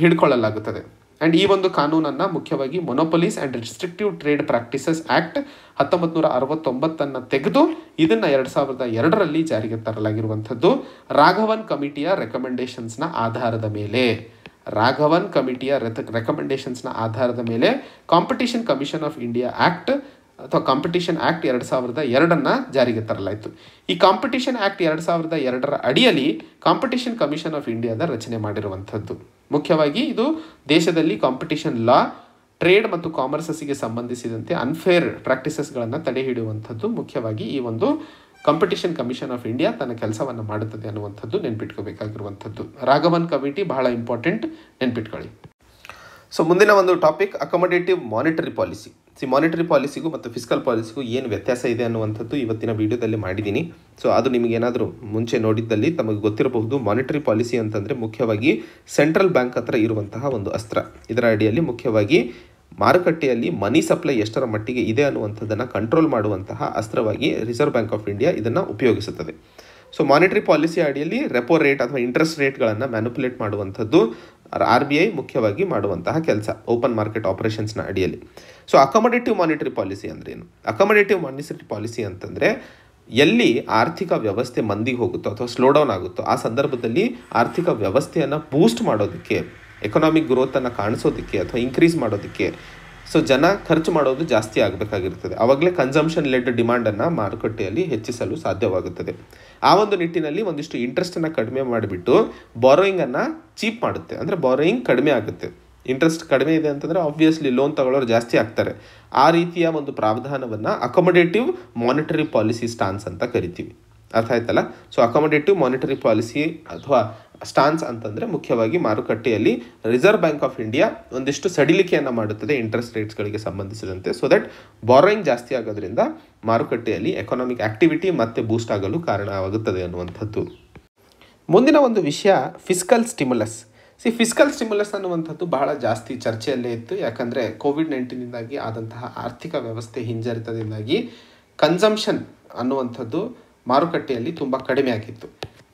ಹಿಡ್ಕೊಳ್ಳಲಾಗುತ್ತದೆ. ಆ್ಯಂಡ್ ಈ ಒಂದು ಕಾನೂನನ್ನು ಮುಖ್ಯವಾಗಿ monopolies and restrictive trade practices act ಹತ್ತೊಂಬತ್ತು ನೂರ ಅರವತ್ತೊಂಬತ್ತನ್ನು ತೆಗೆದು ಇದನ್ನು ಎರಡು ಸಾವಿರದ ಎರಡರಲ್ಲಿ ಜಾರಿಗೆ ತರಲಾಗಿರುವಂಥದ್ದು ರಾಘವನ್ ಕಮಿಟಿಯ ರೆಕಮೆಂಡೇಷನ್ಸ್ನ ಆಧಾರದ ಮೇಲೆ. ರಾಘವನ್ ಕಮಿಟಿಯ ರೆಕಮೆಂಡೇಷನ್ಸ್ನ ಆಧಾರದ ಮೇಲೆ competition commission of India act ಅಥವಾ ಕಾಂಪಿಟಿಷನ್ ಆ್ಯಕ್ಟ್ ಎರಡು ಸಾವಿರದ ಎರಡನ್ನು ಜಾರಿಗೆ ತರಲಾಯಿತು. ಈ ಕಾಂಪಿಟಿಷನ್ ಆ್ಯಕ್ಟ್ ಎರಡು ಸಾವಿರದ ಎರಡರ ಅಡಿಯಲ್ಲಿ ಕಾಂಪಿಟಿಷನ್ ಕಮಿಷನ್ ಆಫ್ ಇಂಡಿಯಾದ ರಚನೆ ಮಾಡಿರುವಂಥದ್ದು. ಮುಖ್ಯವಾಗಿ ಇದು ದೇಶದಲ್ಲಿ ಕಾಂಪಿಟಿಷನ್ ಲಾ ಟ್ರೇಡ್ ಮತ್ತು ಕಾಮರ್ಸಸ್ಗೆ ಸಂಬಂಧಿಸಿದಂತೆ ಅನ್ಫೇರ್ ಪ್ರಾಕ್ಟೀಸಸ್ಗಳನ್ನು ತಡೆ ಹಿಡಿಯುವಂಥದ್ದು ಮುಖ್ಯವಾಗಿ ಈ ಒಂದು ಕಾಂಪಿಟಿಷನ್ ಕಮಿಷನ್ ಆಫ್ ಇಂಡಿಯಾ ತನ್ನ ಕೆಲಸವನ್ನು ಮಾಡುತ್ತದೆ ಅನ್ನುವಂಥದ್ದು ನೆನ್ಪಿಟ್ಕೋಬೇಕಾಗಿರುವಂಥದ್ದು. ರಾಘವನ್ ಕಮಿಟಿ ಬಹಳ ಇಂಪಾರ್ಟೆಂಟ್ ನೆನ್ಪಿಟ್ಕೊಳ್ಳಿ. ಸೊ ಮುಂದಿನ ಒಂದು topic accommodative monetary policy see monetary ಪಾಲಿಸಿಗೂ ಮತ್ತು ಫಿಸಿಕಲ್ ಪಾಲಿಸಿಗೂ ಏನು ವ್ಯತ್ಯಾಸ ಇದೆ ಅನ್ನುವಂಥದ್ದು ಇವತ್ತಿನ ವಿಡಿಯೋದಲ್ಲಿ ಮಾಡಿದ್ದೀನಿ. ಸೊ ಅದು ನಿಮಗೇನಾದರೂ ಮುಂಚೆ ನೋಡಿದ್ದಲ್ಲಿ ತಮಗೆ ಗೊತ್ತಿರಬಹುದು ಮಾನಿಟರಿ ಪಾಲಿಸಿ ಅಂತಂದರೆ ಮುಖ್ಯವಾಗಿ ಸೆಂಟ್ರಲ್ ಬ್ಯಾಂಕ್ ಹತ್ರ ಇರುವಂತಹ ಒಂದು ಅಸ್ತ್ರ. ಇದರ ಅಡಿಯಲ್ಲಿ ಮುಖ್ಯವಾಗಿ ಮಾರುಕಟ್ಟೆಯಲ್ಲಿ ಮನಿ ಸಪ್ಲೈ ಎಷ್ಟರ ಮಟ್ಟಿಗೆ ಇದೆ ಅನ್ನುವಂಥದ್ದನ್ನು ಕಂಟ್ರೋಲ್ ಮಾಡುವಂತಹ ಅಸ್ತ್ರವಾಗಿ ರಿಸರ್ವ್ ಬ್ಯಾಂಕ್ ಆಫ್ ಇಂಡಿಯಾ ಇದನ್ನು ಉಪಯೋಗಿಸುತ್ತದೆ. ಸೊ ಮಾನಿಟರಿ ಪಾಲಿಸಿ ಅಡಿಯಲ್ಲಿ ರೆಪೋ ರೇಟ್ ಅಥವಾ ಇಂಟ್ರೆಸ್ಟ್ ರೇಟ್ಗಳನ್ನು ಮ್ಯಾನುಪುಲೇಟ್ ಮಾಡುವಂಥದ್ದು ಆರ್ ಬಿ ಐ ಮುಖ್ಯವಾಗಿ ಮಾಡುವಂತಹ ಕೆಲಸ ಓಪನ್ ಮಾರ್ಕೆಟ್ ಆಪರೇಷನ್ಸ್ನ ಅಡಿಯಲ್ಲಿ. ಸೊ ಅಕಮಡೇಟಿವ್ ಮಾನಿಟರಿ ಪಾಲಿಸಿ ಅಂದ್ರೆ ಏನು ಅಕೊಮಡೇಟಿವ್ ಮಾನಿಟರಿ ಪಾಲಿಸಿ ಅಂತಂದರೆ ಎಲ್ಲಿ ಆರ್ಥಿಕ ವ್ಯವಸ್ಥೆ ಮಂದಿಗೆ ಹೋಗುತ್ತೋ ಅಥವಾ ಸ್ಲೋ ಡೌನ್ ಆಗುತ್ತೋ ಆ ಸಂದರ್ಭದಲ್ಲಿ ಆರ್ಥಿಕ ವ್ಯವಸ್ಥೆಯನ್ನು ಬೂಸ್ಟ್ ಮಾಡೋದಕ್ಕೆ ಎಕನಾಮಿಕ್ ಗ್ರೋತನ್ನು ಕಾಣಿಸೋದಕ್ಕೆ ಅಥವಾ ಇನ್ಕ್ರೀಸ್ ಮಾಡೋದಕ್ಕೆ ಸೊ ಜನ ಖರ್ಚು ಮಾಡೋದು ಜಾಸ್ತಿ ಆಗಬೇಕಾಗಿರ್ತದೆ. ಆವಾಗಲೇ ಕನ್ಸಂಪ್ಷನ್ ಲೆಡ್ ಡಿಮ್ಯಾಂಡನ್ನು ಮಾರುಕಟ್ಟೆಯಲ್ಲಿ ಹೆಚ್ಚಿಸಲು ಸಾಧ್ಯವಾಗುತ್ತದೆ. ಆ ಒಂದು ನಿಟ್ಟಿನಲ್ಲಿ ಒಂದಿಷ್ಟು ಇಂಟ್ರೆಸ್ಟನ್ನು ಕಡಿಮೆ ಮಾಡಿಬಿಟ್ಟು ಬಾರೋಯಿಂಗನ್ನು ಚೀಪ್ ಮಾಡುತ್ತೆ. ಅಂದರೆ ಬಾರೋಯಿಂಗ್ ಕಡಿಮೆ ಆಗುತ್ತೆ. ಇಂಟ್ರೆಸ್ಟ್ ಕಡಿಮೆ ಇದೆ ಅಂತಂದರೆ ಆಬ್ವಿಯಸ್ಲಿ ಲೋನ್ ತಗೊಳ್ಳೋರು ಜಾಸ್ತಿ ಆಗ್ತಾರೆ. ಆ ರೀತಿಯ ಒಂದು ಪ್ರಾವಧಾನವನ್ನು ಅಕೊಮಡೇಟಿವ್ ಮಾನಿಟರಿ ಪಾಲಿಸಿ ಸ್ಟಾನ್ಸ್ ಅಂತ ಕರಿತೀವಿ. ಅರ್ಥ ಆಯ್ತಲ್ಲ? ಸೊ ಅಕಾಮಡೇಟಿವ್ ಮಾನಿಟರಿ ಪಾಲಿಸಿ ಅಥವಾ ಸ್ಟಾನ್ಸ್ ಅಂತಂದರೆ ಮುಖ್ಯವಾಗಿ ಮಾರುಕಟ್ಟೆಯಲ್ಲಿ ರಿಸರ್ವ್ ಬ್ಯಾಂಕ್ ಆಫ್ ಇಂಡಿಯಾ ಒಂದಿಷ್ಟು ಸಡಿಲಿಕೆಯನ್ನು ಮಾಡುತ್ತದೆ ಇಂಟ್ರೆಸ್ಟ್ ರೇಟ್ಸ್ಗಳಿಗೆ ಸಂಬಂಧಿಸಿದಂತೆ. ಸೊ ದಟ್ ಬಾರೋಯಿಂಗ್ ಜಾಸ್ತಿ ಆಗೋದ್ರಿಂದ ಮಾರುಕಟ್ಟೆಯಲ್ಲಿ ಎಕನಾಮಿಕ್ ಆಕ್ಟಿವಿಟಿ ಮತ್ತೆ ಬೂಸ್ಟ್ ಆಗಲು ಕಾರಣವಾಗುತ್ತದೆ ಅನ್ನುವಂಥದ್ದು. ಮುಂದಿನ ಒಂದು ವಿಷಯ fiscal stimulus see fiscal stimulus ಅನ್ನುವಂಥದ್ದು ಬಹಳ ಜಾಸ್ತಿ ಚರ್ಚೆಯಲ್ಲೇ ಇತ್ತು. ಯಾಕಂದರೆ ಕೋವಿಡ್ ನೈನ್ಟೀನಿಂದಾಗಿ ಆದಂತಹ ಆರ್ಥಿಕ ವ್ಯವಸ್ಥೆ ಹಿಂಜರಿತದಿಂದಾಗಿ ಕನ್ಸಂಪ್ಷನ್ ಅನ್ನುವಂಥದ್ದು ಮಾರುಕಟ್ಟೆಯಲ್ಲಿ ತುಂಬ ಕಡಿಮೆ ಆಗಿತ್ತು.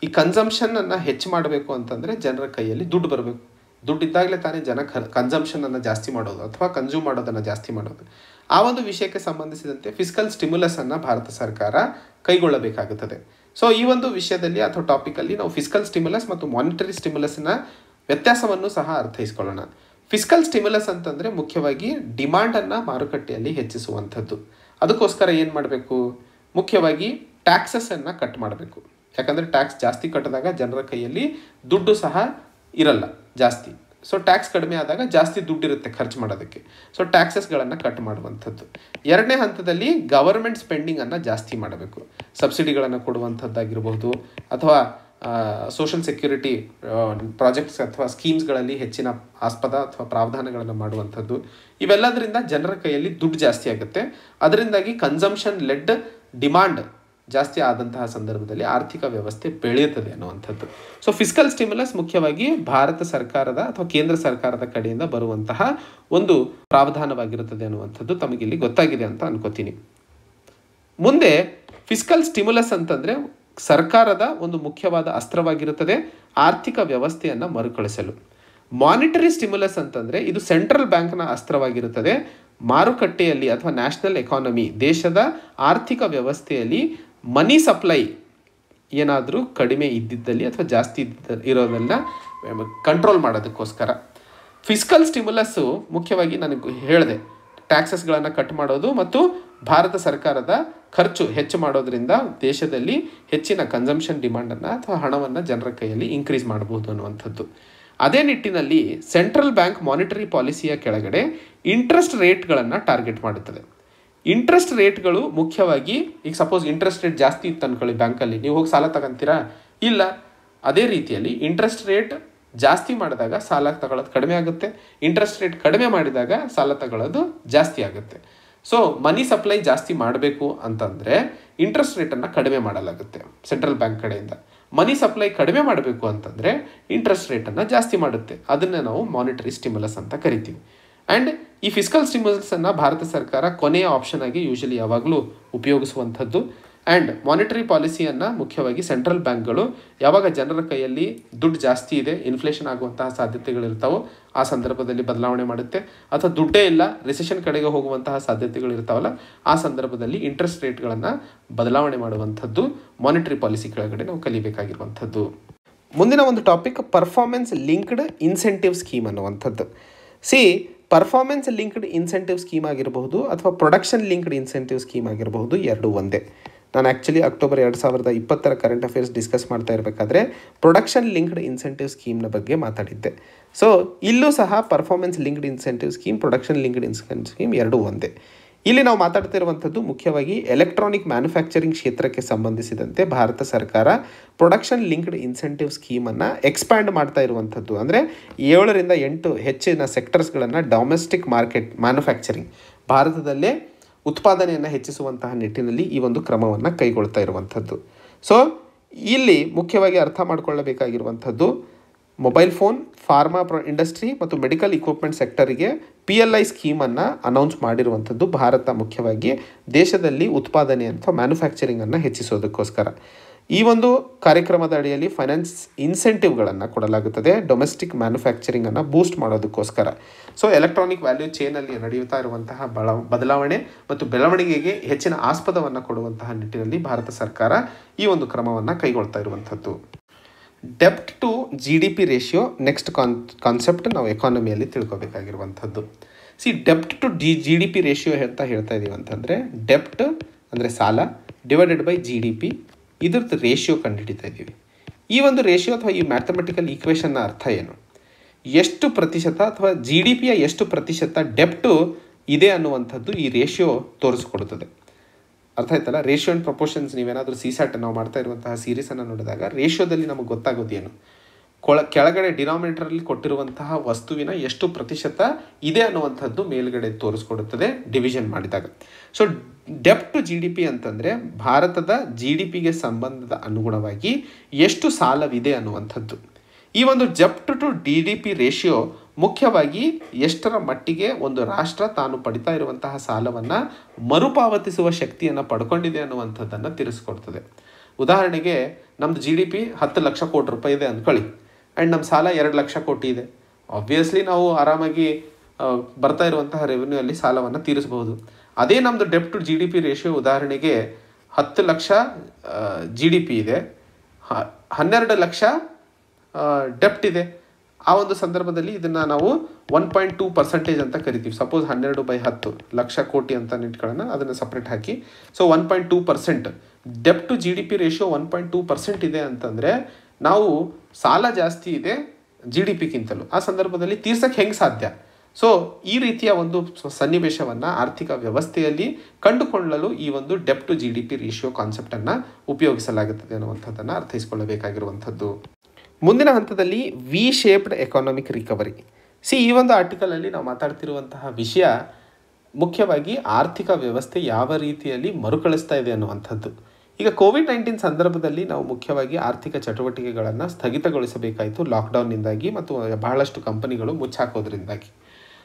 ಈ ಕನ್ಸಂಪ್ಷನನ್ನು ಹೆಚ್ಚು ಮಾಡಬೇಕು ಅಂತಂದರೆ ಜನರ ಕೈಯಲ್ಲಿ ದುಡ್ಡು ಬರಬೇಕು. ದುಡ್ಡು ಇದ್ದಾಗಲೇ ತಾನೇ ಜನ ಕನ್ಸಂಪ್ಷನನ್ನು ಜಾಸ್ತಿ ಮಾಡೋದು ಅಥವಾ ಕನ್ಸ್ಯೂಮ್ ಮಾಡೋದನ್ನು ಜಾಸ್ತಿ ಮಾಡೋದು. ಆ ಒಂದು ವಿಷಯಕ್ಕೆ ಸಂಬಂಧಿಸಿದಂತೆ ಫಿಸಿಕಲ್ ಸ್ಟಿಮ್ಯುಲಸನ್ನು ಭಾರತ ಸರ್ಕಾರ ಕೈಗೊಳ್ಳಬೇಕಾಗುತ್ತದೆ. ಸೊ ಈ ಒಂದು ವಿಷಯದಲ್ಲಿ ಅಥವಾ ಟಾಪಿಕಲ್ಲಿ ನಾವು ಫಿಸಿಕಲ್ ಸ್ಟಿಮ್ಯುಲಸ್ ಮತ್ತು ಮಾನಿಟರಿ ಸ್ಟಿಮ್ಯುಲಸ್ನ ವ್ಯತ್ಯಾಸವನ್ನು ಸಹ ಅರ್ಥೈಸ್ಕೊಳ್ಳೋಣ. ಫಿಸಿಕಲ್ ಸ್ಟಿಮ್ಯುಲಸ್ ಅಂತಂದರೆ ಮುಖ್ಯವಾಗಿ ಡಿಮಾಂಡನ್ನು ಮಾರುಕಟ್ಟೆಯಲ್ಲಿ ಹೆಚ್ಚಿಸುವಂಥದ್ದು. ಅದಕ್ಕೋಸ್ಕರ ಏನು ಮಾಡಬೇಕು? ಮುಖ್ಯವಾಗಿ ಟ್ಯಾಕ್ಸಸನ್ನು ಕಟ್ ಮಾಡಬೇಕು. ಯಾಕಂದರೆ ಟ್ಯಾಕ್ಸ್ ಜಾಸ್ತಿ ಕಟ್ಟಿದಾಗ ಜನರ ಕೈಯಲ್ಲಿ ದುಡ್ಡು ಸಹ ಇರಲ್ಲ ಜಾಸ್ತಿ. ಸೊ ಟ್ಯಾಕ್ಸ್ ಕಡಿಮೆ ಆದಾಗ ಜಾಸ್ತಿ ದುಡ್ಡಿರುತ್ತೆ ಖರ್ಚು ಮಾಡೋದಕ್ಕೆ. ಸೊ ಟ್ಯಾಕ್ಸಸ್ಗಳನ್ನು ಕಟ್ ಮಾಡುವಂಥದ್ದು. ಎರಡನೇ ಹಂತದಲ್ಲಿ ಗವರ್ಮೆಂಟ್ ಸ್ಪೆಂಡಿಂಗನ್ನು ಜಾಸ್ತಿ ಮಾಡಬೇಕು. ಸಬ್ಸಿಡಿಗಳನ್ನು ಕೊಡುವಂಥದ್ದಾಗಿರ್ಬೋದು, ಅಥವಾ ಸೋಷಲ್ ಸೆಕ್ಯೂರಿಟಿ ಪ್ರಾಜೆಕ್ಟ್ಸ್ ಅಥವಾ ಸ್ಕೀಮ್ಸ್ಗಳಲ್ಲಿ ಹೆಚ್ಚಿನ ಆಸ್ಪದ ಅಥವಾ ಪ್ರಾವಧಾನಗಳನ್ನು ಮಾಡುವಂಥದ್ದು. ಇವೆಲ್ಲದರಿಂದ ಜನರ ಕೈಯಲ್ಲಿ ದುಡ್ಡು ಜಾಸ್ತಿ ಆಗುತ್ತೆ. ಅದರಿಂದಾಗಿ ಕನ್ಸಂಪ್ಷನ್ ಲೆಡ್ ಡಿಮಾಂಡ್ ಜಾಸ್ತಿ ಆದಂತಹ ಸಂದರ್ಭದಲ್ಲಿ ಆರ್ಥಿಕ ವ್ಯವಸ್ಥೆ ಬೆಳೆಯುತ್ತದೆ ಅನ್ನುವಂಥದ್ದು. ಸೊ ಫಿಸ್ಕಲ್ ಸ್ಟಿಮ್ಯುಲಸ್ ಮುಖ್ಯವಾಗಿ ಭಾರತ ಸರ್ಕಾರದ ಅಥವಾ ಕೇಂದ್ರ ಸರ್ಕಾರದ ಕಡೆಯಿಂದ ಬರುವಂತಹ ಒಂದು ಪ್ರಾವಧಾನವಾಗಿರುತ್ತದೆ ಅನ್ನುವಂಥದ್ದು ತಮಗಿಲ್ಲಿ ಗೊತ್ತಾಗಿದೆ ಅಂತ ಅನ್ಕೋತೀನಿ. ಮುಂದೆ ಫಿಸ್ಕಲ್ ಸ್ಟಿಮ್ಯುಲಸ್ ಅಂತಂದರೆ ಸರ್ಕಾರದ ಒಂದು ಮುಖ್ಯವಾದ ಅಸ್ತ್ರವಾಗಿರುತ್ತದೆ, ಆರ್ಥಿಕ ವ್ಯವಸ್ಥೆಯನ್ನು ಮರುಕಳಿಸಲು. ಮಾನಿಟರಿ ಸ್ಟಿಮ್ಯುಲಸ್ ಅಂತಂದರೆ ಇದು ಸೆಂಟ್ರಲ್ ಬ್ಯಾಂಕ್ನ ಅಸ್ತ್ರವಾಗಿರುತ್ತದೆ, ಮಾರುಕಟ್ಟೆಯಲ್ಲಿ ಅಥವಾ ನ್ಯಾಷನಲ್ ಎಕಾನಮಿ ದೇಶದ ಆರ್ಥಿಕ ವ್ಯವಸ್ಥೆಯಲ್ಲಿ ಮನಿ ಸಪ್ಲೈ ಏನಾದರೂ ಕಡಿಮೆ ಇದ್ದಿದ್ದಲ್ಲಿ ಅಥವಾ ಜಾಸ್ತಿ ಇದ್ದ ಇರೋದನ್ನು ಕಂಟ್ರೋಲ್ ಮಾಡೋದಕ್ಕೋಸ್ಕರ. ಫಿಸ್ಕಲ್ ಸ್ಟಿಮ್ಯುಲಸ್ಸು ಮುಖ್ಯವಾಗಿ ನನಗೆ ಹೇಳಿದೆ. ಟ್ಯಾಕ್ಸಸ್ಗಳನ್ನು ಕಟ್ ಮಾಡೋದು ಮತ್ತು ಭಾರತ ಸರ್ಕಾರದ ಖರ್ಚು ಹೆಚ್ಚು ಮಾಡೋದ್ರಿಂದ ದೇಶದಲ್ಲಿ ಹೆಚ್ಚಿನ ಕನ್ಸಂಪ್ಷನ್ ಡಿಮ್ಯಾಂಡನ್ನು ಅಥವಾ ಹಣವನ್ನು ಜನರ ಕೈಯಲ್ಲಿ ಇನ್ಕ್ರೀಸ್ ಮಾಡಬಹುದು ಅನ್ನುವಂಥದ್ದು. ಅದೇ ನಿಟ್ಟಿನಲ್ಲಿ ಸೆಂಟ್ರಲ್ ಬ್ಯಾಂಕ್ ಮಾನಿಟರಿ ಪಾಲಿಸಿಯ ಕೆಳಗಡೆ ಇಂಟ್ರೆಸ್ಟ್ ರೇಟ್ಗಳನ್ನು ಟಾರ್ಗೆಟ್ ಮಾಡುತ್ತದೆ. ಇಂಟ್ರೆಸ್ಟ್ ರೇಟ್ಗಳು ಮುಖ್ಯವಾಗಿ, ಈಗ ಸಪೋಸ್ ಇಂಟ್ರೆಸ್ಟ್ ರೇಟ್ ಜಾಸ್ತಿ ಇತ್ತು ಅನ್ಕೊಳ್ಳಿ ಬ್ಯಾಂಕಲ್ಲಿ ನೀವು ಹೋಗಿ ಸಾಲ ತಗೊಂತೀರಾ? ಇಲ್ಲ. ಅದೇ ರೀತಿಯಲ್ಲಿ ಇಂಟ್ರೆಸ್ಟ್ ರೇಟ್ ಜಾಸ್ತಿ ಮಾಡಿದಾಗ ಸಾಲ ತಗೊಳ್ಳೋದು ಕಡಿಮೆ ಆಗುತ್ತೆ. ಇಂಟ್ರೆಸ್ಟ್ ರೇಟ್ ಕಡಿಮೆ ಮಾಡಿದಾಗ ಸಾಲ ತಗೊಳ್ಳೋದು ಜಾಸ್ತಿ ಆಗುತ್ತೆ. ಸೊ ಮನಿ ಸಪ್ಲೈ ಜಾಸ್ತಿ ಮಾಡಬೇಕು ಅಂತಂದರೆ ಇಂಟ್ರೆಸ್ಟ್ ರೇಟನ್ನು ಕಡಿಮೆ ಮಾಡಲಾಗುತ್ತೆ ಸೆಂಟ್ರಲ್ ಬ್ಯಾಂಕ್ ಕಡೆಯಿಂದ. ಮನಿ ಸಪ್ಲೈ ಕಡಿಮೆ ಮಾಡಬೇಕು ಅಂತಂದರೆ ಇಂಟ್ರೆಸ್ಟ್ ರೇಟನ್ನು ಜಾಸ್ತಿ ಮಾಡುತ್ತೆ. ಅದನ್ನು ನಾವು ಮಾನಿಟರಿ ಸ್ಟಿಮ್ಯುಲಸ್ ಅಂತ ಕರಿತೀವಿ. ಆ್ಯಂಡ್ ಈ ಫಿಸ್ಕಲ್ ಸ್ಟಿಮ್ಯುಲಸನ್ನು ಭಾರತ ಸರ್ಕಾರ ಕೊನೆಯ ಆಪ್ಷನ್ ಆಗಿ ಯೂಶಲಿ ಯಾವಾಗಲೂ ಉಪಯೋಗಿಸುವಂಥದ್ದು. ಆ್ಯಂಡ್ ಮಾನಿಟರಿ ಪಾಲಿಸಿಯನ್ನು ಮುಖ್ಯವಾಗಿ ಸೆಂಟ್ರಲ್ ಬ್ಯಾಂಕ್ಗಳು ಯಾವಾಗ ಜನರ ಕೈಯಲ್ಲಿ ದುಡ್ಡು ಜಾಸ್ತಿ ಇದೆ ಇನ್ಫ್ಲೇಷನ್ ಆಗುವಂತಹ ಸಾಧ್ಯತೆಗಳಿರ್ತಾವೋ ಆ ಸಂದರ್ಭದಲ್ಲಿ ಬದಲಾವಣೆ ಮಾಡುತ್ತೆ. ಅಥವಾ ದುಡ್ಡೇ ಇಲ್ಲ ರಿಸೆಷನ್ ಕಡೆಗೆ ಹೋಗುವಂತಹ ಸಾಧ್ಯತೆಗಳು ಇರ್ತಾವಲ್ಲ ಆ ಸಂದರ್ಭದಲ್ಲಿ ಇಂಟ್ರೆಸ್ಟ್ ರೇಟ್ಗಳನ್ನು ಬದಲಾವಣೆ ಮಾಡುವಂಥದ್ದು ಮಾನಿಟರಿ ಪಾಲಿಸಿ ಕೆಳಗಡೆ ನಾವು ಕಲಿಬೇಕಾಗಿರುವಂಥದ್ದು. ಮುಂದಿನ ಒಂದು topic performance linked incentive scheme ಅನ್ನುವಂಥದ್ದು. See performance linked incentive scheme ಆಗಿರಬಹುದು ಅಥವಾ ಪ್ರೊಡಕ್ಷನ್ ಲಿಂಕ್ಡ್ ಇನ್ಸೆಂಟಿವ್ ಸ್ಕೀಮ್ ಆಗಿರಬಹುದು ಎರಡು ಒಂದೇ. ನಾನು ಆ್ಯಕ್ಚುಲಿ ಅಕ್ಟೋಬರ್ ಎರಡು ಸಾವಿರದ ಇಪ್ಪತ್ತರ ಕರೆಂಟ್ ಅಫೇರ್ಸ್ ಡಿಸ್ಕಸ್ ಮಾಡ್ತಾ ಇರಬೇಕಾದ್ರೆ ಪ್ರೊಡಕ್ಷನ್ ಲಿಂಕ್ಡ್ ಇನ್ಸೆಂಟಿವ್ ಸ್ಕೀಮ್ನ ಬಗ್ಗೆ ಮಾತಾಡಿದ್ದೆ. ಸೊ ಇಲ್ಲೂ ಸಹ performance linked incentive scheme production linked incentive scheme ಎರಡೂ ಒಂದೇ. ಇಲ್ಲಿ ನಾವು ಮಾತಾಡ್ತಿರುವಂಥದ್ದು ಮುಖ್ಯವಾಗಿ ಎಲೆಕ್ಟ್ರಾನಿಕ್ ಮ್ಯಾನುಫ್ಯಾಕ್ಚರಿಂಗ್ ಕ್ಷೇತ್ರಕ್ಕೆ ಸಂಬಂಧಿಸಿದಂತೆ ಭಾರತ ಸರ್ಕಾರ ಪ್ರೊಡಕ್ಷನ್ ಲಿಂಕ್ಡ್ ಇನ್ಸೆಂಟಿವ್ ಸ್ಕೀಮನ್ನು ಎಕ್ಸ್ಪ್ಯಾಂಡ್ ಮಾಡ್ತಾ ಇರುವಂಥದ್ದು. ಅಂದರೆ ಏಳರಿಂದ ಎಂಟು ಹೆಚ್ಚಿನ ಸೆಕ್ಟರ್ಸ್ಗಳನ್ನು ಡೊಮೆಸ್ಟಿಕ್ ಮಾರ್ಕೆಟ್ ಮ್ಯಾನುಫ್ಯಾಕ್ಚರಿಂಗ್ ಭಾರತದಲ್ಲೇ ಉತ್ಪಾದನೆಯನ್ನು ಹೆಚ್ಚಿಸುವಂತಹ ನಿಟ್ಟಿನಲ್ಲಿ ಈ ಒಂದು ಕ್ರಮವನ್ನು ಕೈಗೊಳ್ತಾ ಇರುವಂಥದ್ದು. ಸೊ ಇಲ್ಲಿ ಮುಖ್ಯವಾಗಿ ಅರ್ಥ ಮಾಡಿಕೊಳ್ಳಬೇಕಾಗಿರುವಂಥದ್ದು mobile phone pharma pro industry ಮತ್ತು ಮೆಡಿಕಲ್ ಇಕ್ವಿಪ್ಮೆಂಟ್ ಸೆಕ್ಟರಿಗೆ ಪಿ ಎಲ್ ಐ ಸ್ಕೀಮನ್ನು ಅನೌನ್ಸ್ ಮಾಡಿರುವಂಥದ್ದು ಭಾರತ ಮುಖ್ಯವಾಗಿ ದೇಶದಲ್ಲಿ ಉತ್ಪಾದನೆ ಅಥವಾ ಮ್ಯಾನುಫ್ಯಾಕ್ಚರಿಂಗನ್ನು ಹೆಚ್ಚಿಸೋದಕ್ಕೋಸ್ಕರ. ಈ ಒಂದು ಕಾರ್ಯಕ್ರಮದ ಅಡಿಯಲ್ಲಿ ಫೈನಾನ್ಸ್ ಇನ್ಸೆಂಟಿವ್ಗಳನ್ನು ಕೊಡಲಾಗುತ್ತದೆ ಡೊಮೆಸ್ಟಿಕ್ ಮ್ಯಾನುಫ್ಯಾಕ್ಚರಿಂಗನ್ನು ಬೂಸ್ಟ್ ಮಾಡೋದಕ್ಕೋಸ್ಕರ. ಸೊ ಎಲೆಕ್ಟ್ರಾನಿಕ್ ವ್ಯಾಲ್ಯೂ ಚೇನಲ್ಲಿ ನಡೆಯುತ್ತಾ ಇರುವಂತಹ ಬದಲಾವಣೆ ಮತ್ತು ಬೆಳವಣಿಗೆಗೆ ಹೆಚ್ಚಿನ ಆಸ್ಪದವನ್ನು ಕೊಡುವಂತಹ ನಿಟ್ಟಿನಲ್ಲಿ ಭಾರತ ಸರ್ಕಾರ ಈ ಒಂದು ಕ್ರಮವನ್ನು ಕೈಗೊಳ್ತಾ ಇರುವಂಥದ್ದು. ಡೆಪ್ಟ್ to G D P ratio next con concept ನಾವು ಎಕಾನಮಿಯಲ್ಲಿ ತಿಳ್ಕೊಬೇಕಾಗಿರುವಂಥದ್ದು. See ಡೆಪ್ಟ್ to D G D P ratio ಅಂತ ಹೇಳ್ತಾ ಇದ್ದೀವಿ ಅಂತಂದರೆ ಡೆಪ್ಟ್ ಅಂದರೆ ಸಾಲ divided by G D P ಇದ್ರದ್ದು ರೇಷಿಯೋ ಕಂಡುಹಿಡಿತಾ ಇದ್ದೀವಿ ಈ ಒಂದು ರೇಷಿಯೋ ಅಥವಾ ಈ ಮ್ಯಾಥಮೆಟಿಕಲ್ ಈಕ್ವೇಷನ್ನ ಅರ್ಥ ಏನು? ಎಷ್ಟು ಪ್ರತಿಶತ ಅಥವಾ ಜಿ ಡಿ ಪಿಯ ಎಷ್ಟು ಪ್ರತಿಶತ ಡೆಪ್ಟು ಇದೆ ಅನ್ನುವಂಥದ್ದು ಈ ರೇಷಿಯೋ ತೋರಿಸ್ಕೊಡುತ್ತದೆ. ಅರ್ಥ ಆಯ್ತಲ್ಲ? ರೇಷಿಯೋ ಆ್ಯಂಡ್ ಪ್ರಪೋರ್ಷನ್ಸ್ ನೀವೇನಾದರೂ ಸಿ ಸ್ಯಾಟ್ ನಾವು ಮಾಡ್ತಾ ಇರುವಂತಹ ಸೀರೀಸನ್ನು ನೋಡಿದಾಗ ರೇಷಿಯೋದಲ್ಲಿ ನಮಗೆ ಗೊತ್ತಾಗೋದೇನು ಕೊಳ, ಕೆಳಗಡೆ ಡಿನಾಮಿನೇಟರಲ್ಲಿ ಕೊಟ್ಟಿರುವಂತಹ ವಸ್ತುವಿನ ಎಷ್ಟು ಪ್ರತಿಶತ ಇದೆ ಅನ್ನುವಂಥದ್ದು ಮೇಲುಗಡೆ ತೋರಿಸ್ಕೊಡುತ್ತದೆ ಡಿವಿಷನ್ ಮಾಡಿದಾಗ. So debt to G D P ಅಂತಂದರೆ ಭಾರತದ ಜಿ ಡಿ ಪಿಗೆ ಸಂಬಂಧದ ಅನುಗುಣವಾಗಿ ಎಷ್ಟು ಸಾಲವಿದೆ ಅನ್ನುವಂಥದ್ದು. ಈ ಒಂದು ಜಪ್ಟ್ to D D P ratio ಮುಖ್ಯವಾಗಿ ಎಷ್ಟರ ಮಟ್ಟಿಗೆ ಒಂದು ರಾಷ್ಟ್ರ ತಾನು ಪಡಿತಾ ಇರುವಂತಹ ಸಾಲವನ್ನು ಮರುಪಾವತಿಸುವ ಶಕ್ತಿಯನ್ನು ಪಡ್ಕೊಂಡಿದೆ ಅನ್ನುವಂಥದ್ದನ್ನು ತಿಳಿಸ್ಕೊಡ್ತದೆ ಉದಾಹರಣೆಗೆ ನಮ್ಮದು ಜಿ ಡಿ ಪಿ ಹತ್ತು ಲಕ್ಷ ಕೋಟಿ ರೂಪಾಯಿ ಇದೆ ಅಂದ್ಕೊಳ್ಳಿ ಆ್ಯಂಡ್ ನಮ್ಮ ಸಾಲ ಎರಡು ಲಕ್ಷ ಕೋಟಿ ಇದೆ. ಆಬ್ವಿಯಸ್ಲಿ ನಾವು ಆರಾಮಾಗಿ ಬರ್ತಾ ಇರುವಂತಹ ರೆವೆನ್ಯೂ ಅಲ್ಲಿ ಸಾಲವನ್ನು ತೀರಿಸಬಹುದು. ಅದೇ ನಮ್ಮದು debt to G D P ratio ಉದಾಹರಣೆಗೆ ಹತ್ತು ಲಕ್ಷ ಜಿ ಡಿ ಪಿ ಇದೆ. ಹನ್ನೆರಡು ಲಕ್ಷ ಡೆಪ್ಟ್ ಇದೆ. ಆ ಒಂದು ಸಂದರ್ಭದಲ್ಲಿ ಇದನ್ನು ನಾವು ಒನ್ ಪಾಯಿಂಟ್ ಟೂ ಪರ್ಸೆಂಟೇಜ್ ಅಂತ ಕರಿತೀವಿ. ಸಪೋಸ್ ಹನ್ನೆರಡು ಬೈ ಹತ್ತು ಲಕ್ಷ ಕೋಟಿ ಅಂತ ನಿಟ್ಕೊಳ್ಳೋಣ ಅದನ್ನು separate hockey. So one point two percent debt to G D P ratio one point two percent ಇದೆ ಅಂತಂದರೆ ನಾವು ಸಾಲ ಜಾಸ್ತಿ ಇದೆ ಜಿ ಡಿ ಪಿಗಿಂತಲೂ ಆ ಸಂದರ್ಭದಲ್ಲಿ ತೀರ್ಸಕ್ಕೆ ಹೆಂಗೆ ಸಾಧ್ಯ? ಸೊ ಈ ರೀತಿಯ ಒಂದು ಸನ್ನಿವೇಶವನ್ನು ಆರ್ಥಿಕ ವ್ಯವಸ್ಥೆಯಲ್ಲಿ ಕಂಡುಕೊಳ್ಳಲು ಈ ಒಂದು debt to G D P ratio ಕಾನ್ಸೆಪ್ಟನ್ನು ಉಪಯೋಗಿಸಲಾಗುತ್ತದೆ ಅನ್ನುವಂಥದ್ದನ್ನು ಅರ್ಥೈಸ್ಕೊಳ್ಳಬೇಕಾಗಿರುವಂಥದ್ದು. ಮುಂದಿನ ಹಂತದಲ್ಲಿ V shaped economic recovery see ಈ ಒಂದು ಆರ್ಟಿಕಲಲ್ಲಿ ನಾವು ಮಾತಾಡ್ತಿರುವಂತಹ ವಿಷಯ ಮುಖ್ಯವಾಗಿ ಆರ್ಥಿಕ ವ್ಯವಸ್ಥೆ ಯಾವ ರೀತಿಯಲ್ಲಿ ಮರುಕಳಿಸ್ತಾ ಇದೆ ಅನ್ನುವಂಥದ್ದು. ಈಗ ಕೋವಿಡ್ ನೈನ್ಟೀನ್ ಸಂದರ್ಭದಲ್ಲಿ ನಾವು ಮುಖ್ಯವಾಗಿ ಆರ್ಥಿಕ ಚಟುವಟಿಕೆಗಳನ್ನು ಸ್ಥಗಿತಗೊಳಿಸಬೇಕಾಯಿತು ಲಾಕ್ಡೌನ್ನಿಂದಾಗಿ ಮತ್ತು ಬಹಳಷ್ಟು ಕಂಪನಿಗಳು ಮುಚ್ಚಾಕೋದ್ರಿಂದಾಗಿ.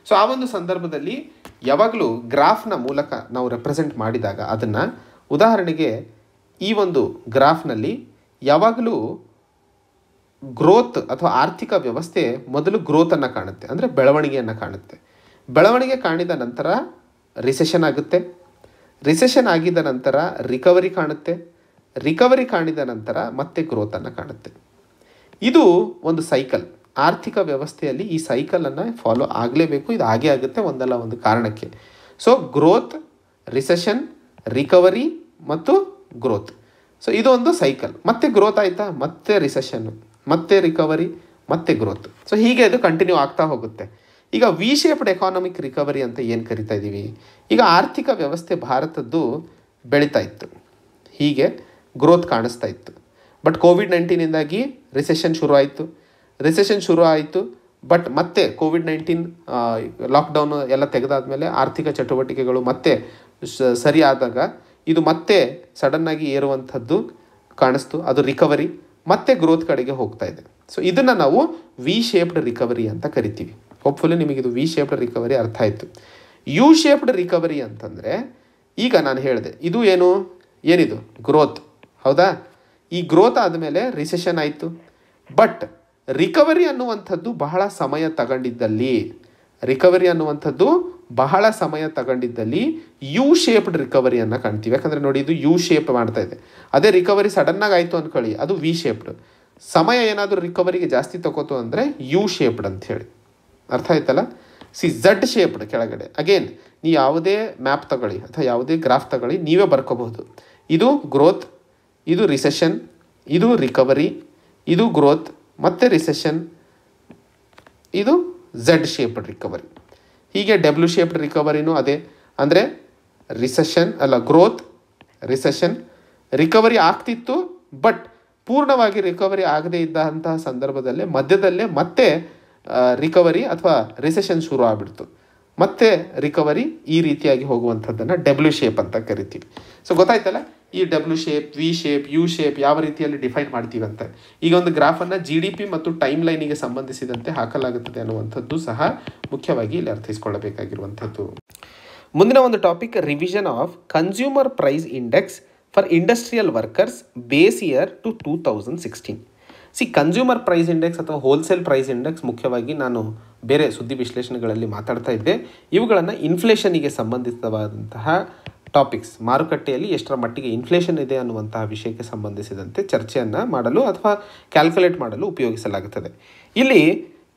ಸೊ ಆ ಒಂದು ಸಂದರ್ಭದಲ್ಲಿ ಯಾವಾಗಲೂ ಗ್ರಾಫ್ನ ಮೂಲಕ ನಾವು ರೆಪ್ರೆಸೆಂಟ್ ಮಾಡಿದಾಗ ಅದನ್ನು ಉದಾಹರಣೆಗೆ ಈ ಒಂದು ಗ್ರಾಫ್ನಲ್ಲಿ ಯಾವಾಗಲೂ ಗ್ರೋತ್ ಅಥವಾ ಆರ್ಥಿಕ ವ್ಯವಸ್ಥೆ ಮೊದಲು ಗ್ರೋತನ್ನು ಕಾಣುತ್ತೆ, ಅಂದರೆ ಬೆಳವಣಿಗೆಯನ್ನು ಕಾಣುತ್ತೆ. ಬೆಳವಣಿಗೆ ಕಾಣಿದ ನಂತರ ರಿಸೆಷನ್ ಆಗುತ್ತೆ. ರಿಸೆಷನ್ ಆಗಿದ ನಂತರ ರಿಕವರಿ ಕಾಣುತ್ತೆ. ರಿಕವರಿ ಕಾಣಿದ ನಂತರ ಮತ್ತೆ ಗ್ರೋತನ್ನು ಕಾಣುತ್ತೆ. ಇದು ಒಂದು ಸೈಕಲ್ ಆರ್ಥಿಕ ವ್ಯವಸ್ಥೆಯಲ್ಲಿ ಈ ಸೈಕಲನ್ನು ಫಾಲೋ ಆಗಲೇಬೇಕು. ಇದು ಆಗೇ ಆಗುತ್ತೆ ಒಂದಲ್ಲ ಒಂದು ಕಾರಣಕ್ಕೆ. ಸೊ ಗ್ರೋತ್ ರಿಸೆಷನ್ ರಿಕವರಿ ಮತ್ತು ಗ್ರೋತ್ ಸೊ ಇದು ಒಂದು ಸೈಕಲ್ ಮತ್ತೆ ಗ್ರೋತ್ ಆಯಿತಾ? ಮತ್ತೆ ರಿಸೆಷನ್ನು ಮತ್ತೆ ರಿಕವರಿ ಮತ್ತೆ ಗ್ರೋತ್ ಸೊ ಹೀಗೆ ಅದು ಕಂಟಿನ್ಯೂ ಆಗ್ತಾ ಹೋಗುತ್ತೆ. ಈಗ ವಿ ಶೇಪ್ಡ್ ಎಕಾನಮಿಕ್ ರಿಕವರಿ ಅಂತ ಏನು ಕರಿತಾ ಇದ್ದೀವಿ ಈಗ ಆರ್ಥಿಕ ವ್ಯವಸ್ಥೆ ಭಾರತದ್ದು ಬೆಳೀತಾ ಇತ್ತು. ಹೀಗೆ ಗ್ರೋತ್ ಕಾಣಿಸ್ತಾ ಇತ್ತು. ಬಟ್ ಕೋವಿಡ್ ನೈನ್ಟೀನಿಂದಾಗಿ ರಿಸೆಷನ್ ಶುರು ಆಯಿತು. ರಿಸೆಷನ್ ಶುರು ಆಯಿತು ಬಟ್ ಮತ್ತೆ ಕೋವಿಡ್ ನೈನ್ಟೀನ್ ಲಾಕ್ಡೌನ್ ಎಲ್ಲ ತೆಗೆದಾದ್ಮೇಲೆ ಆರ್ಥಿಕ ಚಟುವಟಿಕೆಗಳು ಮತ್ತೆ ಸರಿಯಾದಾಗ ಇದು ಮತ್ತೆ ಸಡನ್ನಾಗಿ ಏರುವಂಥದ್ದು ಕಾಣಿಸ್ತು. ಅದು ರಿಕವರಿ ಮತ್ತೆ ಗ್ರೋತ್ ಕಡೆಗೆ ಹೋಗ್ತಾ ಇದೆ. ಸೊ ಇದನ್ನು ನಾವು ವಿ ಶೇಪ್ಡ್ ರಿಕವರಿ ಅಂತ ಕರಿತೀವಿ. ಹೋಪ್ಫುಲಿ ಇದು ವಿ ಶೇಪ್ಡ್ ರಿಕವರಿ ಅರ್ಥ ಆಯಿತು. ಯು ಶೇಪ್ಡ್ ರಿಕವರಿ ಅಂತಂದರೆ, ಈಗ ನಾನು ಹೇಳಿದೆ, ಇದು ಏನು? ಏನಿದು? ಗ್ರೋತ್ ಹೌದಾ? ಈ ಗ್ರೋತ್ ಆದಮೇಲೆ ರಿಸೆಷನ್ ಆಯಿತು. ಬಟ್ ರಿಕವರಿ ಅನ್ನುವಂಥದ್ದು ಬಹಳ ಸಮಯ ತಗೊಂಡಿದ್ದಲ್ಲಿ. ರಿಕವರಿ ಅನ್ನುವಂಥದ್ದು ಬಹಳ ಸಮಯ ತಗೊಂಡಿದ್ದಲ್ಲಿ ಯು ಶೇಪ್ಡ್ ರಿಕವರಿಯನ್ನು ಕಾಣ್ತೀವಿ. ಯಾಕಂದರೆ ನೋಡಿ ಇದು ಯು ಶೇಪ್ ಮಾಡ್ತಾ ಇದೆ. ಅದೇ ರಿಕವರಿ ಸಡನ್ನಾಗಿ ಆಯಿತು ಅಂದ್ಕೊಳ್ಳಿ ಅದು ವಿ ಶೇಪ್ಡ್ ಸಮಯ ಏನಾದರೂ ರಿಕವರಿಗೆ ಜಾಸ್ತಿ ತಗೋತು ಅಂದರೆ ಯು ಶೇಪ್ಡ್ ಅಂತ ಹೇಳಿ. ಅರ್ಥ ಆಯ್ತಲ್ಲ? ಸಿ ಝಡ್ ಶೇಪ್ಡ್ ಕೆಳಗಡೆ. ಅಗೇನ್ ನೀವು ಯಾವುದೇ ಮ್ಯಾಪ್ ತಗೊಳ್ಳಿ ಅಥವಾ ಯಾವುದೇ ಗ್ರಾಫ್ ತಗೊಳ್ಳಿ, ನೀವೇ ಬರ್ಕೋಬಹುದು. ಇದು ಗ್ರೋತ್ ಇದು ರಿಸೆಷನ್ ಇದು ರಿಕವರಿ ಇದು ಗ್ರೋತ್ ಮತ್ತು ರಿಸೆಷನ್ ಇದು ಝಡ್ ಶೇಪ್ಡ್ ರಿಕವರಿ ಹೀಗೆ ಡಬ್ಲ್ಯೂ ಶೇಪ್ಡ್ ರಿಕವರಿನೂ ಅದೇ. ಅಂದರೆ ರಿಸೆಷನ್ ಅಲ್ಲ ಗ್ರೋತ್ ರಿಸೆಷನ್ ರಿಕವರಿ ಆಗ್ತಿತ್ತು ಬಟ್ ಪೂರ್ಣವಾಗಿ ರಿಕವರಿ ಆಗದೇ ಇದ್ದಂತಹ ಸಂದರ್ಭದಲ್ಲೇ ಮಧ್ಯದಲ್ಲೇ ಮತ್ತೆ ರಿಕವರಿ ಅಥವಾ ರಿಸೆಷನ್ ಶುರು ಆಗಿಬಿಡ್ತು. ಮತ್ತೆ ರಿಕವರಿ ಈ ರೀತಿಯಾಗಿ ಹೋಗುವಂಥದ್ದನ್ನು ಡಬ್ಲ್ಯೂ ಶೇಪ್ ಅಂತ ಕರಿತೀವಿ. ಸೊ ಗೊತ್ತಾಯ್ತಲ್ಲ? ಈ W shape V shape U shape ಯಾವ ರೀತಿಯಲ್ಲಿ ಡಿಫೈನ್ ಮಾಡ್ತೀವಿ ಈಗ ಒಂದು ಗ್ರಾಫನ್ನು ಜಿ ಡಿ ಪಿ ಮತ್ತು ಟೈಮ್ ಲೈನಿಗೆ ಸಂಬಂಧಿಸಿದಂತೆ ಹಾಕಲಾಗುತ್ತದೆ ಅನ್ನುವಂಥದ್ದು ಸಹ ಮುಖ್ಯವಾಗಿ ಇಲ್ಲಿ ಅರ್ಥೈಸ್ಕೊಳ್ಳಬೇಕಾಗಿರುವಂಥದ್ದು. ಮುಂದಿನ ಒಂದು topic revision of consumer price index for industrial workers base year to two thousand sixteen see consumer price index ಅಥವಾ ಹೋಲ್ಸೇಲ್ ಪ್ರೈಸ್ ಇಂಡೆಕ್ಸ್ ಮುಖ್ಯವಾಗಿ ನಾನು ಬೇರೆ ಸುದ್ದಿ ವಿಶ್ಲೇಷಣೆಗಳಲ್ಲಿ ಮಾತಾಡ್ತಾ ಇದ್ದೆ. ಇವುಗಳನ್ನು ಇನ್ಫ್ಲೇಷನಿಗೆ ಸಂಬಂಧಿತವಾದಂತಹ ಟಾಪಿಕ್ಸ್ ಮಾರುಕಟ್ಟೆಯಲ್ಲಿ ಎಷ್ಟರ ಮಟ್ಟಿಗೆ ಇನ್ಫ್ಲೇಷನ್ ಇದೆ ಅನ್ನುವಂತಹ ವಿಷಯಕ್ಕೆ ಸಂಬಂಧಿಸಿದಂತೆ ಚರ್ಚೆಯನ್ನು ಮಾಡಲು ಅಥವಾ ಕ್ಯಾಲ್ಕುಲೇಟ್ ಮಾಡಲು ಉಪಯೋಗಿಸಲಾಗುತ್ತದೆ. ಇಲ್ಲಿ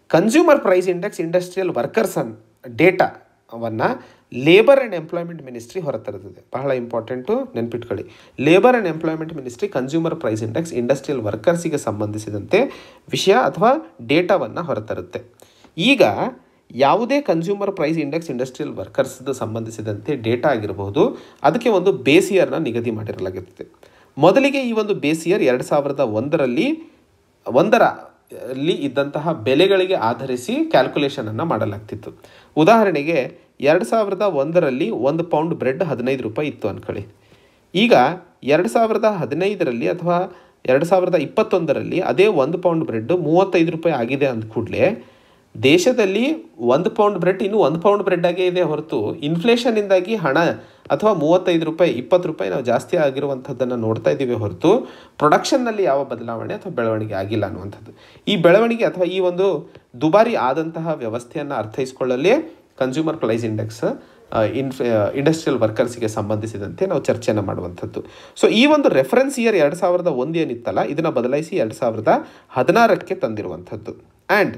consumer price index industrial workers ಅನ್ ಡೇಟಾವನ್ನು ಲೇಬರ್ ಆ್ಯಂಡ್ ಎಂಪ್ಲಾಯ್ಮೆಂಟ್ ಮಿನಿಸ್ಟ್ರಿ ಹೊರತರುತ್ತದೆ ಬಹಳ ಇಂಪಾರ್ಟೆಂಟು ನೆನ್ಪಿಟ್ಕೊಳ್ಳಿ. Labour and employment ministry consumer price index industrial ವರ್ಕರ್ಸಿಗೆ ಸಂಬಂಧಿಸಿದಂತೆ ವಿಷಯ ಅಥವಾ ಡೇಟಾವನ್ನು ಹೊರತರುತ್ತೆ. ಈಗ ಯಾವುದೇ ಕನ್ಸ್ಯೂಮರ್ ಪ್ರೈಸ್ ಇಂಡೆಕ್ಸ್ ಇಂಡಸ್ಟ್ರಿಯಲ್ ವರ್ಕರ್ಸ್ದು ಸಂಬಂಧಿಸಿದಂತೆ ಡೇಟಾ ಆಗಿರಬಹುದು. ಅದಕ್ಕೆ ಒಂದು ಬೇಸ್ ನಿಗದಿ ಮಾಡಿರಲಾಗುತ್ತದೆ. ಮೊದಲಿಗೆ ಈ ಒಂದು ಬೇಸ್ ಇಯರ್ ಎರಡು ಸಾವಿರದ ಒಂದರಲ್ಲಿ, ಒಂದರ ಅಲ್ಲಿ ಇದ್ದಂತಹ ಬೆಲೆಗಳಿಗೆ ಆಧರಿಸಿ ಕ್ಯಾಲ್ಕುಲೇಷನನ್ನು ಮಾಡಲಾಗ್ತಿತ್ತು. ಉದಾಹರಣೆಗೆ ಎರಡು ಸಾವಿರದ ಒಂದರಲ್ಲಿ ಒಂದು ಪೌಂಡ್ ಬ್ರೆಡ್ ಹದಿನೈದು ರೂಪಾಯಿ ಇತ್ತು ಅಂದ್ಕೊಳ್ಳಿ ಈಗ ಎರಡು ಸಾವಿರದ ಹದಿನೈದರಲ್ಲಿ ಅಥವಾ ಎರಡು ಸಾವಿರದ ಇಪ್ಪತ್ತೊಂದರಲ್ಲಿ ಅದೇ ಒಂದು ಪೌಂಡ್ ಬ್ರೆಡ್ ಮೂವತ್ತೈದು ರೂಪಾಯಿ ಆಗಿದೆ ಅಂದ ಕೂಡಲೇ ದೇಶದಲ್ಲಿ ಒಂದು ಪೌಂಡ್ ಬ್ರೆಡ್ ಇನ್ನು ಒಂದು ಪೌಂಡ್ ಬ್ರೆಡ್ ಆಗೇ ಇದೆ ಹೊರತು ಇನ್ಫ್ಲೇಷನ್ನಿಂದಾಗಿ ಹಣ ಅಥವಾ ಮೂವತ್ತೈದು ರೂಪಾಯಿ, ಇಪ್ಪತ್ತು ರೂಪಾಯಿ ನಾವು ಜಾಸ್ತಿ ಆಗಿರುವಂಥದ್ದನ್ನು ನೋಡ್ತಾ ಇದ್ದೀವಿ ಹೊರತು ಪ್ರೊಡಕ್ಷನ್ನಲ್ಲಿ ಯಾವ ಬದಲಾವಣೆ ಅಥವಾ ಬೆಳವಣಿಗೆ ಆಗಿಲ್ಲ ಅನ್ನುವಂಥದ್ದು. ಈ ಬೆಳವಣಿಗೆ ಅಥವಾ ಈ ಒಂದು ದುಬಾರಿ ಆದಂತಹ ವ್ಯವಸ್ಥೆಯನ್ನು ಅರ್ಥೈಸ್ಕೊಳ್ಳಲೇ. ಕನ್ಸ್ಯೂಮರ್ ಪ್ರೈಸ್ ಇಂಡೆಕ್ಸ್ ಇನ್ಫ್ ಇಂಡಸ್ಟ್ರಿಯಲ್ ವರ್ಕರ್ಸ್ಗೆ ಸಂಬಂಧಿಸಿದಂತೆ ನಾವು ಚರ್ಚೆಯನ್ನು ಮಾಡುವಂಥದ್ದು. ಸೊ ಈ ಒಂದು ರೆಫರೆನ್ಸ್ ಇಯರ್ ಎರಡು ಸಾವಿರದ ಒಂದು ಏನಿತ್ತಲ್ಲ ಇದನ್ನು ಬದಲಾಯಿಸಿ ಎರಡು ಸಾವಿರದ ಹದಿನಾರಕ್ಕೆ ತಂದಿರುವಂಥದ್ದು. ಆ್ಯಂಡ್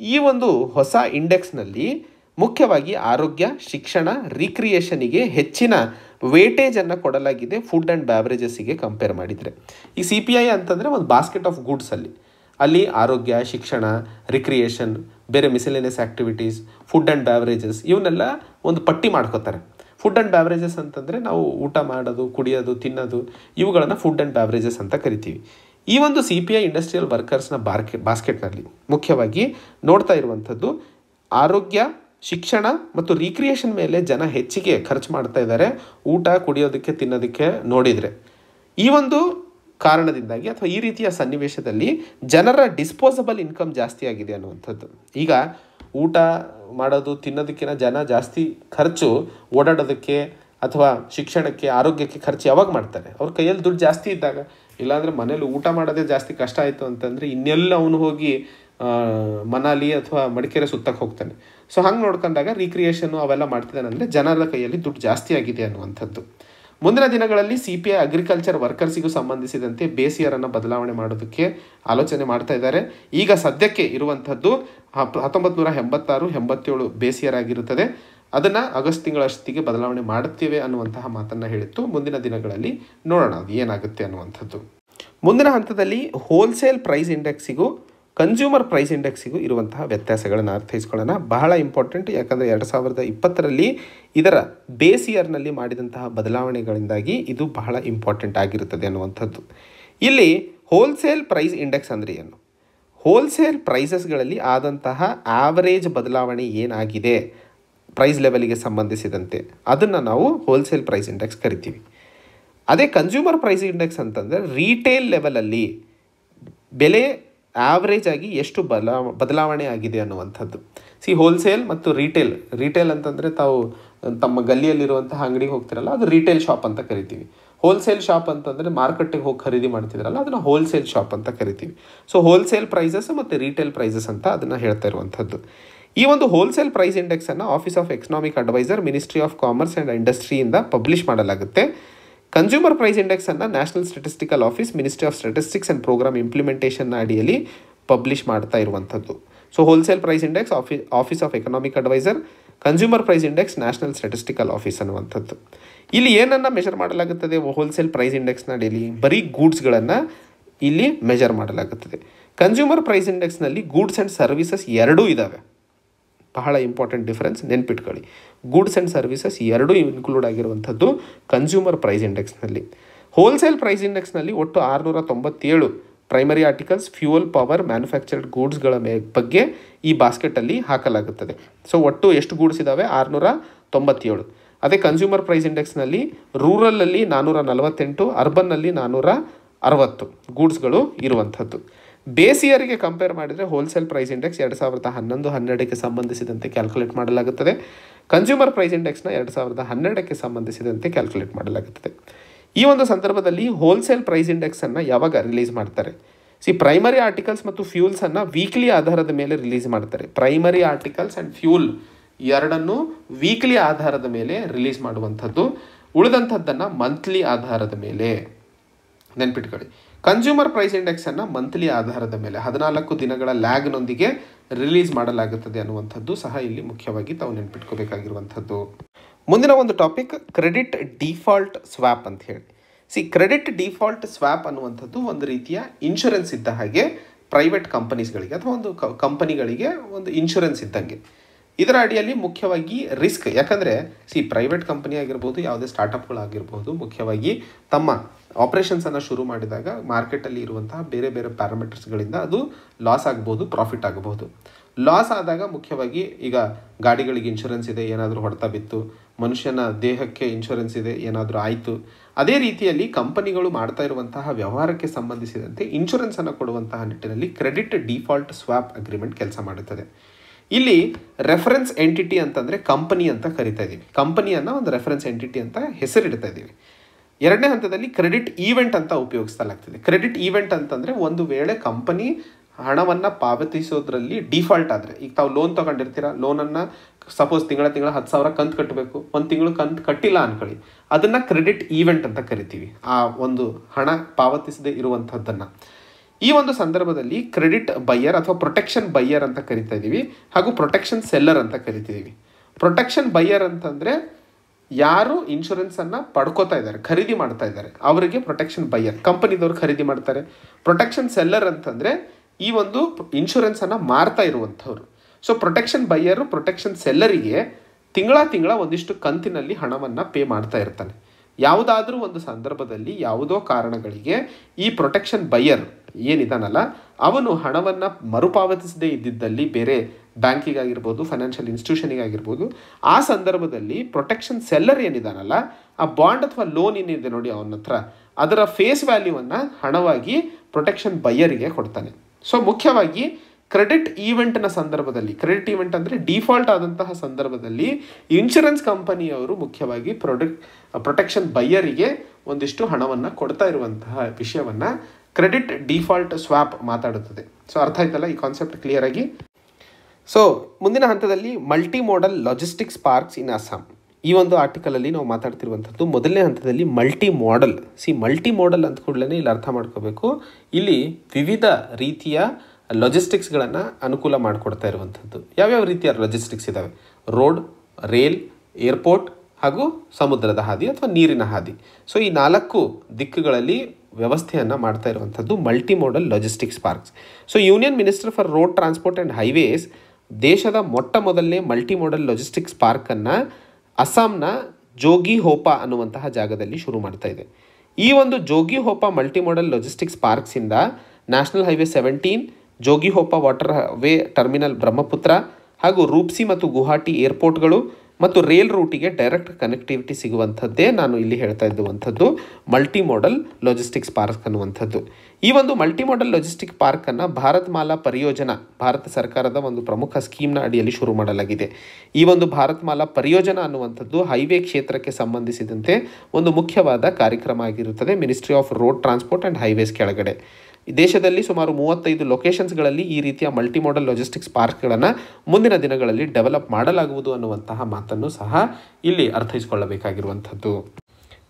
ಈ ಒಂದು ಹೊಸ ಇಂಡೆಕ್ಸ್ನಲ್ಲಿ ಮುಖ್ಯವಾಗಿ ಆರೋಗ್ಯ, ಶಿಕ್ಷಣ ರಿಕ್ರಿಯೇಷನಿಗೆ ಹೆಚ್ಚಿನ ವೇಟೇಜನ್ನು ಕೊಡಲಾಗಿದೆ ಫುಡ್ ಆ್ಯಂಡ್ ಬ್ಯಾವ್ರೇಜಸ್ಸಿಗೆ ಕಂಪೇರ್ ಮಾಡಿದರೆ. ಈ ಸಿ ಪಿ ಐ ಅಂತಂದರೆ ಒಂದು ಬಾಸ್ಕೆಟ್ ಆಫ್ ಗೂಡ್ಸಲ್ಲಿ ಅಲ್ಲಿ. ಆರೋಗ್ಯ, ಶಿಕ್ಷಣ ರಿಕ್ರಿಯೇಷನ್ ಬೇರೆ miscellaneous activities food and beverages ಇವನ್ನೆಲ್ಲ ಒಂದು ಪಟ್ಟಿ ಮಾಡ್ಕೋತಾರೆ. ಫುಡ್ ಆ್ಯಂಡ್ ಬ್ಯಾವ್ರೇಜಸ್ ಅಂತಂದರೆ ನಾವು ಊಟ ಮಾಡೋದು, ಕುಡಿಯೋದು, ತಿನ್ನೋದು ಇವುಗಳನ್ನು ಫುಡ್ ಆ್ಯಂಡ್ ಬ್ಯಾವ್ರೇಜಸ್ ಅಂತ ಕರಿತೀವಿ. ಈ ಒಂದು ಸಿ ಪಿ ಐ ಇಂಡಸ್ಟ್ರಿಯಲ್ ವರ್ಕರ್ಸ್ನ ಬಾರ್ಕೆ ಬಾಸ್ಕೆಟ್ನಲ್ಲಿ ಮುಖ್ಯವಾಗಿ ನೋಡ್ತಾ ಇರುವಂಥದ್ದು ಆರೋಗ್ಯ, ಶಿಕ್ಷಣ ಮತ್ತು ರೀಕ್ರಿಯೇಷನ್ ಮೇಲೆ ಜನ ಹೆಚ್ಚಿಗೆ ಖರ್ಚು ಮಾಡ್ತಾ ಇದ್ದಾರೆ. ಊಟ ಕುಡಿಯೋದಕ್ಕೆ, ತಿನ್ನೋದಕ್ಕೆ ನೋಡಿದರೆ. ಈ ಒಂದು ಕಾರಣದಿಂದಾಗಿ ಅಥವಾ ಈ ರೀತಿಯ ಸನ್ನಿವೇಶದಲ್ಲಿ ಜನರ ಡಿಸ್ಪೋಸಬಲ್ ಇನ್ಕಮ್ ಜಾಸ್ತಿ ಆಗಿದೆ ಅನ್ನುವಂಥದ್ದು. ಈಗ ಊಟ ಮಾಡೋದು ತಿನ್ನೋದಕ್ಕಿಂತ ಜನ ಜಾಸ್ತಿ ಖರ್ಚು ಓಡಾಡೋದಕ್ಕೆ ಅಥವಾ ಶಿಕ್ಷಣಕ್ಕೆ, ಆರೋಗ್ಯಕ್ಕೆ ಖರ್ಚು ಯಾವಾಗ ಮಾಡ್ತಾರೆ? ಅವ್ರ ಕೈಯಲ್ಲಿ ದುಡ್ಡು ಜಾಸ್ತಿ ಇದ್ದಾಗ ಇಲ್ಲಾಂದರೆ ಮನೇಲಿ ಊಟ ಮಾಡೋದೇ ಜಾಸ್ತಿ ಕಷ್ಟ ಆಯಿತು ಅಂತಂದರೆ ಇನ್ನೆಲ್ಲ ಅವನು ಹೋಗಿ ಮನಾಲಿ ಅಥವಾ ಮಡಿಕೇರಿ ಸುತ್ತಕ್ಕೆ ಹೋಗ್ತಾನೆ. ಸೊ ಹಂಗೆ ನೋಡ್ಕೊಂಡಾಗ ರೀಕ್ರಿಯೇಷನ್ನು ಅವೆಲ್ಲ ಮಾಡ್ತಿದ್ದಾನೆ ಅಂದರೆ ಜನರ ಕೈಯಲ್ಲಿ ದುಡ್ಡು ಜಾಸ್ತಿ ಆಗಿದೆ ಅನ್ನುವಂಥದ್ದು. ಮುಂದಿನ ದಿನಗಳಲ್ಲಿ ಸಿ ಪಿ ಐ ಅಗ್ರಿಕಲ್ಚರ್ ವರ್ಕರ್ಸಿಗೂ ಸಂಬಂಧಿಸಿದಂತೆ ಬೇಸಿಯರನ್ನು ಬದಲಾವಣೆ ಮಾಡೋದಕ್ಕೆ ಆಲೋಚನೆ ಮಾಡ್ತಾ ಇದ್ದಾರೆ. ಈಗ ಸದ್ಯಕ್ಕೆ ಇರುವಂಥದ್ದು ಹತ್ತೊಂಬತ್ತು ನೂರ ಎಂಬತ್ತಾರು, ಎಂಬತ್ತೇಳು ಬೇಸಿಯರ್ ಆಗಿರುತ್ತದೆ ಅದನ್ನು ಆಗಸ್ಟ್ ತಿಂಗಳಷ್ಟಿಗೆ ಬದಲಾವಣೆ ಮಾಡುತ್ತೇವೆ ಅನ್ನುವಂತಹ ಮಾತನ್ನು ಹೇಳಿತ್ತು. ಮುಂದಿನ ದಿನಗಳಲ್ಲಿ ನೋಡೋಣ ಅದು ಏನಾಗುತ್ತೆ ಅನ್ನುವಂಥದ್ದು. ಮುಂದಿನ ಹಂತದಲ್ಲಿ ಹೋಲ್ಸೇಲ್ ಪ್ರೈಸ್ ಇಂಡೆಕ್ಸಿಗೂ ಕನ್ಸ್ಯೂಮರ್ ಪ್ರೈಸ್ ಇಂಡೆಕ್ಸಿಗೂ ಇರುವಂತಹ ವ್ಯತ್ಯಾಸಗಳನ್ನು ಅರ್ಥೈಸ್ಕೊಳ್ಳೋಣ. ಬಹಳ ಇಂಪಾರ್ಟೆಂಟ್ ಯಾಕಂದರೆ ಎರಡು ಸಾವಿರದ ಇಪ್ಪತ್ತರಲ್ಲಿ ಇದರ ಬೇಸ್ ಇಯರ್ನಲ್ಲಿ ಮಾಡಿದಂತಹ ಬದಲಾವಣೆಗಳಿಂದಾಗಿ ಇದು ಬಹಳ ಇಂಪಾರ್ಟೆಂಟ್ ಆಗಿರುತ್ತದೆ ಅನ್ನುವಂಥದ್ದು. ಇಲ್ಲಿ ಹೋಲ್ಸೇಲ್ ಪ್ರೈಸ್ ಇಂಡೆಕ್ಸ್ ಅಂದರೆ ಏನು? ಹೋಲ್ಸೇಲ್ ಪ್ರೈಸಸ್ಗಳಲ್ಲಿ ಆದಂತಹ ಆವರೇಜ್ ಬದಲಾವಣೆ ಏನಾಗಿದೆ? ಪ್ರೈಸ್ ಲೆವೆಲಿಗೆ ಸಂಬಂಧಿಸಿದಂತೆ ಅದನ್ನು ನಾವು ಹೋಲ್ಸೇಲ್ ಪ್ರೈಸ್ ಇಂಡೆಕ್ಸ್ ಕರಿತೀವಿ. ಅದೇ ಕನ್ಸ್ಯೂಮರ್ ಪ್ರೈಸ್ ಇಂಡೆಕ್ಸ್ ಅಂತಂದರೆ ರೀಟೇಲ್ ಲೆವೆಲಲ್ಲಿ ಬೆಲೆ ಆವ್ರೇಜ್ ಆಗಿ ಎಷ್ಟು ಬದಲಾ ಬದಲಾವಣೆ ಆಗಿದೆ ಅನ್ನುವಂಥದ್ದು. ಸಿ ಹೋಲ್ಸೇಲ್ ಮತ್ತು ರೀಟೇಲ್ ರೀಟೇಲ್ ಅಂತಂದರೆ ತಾವು ತಮ್ಮ ಗಲ್ಲಿಯಲ್ಲಿರುವಂತಹ ಅಂಗಡಿಗೆ ಹೋಗ್ತಿರಲ್ಲ, ಅದು ರೀಟೇಲ್ ಶಾಪ್ ಅಂತ ಕರಿತೀವಿ. ಹೋಲ್ಸೇಲ್ ಶಾಪ್ ಅಂತಂದರೆ ಮಾರ್ಕೆಟಿಗೆ ಹೋಗಿ ಖರೀದಿ ಮಾಡ್ತಿದ್ರಲ್ಲ, ಅದನ್ನು ಹೋಲ್ಸೇಲ್ ಶಾಪ್ ಅಂತ ಕರಿತೀವಿ. ಸೊ ಹೋಲ್ಸೇಲ್ ಪ್ರೈಸಸ್ ಮತ್ತು ರೀಟೇಲ್ ಪ್ರೈಸಸ್ ಅಂತ ಅದನ್ನು ಹೇಳ್ತಾ ಇರುವಂಥದ್ದು. ಈ ಒಂದು wholesale price ಇಂಡೆಕ್ಸನ್ನು office of economic adviser ministry of commerce and ಇಂಡಸ್ಟ್ರಿಯಿಂದ publish ಮಾಡಲಾಗುತ್ತೆ. Consumer price ಇಂಡೆಕ್ಸನ್ನು national statistical office ministry of statistics and programme implementation ಅಡಿಯಲ್ಲಿ ಪಬ್ಲಿಷ್ ಮಾಡ್ತಾ ಇರುವಂಥದ್ದು. So wholesale price index ಆಫಿ office of economic adviser consumer price index national statistical office ಅನ್ನುವಂಥದ್ದು. ಇಲ್ಲಿ ಏನನ್ನು ಮೆಷರ್ ಮಾಡಲಾಗುತ್ತದೆ? ಹೋಲ್ಸೇಲ್ ಪ್ರೈಸ್ ಇಂಡೆಕ್ಸ್ನ ಅಡಿಯಲ್ಲಿ ಬರೀ ಗೂಡ್ಸ್ಗಳನ್ನು ಇಲ್ಲಿ ಮೆಜರ್ ಮಾಡಲಾಗುತ್ತದೆ. ಕನ್ಸ್ಯೂಮರ್ ಪ್ರೈಸ್ ಇಂಡೆಕ್ಸ್ನಲ್ಲಿ ಗೂಡ್ಸ್ ಆ್ಯಂಡ್ ಸರ್ವಿಸಸ್ ಎರಡೂ ಇದ್ದಾವೆ ಬಹಳ ಇಂಪಾರ್ಟೆಂಟ್ ಡಿಫರೆನ್ಸ್ ನೆನ್ಪಿಟ್ಕೊಳ್ಳಿ. ಗೂಡ್ಸ್ ಆ್ಯಂಡ್ ಸರ್ವಿಸಸ್ ಎರಡೂ ಇನ್ಕ್ಲೂಡ್ ಆಗಿರುವಂಥದ್ದು ಕನ್ಸ್ಯೂಮರ್ ಪ್ರೈಸ್ ಇಂಡೆಕ್ಸ್ನಲ್ಲಿ ಹೋಲ್ಸೇಲ್ ಪ್ರೈಸ್ ಇಂಡೆಕ್ಸ್ನಲ್ಲಿ ಒಟ್ಟು ಆರುನೂರ ತೊಂಬತ್ತೇಳು primary articles fuel power manufactured ಗೂಡ್ಸ್ಗಳ ಮೇ, ಬಗ್ಗೆ ಈ ಬಾಸ್ಕೆಟಲ್ಲಿ ಹಾಕಲಾಗುತ್ತದೆ. ಸೊ ಒಟ್ಟು ಎಷ್ಟು ಗೂಡ್ಸ್ ಇದ್ದಾವೆ ಆರುನೂರ ತೊಂಬತ್ತೇಳು ಅದೇ ಕನ್ಸ್ಯೂಮರ್ ಪ್ರೈಸ್ ಇಂಡೆಕ್ಸ್ನಲ್ಲಿ ರೂರಲಲ್ಲಿ ನಾನ್ನೂರ ನಲವತ್ತೆಂಟು ಅರ್ಬನ್ನಲ್ಲಿ ನಾನ್ನೂರ ಅರವತ್ತು ಗೂಡ್ಸ್ಗಳು ಇರುವಂಥದ್ದು. ಬೇಸ್ ಇಯರಿಗೆ ಕಂಪೇರ್ ಮಾಡಿದರೆ ಹೋಲ್ಸೇಲ್ ಪ್ರೈಸ್ ಇಂಡೆಕ್ಸ್ ಎರಡು ಸಾವಿರದ ಹನ್ನೊಂದು, ಹನ್ನೆರಡಕ್ಕೆ ಸಂಬಂಧಿಸಿದಂತೆ ಕ್ಯಾಲ್ಕುಲೇಟ್ ಮಾಡಲಾಗುತ್ತದೆ. ಕನ್ಸ್ಯೂಮರ್ ಪ್ರೈಸ್ ಇಂಡೆಕ್ಸ್ನ ಎರಡು ಸಾವಿರದ ಹನ್ನೆರಡಕ್ಕೆ ಸಂಬಂಧಿಸಿದಂತೆ ಕ್ಯಾಲ್ಕುಲೇಟ್ ಮಾಡಲಾಗುತ್ತದೆ. ಈ ಒಂದು ಸಂದರ್ಭದಲ್ಲಿ ಹೋಲ್ಸೇಲ್ ಪ್ರೈಸ್ ಇಂಡೆಕ್ಸನ್ನು ಯಾವಾಗ ರಿಲೀಸ್ ಮಾಡ್ತಾರೆ? ಸಿ ಪ್ರೈಮರಿ ಆರ್ಟಿಕಲ್ಸ್ ಮತ್ತು ಫ್ಯೂಲ್ಸನ್ನು ವೀಕ್ಲಿ ಆಧಾರದ ಮೇಲೆ ರಿಲೀಸ್ ಮಾಡ್ತಾರೆ. ಪ್ರೈಮರಿ ಆರ್ಟಿಕಲ್ಸ್ ಆ್ಯಂಡ್ ಫ್ಯೂಲ್ ಎರಡನ್ನು ವೀಕ್ಲಿ ಆಧಾರದ ಮೇಲೆ ರಿಲೀಸ್ ಮಾಡುವಂಥದ್ದು. ಉಳಿದಂಥದ್ದನ್ನು ಮಂತ್ಲಿ ಆಧಾರದ ಮೇಲೆ. ನೆನ್ಪಿಟ್ಕೊಳ್ಳಿ. ಕನ್ಸ್ಯೂಮರ್ ಪ್ರೈಸ್ ಇಂಡೆಕ್ಸನ್ನು ಮಂತ್ಲಿ ಆಧಾರದ ಮೇಲೆ ಹದಿನಾಲ್ಕು ದಿನಗಳ ಲ್ಯಾಗ್ನೊಂದಿಗೆ ರಿಲೀಸ್ ಮಾಡಲಾಗುತ್ತದೆ ಅನ್ನುವಂಥದ್ದು ಸಹ ಇಲ್ಲಿ ಮುಖ್ಯವಾಗಿ ತಾವು ನೆನ್ಪಿಟ್ಕೋಬೇಕಾಗಿರುವಂಥದ್ದು. ಮುಂದಿನ ಒಂದು ಟಾಪಿಕ್ ಕ್ರೆಡಿಟ್ ಡಿಫಾಲ್ಟ್ ಸ್ವ್ಯಾಪ್ ಅಂತ ಹೇಳಿ. ಸಿ ಕ್ರೆಡಿಟ್ ಡಿಫಾಲ್ಟ್ ಸ್ವ್ಯಾಪ್ ಅನ್ನುವಂಥದ್ದು ಒಂದು ರೀತಿಯ ಇನ್ಶೂರೆನ್ಸ್ ಇದ್ದ ಹಾಗೆ ಪ್ರೈವೇಟ್ ಕಂಪನೀಸ್ಗಳಿಗೆ ಅಥವಾ ಒಂದು ಕಂಪನಿಗಳಿಗೆ ಒಂದು ಇನ್ಶೂರೆನ್ಸ್ ಇದ್ದಂಗೆ. ಇದರ ಅಡಿಯಲ್ಲಿ ಮುಖ್ಯವಾಗಿ ರಿಸ್ಕ್. ಯಾಕಂದರೆ ಸಿ ಪ್ರೈವೇಟ್ ಕಂಪನಿ ಆಗಿರ್ಬೋದು, ಯಾವುದೇ ಸ್ಟಾರ್ಟಪ್ಗಳಾಗಿರ್ಬೋದು ಮುಖ್ಯವಾಗಿ ತಮ್ಮ ಆಪ್ರೇಷನ್ಸನ್ನು ಶುರು ಮಾಡಿದಾಗ ಮಾರ್ಕೆಟಲ್ಲಿ ಇರುವಂತಹ ಬೇರೆ ಬೇರೆ ಪ್ಯಾರಾಮೀಟರ್ಸ್ಗಳಿಂದ ಅದು ಲಾಸ್ ಆಗ್ಬೋದು ಪ್ರಾಫಿಟ್ ಆಗಬಹುದು ಲಾಸ್ ಆದಾಗ ಮುಖ್ಯವಾಗಿ ಈಗ ಗಾಡಿಗಳಿಗೆ ಇನ್ಶೂರೆನ್ಸ್ ಇದೆ, ಏನಾದರೂ ಹೊಡೆತ ಬಿತ್ತು, ಮನುಷ್ಯನ ದೇಹಕ್ಕೆ ಇನ್ಶೂರೆನ್ಸ್ ಇದೆ, ಏನಾದರೂ ಆಯಿತು. ಅದೇ ರೀತಿಯಲ್ಲಿ ಕಂಪನಿಗಳು ಮಾಡ್ತಾ ಇರುವಂತಹ ವ್ಯವಹಾರಕ್ಕೆ ಸಂಬಂಧಿಸಿದಂತೆ ಇನ್ಶೂರೆನ್ಸನ್ನು ಕೊಡುವಂತಹ ನಿಟ್ಟಿನಲ್ಲಿ ಕ್ರೆಡಿಟ್ ಡಿಫಾಲ್ಟ್ ಸ್ವಾಪ್ ಅಗ್ರಿಮೆಂಟ್ ಕೆಲಸ ಮಾಡುತ್ತದೆ. ಇಲ್ಲಿ ರೆಫರೆನ್ಸ್ ಎಂಟಿಟಿ ಅಂತಂದರೆ ಕಂಪನಿ ಅಂತ ಕರಿತಾ ಇದ್ದೀವಿ ಕಂಪನಿಯನ್ನು ಒಂದು ರೆಫರೆನ್ಸ್ ಎಂಟಿಟಿ ಅಂತ ಹೆಸರಿಡ್ತಾ ಇದ್ದೀವಿ ಎರಡನೇ ಹಂತದಲ್ಲಿ ಕ್ರೆಡಿಟ್ ಈವೆಂಟ್ ಅಂತ ಉಪಯೋಗಿಸಲಾಗ್ತದೆ ಕ್ರೆಡಿಟ್ ಈವೆಂಟ್ ಅಂತಂದರೆ ಒಂದು ವೇಳೆ ಕಂಪನಿ ಹಣವನ್ನು ಪಾವತಿಸೋದ್ರಲ್ಲಿ ಡಿಫಾಲ್ಟ್ ಆದರೆ, ಈಗ ತಾವು ಲೋನ್ ತೊಗೊಂಡಿರ್ತೀರ? ಲೋನನ್ನು ಸಪೋಸ್ ತಿಂಗಳ ತಿಂಗಳ ಹತ್ತು ಸಾವಿರ ಕಂತು ಕಟ್ಟಬೇಕು ಒಂದು ತಿಂಗಳು ಕಂತು ಕಟ್ಟಿಲ್ಲ ಅನ್ಕೊಳ್ಳಿ. ಅದನ್ನು ಕ್ರೆಡಿಟ್ ಈವೆಂಟ್ ಅಂತ ಕರಿತೀವಿ. ಆ ಒಂದು ಹಣ ಪಾವತಿಸದೇ ಇರುವಂಥದ್ದನ್ನು ಈ ಒಂದು ಸಂದರ್ಭದಲ್ಲಿ ಕ್ರೆಡಿಟ್ ಬೈಯರ್ ಅಥವಾ ಪ್ರೊಟೆಕ್ಷನ್ ಬೈಯರ್ ಅಂತ ಕರಿತಾ ಇದ್ದೀವಿ ಹಾಗೂ ಪ್ರೊಟೆಕ್ಷನ್ ಸೆಲ್ಲರ್ ಅಂತ ಕರಿತಿದ್ದೀವಿ ಪ್ರೊಟೆಕ್ಷನ್ ಬೈಯರ್ ಅಂತಂದರೆ ಯಾರು ಇನ್ಶೂರೆನ್ಸನ್ನು ಪಡ್ಕೋತಾ ಇದ್ದಾರೆ, ಖರೀದಿ ಮಾಡ್ತಾ ಇದ್ದಾರೆ, ಅವರಿಗೆ ಪ್ರೊಟೆಕ್ಷನ್ ಬೈಯರ್, ಕಂಪನಿದವ್ರು ಖರೀದಿ ಮಾಡ್ತಾರೆ. ಪ್ರೊಟೆಕ್ಷನ್ ಸೆಲ್ಲರ್ ಅಂತಂದರೆ ಈ ಒಂದು ಇನ್ಶೂರೆನ್ಸನ್ನು ಮಾರ್ತಾ ಇರುವಂಥವ್ರು. ಸೊ ಪ್ರೊಟೆಕ್ಷನ್ ಬೈಯರು, ಪ್ರೊಟೆಕ್ಷನ್ ಸೆಲ್ಲರಿಗೆ ತಿಂಗಳ ತಿಂಗಳ ಒಂದಿಷ್ಟು ಕಂತಿನಲ್ಲಿ ಹಣವನ್ನು ಪೇ ಮಾಡ್ತಾ ಇರ್ತಾನೆ. ಯಾವುದಾದ್ರೂ ಒಂದು ಸಂದರ್ಭದಲ್ಲಿ ಯಾವುದೋ ಕಾರಣಗಳಿಗೆ ಈ ಪ್ರೊಟೆಕ್ಷನ್ ಬೈಯರ್ ಏನಿದಾನಲ್ಲ, ಅವನು ಹಣವನ್ನು ಮರುಪಾವತಿಸದೇ ಇದ್ದಿದ್ದಲ್ಲಿ ಬೇರೆ ಬ್ಯಾಂಕಿಗಾಗಿರ್ಬೋದು ಫೈನಾನ್ಷಿಯಲ್ ಇನ್ಸ್ಟಿಟ್ಯೂಷನಿಗಾಗಿರ್ಬೋದು ಆ ಸಂದರ್ಭದಲ್ಲಿ ಪ್ರೊಟೆಕ್ಷನ್ ಸೆಲ್ಲರ್ ಏನಿದಾನಲ್ಲ, ಆ ಬಾಂಡ್ ಅಥವಾ ಲೋನ್ ಏನಿದೆ ನೋಡಿ ಅವನ ಹತ್ರ, ಅದರ ಫೇಸ್ ವ್ಯಾಲ್ಯೂವನ್ನು ಹಣವಾಗಿ ಪ್ರೊಟೆಕ್ಷನ್ ಬೈಯರಿಗೆ ಕೊಡ್ತಾನೆ. ಸೊ ಮುಖ್ಯವಾಗಿ ಕ್ರೆಡಿಟ್ ಈವೆಂಟ್ನ ಸಂದರ್ಭದಲ್ಲಿ ಕ್ರೆಡಿಟ್ ಈವೆಂಟ್ ಅಂದರೆ ಡಿಫಾಲ್ಟ್ ಆದಂತಹ ಸಂದರ್ಭದಲ್ಲಿ ಇನ್ಶೂರೆನ್ಸ್ ಕಂಪನಿಯವರು ಮುಖ್ಯವಾಗಿ ಪ್ರೊಡಕ್ಟ್ ಪ್ರೊಟೆಕ್ಷನ್ ಬೈಯರಿಗೆ ಒಂದಿಷ್ಟು ಹಣವನ್ನು ಕೊಡ್ತಾ ಇರುವಂತಹ ವಿಷಯವನ್ನು ಕ್ರೆಡಿಟ್ ಡಿಫಾಲ್ಟ್ ಸ್ವಾಪ್ ಮಾತಾಡುತ್ತದೆ. ಸೊ ಅರ್ಥ ಆಯ್ತಲ್ಲ ಈ ಕಾನ್ಸೆಪ್ಟ್ ಕ್ಲಿಯರ್ ಆಗಿ? ಸೊ ಮುಂದಿನ ಹಂತದಲ್ಲಿ multi modal logistics parks in Assam. ಈ ಒಂದು ಆರ್ಟಿಕಲಲ್ಲಿ ನಾವು ಮಾತಾಡ್ತಿರುವಂಥದ್ದು ಮೊದಲನೇ ಹಂತದಲ್ಲಿ multi model see multi model ಅಂತ ಕೂಡಲೇ ಇಲ್ಲಿ ಅರ್ಥ ಮಾಡ್ಕೋಬೇಕು. ಇಲ್ಲಿ ವಿವಿಧ ರೀತಿಯ ಲಾಜಿಸ್ಟಿಕ್ಸ್ಗಳನ್ನು ಅನುಕೂಲ ಮಾಡಿಕೊಡ್ತಾ ಇರುವಂಥದ್ದು. ಯಾವ್ಯಾವ ರೀತಿಯ ಲಾಜಿಸ್ಟಿಕ್ಸ್ ಇದ್ದಾವೆ ರೋಡ್ ರೇಲ್ ಏರ್ಪೋರ್ಟ್ ಹಾಗೂ ಸಮುದ್ರದ ಹಾದಿ ಅಥವಾ ನೀರಿನ ಹಾದಿ. ಸೊ ಈ ನಾಲ್ಕು ದಿಕ್ಕುಗಳಲ್ಲಿ ವ್ಯವಸ್ಥೆಯನ್ನು ಮಾಡ್ತಾ ಇರುವಂಥದ್ದು multi modal logistics parks so union minister for road transport and highways ದೇಶದ ಮೊಟ್ಟ ಮೊದಲನೇ ಮಲ್ಟಿ ಮೋಡಲ್ ಲಾಜಿಸ್ಟಿಕ್ಸ್ ಪಾರ್ಕನ್ನು ಅಸ್ಸಾಂನ ಜೋಗಿ ಹೋಪಾ ಅನ್ನುವಂತಹ ಜಾಗದಲ್ಲಿ ಶುರು ಮಾಡ್ತಾ ಇದೆ. ಈ ಒಂದು Jogighopa multi modal logistics ಪಾರ್ಕ್ಸಿಂದ national highway seventeen Jogighopa waterway terminal Brahmaputra ಹಾಗೂ ರೂಪ್ಸಿ ಮತ್ತು ಗುವಾಹಟಿ ಏರ್ಪೋರ್ಟ್ಗಳು ಮತ್ತು ರೇಲ್ ರೂಟಿಗೆ ಡೈರೆಕ್ಟ್ ಕನೆಕ್ಟಿವಿಟಿ ಸಿಗುವಂಥದ್ದೇ ನಾನು ಇಲ್ಲಿ ಹೇಳ್ತಾ ಇದ್ದುವಂಥದ್ದು ಮಲ್ಟಿ ಮೋಡಲ್ ಲಾಜಿಸ್ಟಿಕ್ಸ್ ಪಾರ್ಕ್ ಅನ್ನುವಂಥದ್ದು. ಈ ಒಂದು ಮಲ್ಟಿ ಮೋಡಲ್ ಲಾಜಿಸ್ಟಿಕ್ ಪಾರ್ಕನ್ನು ಭಾರತ್ ಮಾಲಾ ಪರಿಯೋಜನಾ, ಭಾರತ ಸರ್ಕಾರದ ಒಂದು ಪ್ರಮುಖ ಸ್ಕೀಮ್ನ ಅಡಿಯಲ್ಲಿ ಶುರು ಮಾಡಲಾಗಿದೆ. ಈ ಒಂದು ಭಾರತ್ಮಾಲಾ ಪರಿಯೋಜನಾ ಅನ್ನುವಂಥದ್ದು ಹೈವೇ ಕ್ಷೇತ್ರಕ್ಕೆ ಸಂಬಂಧಿಸಿದಂತೆ ಒಂದು ಮುಖ್ಯವಾದ ಕಾರ್ಯಕ್ರಮ ಆಗಿರುತ್ತದೆ ministry of road transport and highways ಕೆಳಗಡೆ. ದೇಶದಲ್ಲಿ ಸುಮಾರು ಮೂವತ್ತೈದು ಲೊಕೇಶನ್ಸ್ಗಳಲ್ಲಿ ಈ ರೀತಿಯ ಮಲ್ಟಿ ಮೋಡಲ್ ಲಾಜಿಸ್ಟಿಕ್ಸ್ ಪಾರ್ಕ್ಗಳನ್ನು ಮುಂದಿನ ದಿನಗಳಲ್ಲಿ ಡೆವಲಪ್ ಮಾಡಲಾಗುವುದು ಅನ್ನುವಂತಹ ಮಾತನ್ನು ಸಹ ಇಲ್ಲಿ ಅರ್ಥೈಸಿಕೊಳ್ಳಬೇಕಾಗಿರುವಂಥದ್ದು.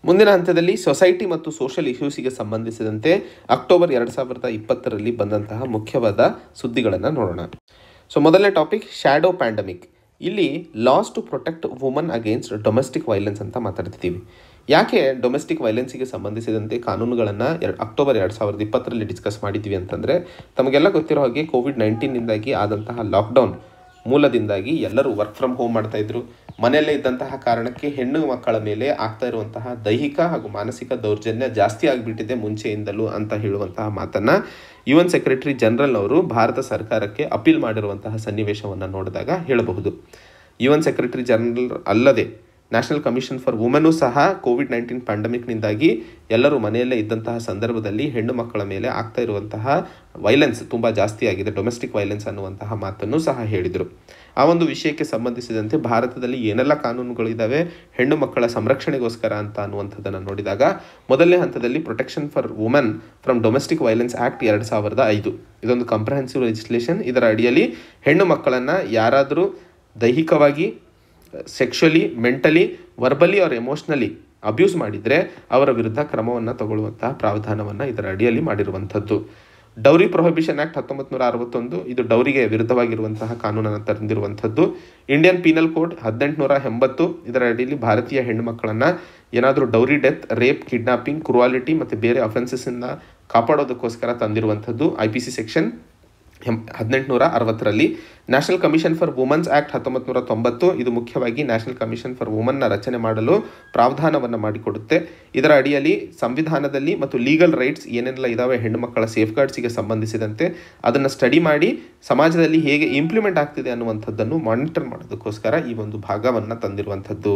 ಮುಂದಿನ ಹಂತದಲ್ಲಿ ಸೊಸೈಟಿ ಮತ್ತು ಸೋಷಿಯಲ್ ಇಶ್ಯೂಸಿಗೆ ಸಂಬಂಧಿಸಿದಂತೆ ಅಕ್ಟೋಬರ್ ಎರಡು ಸಾವಿರದ ಇಪ್ಪತ್ತರಲ್ಲಿ ಬಂದಂತಹ ಮುಖ್ಯವಾದ ಸುದ್ದಿಗಳನ್ನು ನೋಡೋಣ. ಸೊ ಮೊದಲನೇ ಟಾಪಿಕ್ ಶ್ಯಾಡೋ ಪ್ಯಾಂಡಮಿಕ್ ಇಲ್ಲಿ laws to protect woman against domestic violence ಅಂತ ಮಾತಾಡ್ತಿದ್ದೀವಿ. ಯಾಕೆ ಡೊಮೆಸ್ಟಿಕ್ ವೈಲೆನ್ಸಿಗೆ ಸಂಬಂಧಿಸಿದಂತೆ ಕಾನೂನುಗಳನ್ನು ಎರಡು ಅಕ್ಟೋಬರ್ ಎರಡು ಸಾವಿರದ ಇಪ್ಪತ್ತರಲ್ಲಿ ಡಿಸ್ಕಸ್ ಮಾಡಿದ್ವಿ ಅಂತಂದರೆ, ತಮಗೆಲ್ಲ ಗೊತ್ತಿರೋ ಹಾಗೆ ಕೋವಿಡ್ ನೈನ್ಟೀನಿಂದಾಗಿ ಆದಂತಹ ಲಾಕ್ಡೌನ್ ಮೂಲದಿಂದಾಗಿ ಎಲ್ಲರೂ ವರ್ಕ್ ಫ್ರಮ್ ಹೋಮ್ ಮಾಡ್ತಾಯಿದ್ರು ಮನೆಯಲ್ಲೇ ಇದ್ದಂತಹ ಕಾರಣಕ್ಕೆ ಹೆಣ್ಣು ಮಕ್ಕಳ ಮೇಲೆ ಆಗ್ತಾ ಇರುವಂತಹ ದೈಹಿಕ ಹಾಗೂ ಮಾನಸಿಕ ದೌರ್ಜನ್ಯ ಜಾಸ್ತಿ ಆಗಿಬಿಟ್ಟಿದೆ ಮುಂಚೆಯಿಂದಲೂ ಅಂತ ಹೇಳುವಂತಹ ಮಾತನ್ನು ಯು ಎನ್ ಸೆಕ್ರೆಟರಿ ಜನರಲ್ ಅವರು ಭಾರತ ಸರ್ಕಾರಕ್ಕೆ ಅಪೀಲ್ ಮಾಡಿರುವಂತಹ ಸನ್ನಿವೇಶವನ್ನು ನೋಡಿದಾಗ ಹೇಳಬಹುದು. ಯು ಸೆಕ್ರೆಟರಿ ಜನರಲ್ ಅಲ್ಲದೆ ನ್ಯಾಷನಲ್ ಕಮಿಷನ್ ಫಾರ್ ವುಮೆನು ಸಹ ಕೋವಿಡ್ ನೈನ್ಟೀನ್ ಪ್ಯಾಂಡಮಿಕ್ನಿಂದಾಗಿ ಎಲ್ಲರೂ ಮನೆಯಲ್ಲೇ ಇದ್ದಂತಹ ಸಂದರ್ಭದಲ್ಲಿ ಹೆಣ್ಣು ಮಕ್ಕಳ ಮೇಲೆ ಆಗ್ತಾ ಇರುವಂತಹ ವೈಲೆನ್ಸ್ ತುಂಬ ಜಾಸ್ತಿ ಆಗಿದೆ ಡೊಮೆಸ್ಟಿಕ್ ವೈಲೆನ್ಸ್ ಅನ್ನುವಂತಹ ಮಾತನ್ನು ಸಹ ಹೇಳಿದರು. ಆ ಒಂದು ವಿಷಯಕ್ಕೆ ಸಂಬಂಧಿಸಿದಂತೆ ಭಾರತದಲ್ಲಿ ಏನೆಲ್ಲ ಕಾನೂನುಗಳಿದ್ದಾವೆ ಹೆಣ್ಣು ಮಕ್ಕಳ ಸಂರಕ್ಷಣೆಗೋಸ್ಕರ ಅಂತ ಅನ್ನುವಂಥದ್ದನ್ನು ನೋಡಿದಾಗ ಮೊದಲನೇ ಹಂತದಲ್ಲಿ protection for women from domestic violence act ಎರಡು ಸಾವಿರದ ಐದು. ಇದೊಂದು ಕಂಪ್ರಹೆನ್ಸಿವ್ ಲೆಜಿಸ್ಲೇಷನ್ ಇದರ ಅಡಿಯಲ್ಲಿ ಹೆಣ್ಣು ಮಕ್ಕಳನ್ನು ಯಾರಾದರೂ ದೈಹಿಕವಾಗಿ sexually mentally verbally or emotionally abuse ಮಾಡಿದರೆ ಅವರ ವಿರುದ್ಧ ಕ್ರಮವನ್ನು ತಗೊಳ್ಳುವಂತಹ ಪ್ರಾವಧಾನವನ್ನು ಇದರ ಅಡಿಯಲ್ಲಿ ಮಾಡಿರುವಂಥದ್ದು. ಡೌರಿ ಪ್ರೊಹಿಬಿಷನ್ ಆ್ಯಕ್ಟ್ ಹತ್ತೊಂಬತ್ತು ನೂರ ಅರವತ್ತೊಂದು ಇದು ಡೌರಿಗೆ ವಿರುದ್ಧವಾಗಿರುವಂತಹ ಕಾನೂನನ್ನು ತಂದಿರುವಂಥದ್ದು ಇಂಡಿಯನ್ ಪೀನಲ್ ಕೋಡ್ ಹದಿನೆಂಟುನೂರ ಎಂಬತ್ತು ಇದರ ಅಡಿಯಲ್ಲಿ ಭಾರತೀಯ ಹೆಣ್ಣು ಮಕ್ಕಳನ್ನು ಏನಾದರೂ dowry death, rape, kidnapping, cruelty ಮತ್ತು ಬೇರೆ ಅಫೆನ್ಸಸ್ಸಿಂದ ಕಾಪಾಡೋದಕ್ಕೋಸ್ಕರ ತಂದಿರುವಂಥದ್ದು ಐ ಪಿ ಸಿ ಸೆಕ್ಷನ್ ಹದಿನೆಂಟುನೂರ ಅರವತ್ತರಲ್ಲಿ national commission for womens act ಹತ್ತೊಂಬತ್ತು ನೂರ ತೊಂಬತ್ತು ಇದು ಮುಖ್ಯವಾಗಿ ನ್ಯಾಷನಲ್ ಕಮಿಷನ್ ಫಾರ್ ವುಮನ್ನ ರಚನೆ ಮಾಡಲು ಪ್ರಾವಧಾನವನ್ನು ಮಾಡಿಕೊಡುತ್ತೆ. ಇದರ ಅಡಿಯಲ್ಲಿ ಸಂವಿಧಾನದಲ್ಲಿ ಮತ್ತು ಲೀಗಲ್ ರೈಟ್ಸ್ ಏನೆಲ್ಲ ಇದಾವೆ ಹೆಣ್ಣು ಮಕ್ಕಳ ಸೇಫ್ಗಾರ್ಡ್ಸಿಗೆ ಸಂಬಂಧಿಸಿದಂತೆ ಅದನ್ನು ಸ್ಟಡಿ ಮಾಡಿ ಸಮಾಜದಲ್ಲಿ ಹೇಗೆ ಇಂಪ್ಲಿಮೆಂಟ್ ಆಗ್ತಿದೆ ಅನ್ನುವಂಥದ್ದನ್ನು ಮಾನಿಟರ್ ಮಾಡೋದಕ್ಕೋಸ್ಕರ ಈ ಒಂದು ಭಾಗವನ್ನು ತಂದಿರುವಂಥದ್ದು.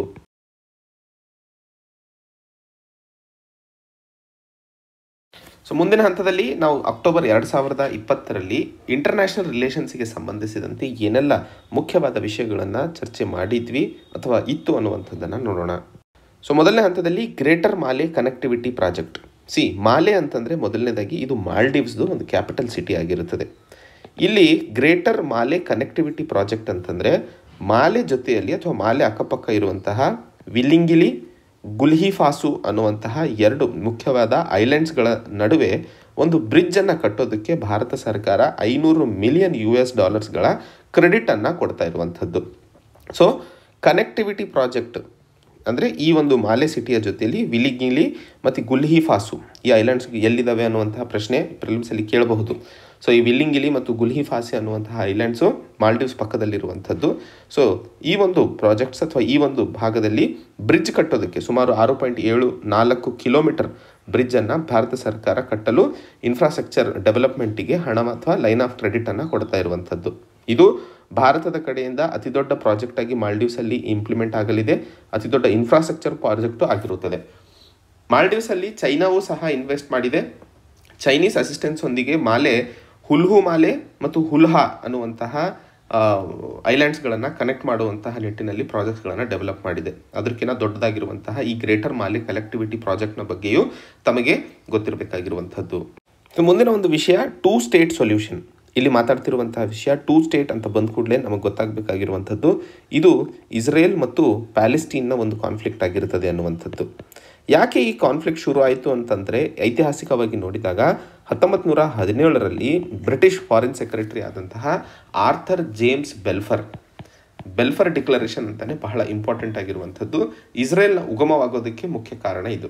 ಸೊ ಮುಂದಿನ ಹಂತದಲ್ಲಿ ನಾವು ಅಕ್ಟೋಬರ್ ಎರಡು ಸಾವಿರದ ಇಪ್ಪತ್ತರಲ್ಲಿ ಇಂಟರ್ನ್ಯಾಷನಲ್ ರಿಲೇಷನ್ಸ್ಗೆ ಸಂಬಂಧಿಸಿದಂತೆ ಏನೆಲ್ಲ ಮುಖ್ಯವಾದ ವಿಷಯಗಳನ್ನು ಚರ್ಚೆ ಮಾಡಿದ್ವಿ ಅಥವಾ ಇತ್ತು ಅನ್ನುವಂಥದ್ದನ್ನು ನೋಡೋಣ. ಸೊ ಮೊದಲನೇ ಹಂತದಲ್ಲಿ ಗ್ರೇಟರ್ ಮಾಲೆ ಕನೆಕ್ಟಿವಿಟಿ ಪ್ರಾಜೆಕ್ಟ್ ಸಿ ಮಾಲೆ ಅಂತಂದರೆ ಮೊದಲನೇದಾಗಿ ಇದು ಮಾಲ್ಡೀವ್ಸ್ದು ಒಂದು ಕ್ಯಾಪಿಟಲ್ ಸಿಟಿ ಆಗಿರುತ್ತದೆ. ಇಲ್ಲಿ ಗ್ರೇಟರ್ ಮಾಲೆ ಕನೆಕ್ಟಿವಿಟಿ ಪ್ರಾಜೆಕ್ಟ್ ಅಂತಂದರೆ ಮಾಲೆ ಜೊತೆಯಲ್ಲಿ ಅಥವಾ ಮಾಲೆ ಅಕ್ಕಪಕ್ಕ ಇರುವಂತಹ ವಿಲ್ಲಿಂಗಿಲಿ ಗುಲ್ಹಿಫಾಸು ಅನ್ನುವಂತಹ ಎರಡು ಮುಖ್ಯವಾದ ಐಲ್ಯಾಂಡ್ಸ್ಗಳ ನಡುವೆ ಒಂದು ಬ್ರಿಡ್ಜನ್ನು ಕಟ್ಟೋದಕ್ಕೆ ಭಾರತ ಸರ್ಕಾರ ಐನೂರು ಮಿಲಿಯನ್ ಯು ಎಸ್ ಡಾಲರ್ಸ್ಗಳ ಕ್ರೆಡಿಟನ್ನು ಕೊಡ್ತಾ ಇರುವಂಥದ್ದು. ಸೊ ಕನೆಕ್ಟಿವಿಟಿ ಪ್ರಾಜೆಕ್ಟ್ ಅಂದರೆ ಈ ಒಂದು ಮಾಲೆ ಸಿಟಿಯ ಜೊತೆಯಲ್ಲಿ ವಿಲಿಗಿಲಿ ಮತ್ತು ಗುಲ್ಹಿಫಾಸು ಈ ಐಲ್ಯಾಂಡ್ಸ್ ಎಲ್ಲಿದ್ದಾವೆ ಅನ್ನುವಂತಹ ಪ್ರಶ್ನೆ ಪ್ರಿಲಿಮ್ಸಲ್ಲಿ ಕೇಳಬಹುದು. ಸೊ ಈ ವಿಲ್ಲಿಂಗಿಲಿ ಮತ್ತು ಗುಲ್ಹಿ ಫಾಸಿ ಅನ್ನುವಂತಹ ಐಲ್ಯಾಂಡ್ಸು ಮಾಲ್ಡೀವ್ಸ್ ಪಕ್ಕದಲ್ಲಿರುವಂಥದ್ದು. ಸೊ ಈ ಒಂದು ಪ್ರಾಜೆಕ್ಟ್ಸ್ ಅಥವಾ ಈ ಒಂದು ಭಾಗದಲ್ಲಿ ಬ್ರಿಡ್ಜ್ ಕಟ್ಟೋದಕ್ಕೆ ಸುಮಾರು ಆರು ಪಾಯಿಂಟ್ ಏಳು ನಾಲ್ಕು ಕಿಲೋಮೀಟರ್ ಬ್ರಿಡ್ಜನ್ನು ಭಾರತ ಸರ್ಕಾರ ಕಟ್ಟಲು ಇನ್ಫ್ರಾಸ್ಟ್ರಕ್ಚರ್ ಡೆವಲಪ್ಮೆಂಟಿಗೆ ಹಣ ಅಥವಾ ಲೈನ್ ಆಫ್ ಕ್ರೆಡಿಟನ್ನು ಕೊಡ್ತಾ ಇರುವಂಥದ್ದು. ಇದು ಭಾರತದ ಕಡೆಯಿಂದ ಅತಿ ದೊಡ್ಡ ಪ್ರಾಜೆಕ್ಟ್ ಆಗಿ ಮಾಲ್ಡೀವ್ಸಲ್ಲಿ ಇಂಪ್ಲಿಮೆಂಟ್ ಆಗಲಿದೆ. ಅತಿ ದೊಡ್ಡ ಇನ್ಫ್ರಾಸ್ಟ್ರಕ್ಚರ್ ಪ್ರಾಜೆಕ್ಟು ಆಗಿರುತ್ತದೆ. ಮಾಲ್ಡೀವ್ಸಲ್ಲಿ ಚೈನಾವು ಸಹ ಇನ್ವೆಸ್ಟ್ ಮಾಡಿದೆ. ಚೈನೀಸ್ ಅಸಿಸ್ಟೆನ್ಸ್ ಒಂದಿಗೆ ಮಾಲೆ ಹುಲ್ಹು ಮಾಲೆ ಮತ್ತು ಹುಲ್ಹಾ ಅನ್ನುವಂತಹ ಐಲ್ಯಾಂಡ್ಸ್ಗಳನ್ನು ಕನೆಕ್ಟ್ ಮಾಡುವಂತಹ ನಿಟ್ಟಿನಲ್ಲಿ ಪ್ರಾಜೆಕ್ಟ್ಸ್ಗಳನ್ನು ಡೆವಲಪ್ ಮಾಡಿದೆ. ಅದಕ್ಕಿಂತ ದೊಡ್ಡದಾಗಿರುವಂತಹ ಈ ಗ್ರೇಟರ್ ಮಾಲೆ ಕಲೆಕ್ಟಿವಿಟಿ ಪ್ರಾಜೆಕ್ಟ್ನ ಬಗ್ಗೆಯೂ ತಮಗೆ ಗೊತ್ತಿರಬೇಕಾಗಿರುವಂಥದ್ದು. ಮುಂದಿನ ಒಂದು ವಿಷಯ ಟೂ ಸ್ಟೇಟ್ ಸೊಲ್ಯೂಷನ್ ಇಲ್ಲಿ ಮಾತಾಡ್ತಿರುವಂತಹ ವಿಷಯ ಟೂ ಸ್ಟೇಟ್ ಅಂತ ಬಂದ ಕೂಡಲೇ ನಮಗೆ ಗೊತ್ತಾಗಬೇಕಾಗಿರುವಂಥದ್ದು. ಇದು ಇಸ್ರೇಲ್ ಮತ್ತು ಪ್ಯಾಲೆಸ್ಟೀನ್ನ ಒಂದು ಕಾನ್ಫ್ಲಿಕ್ಟ್ ಆಗಿರುತ್ತದೆ ಅನ್ನುವಂಥದ್ದು. ಯಾಕೆ ಈ ಕಾನ್ಫ್ಲಿಕ್ಟ್ ಶುರು ಆಯಿತು ಅಂತಂದರೆ, ಐತಿಹಾಸಿಕವಾಗಿ ನೋಡಿದಾಗ ಹತ್ತೊಂಬತ್ತು ನೂರ ಹದಿನೇಳರಲ್ಲಿ ಬ್ರಿಟಿಷ್ ಫಾರಿನ್ ಸೆಕ್ರೆಟರಿ ಆದಂತಹ Arthur James Balfour. Balfour declaration ಅಂತಲೇ ಬಹಳ ಇಂಪಾರ್ಟೆಂಟ್ ಆಗಿರುವಂಥದ್ದು. ಇಸ್ರೇಲ್ನ ಉಗಮವಾಗೋದಕ್ಕೆ ಮುಖ್ಯ ಕಾರಣ ಇದು.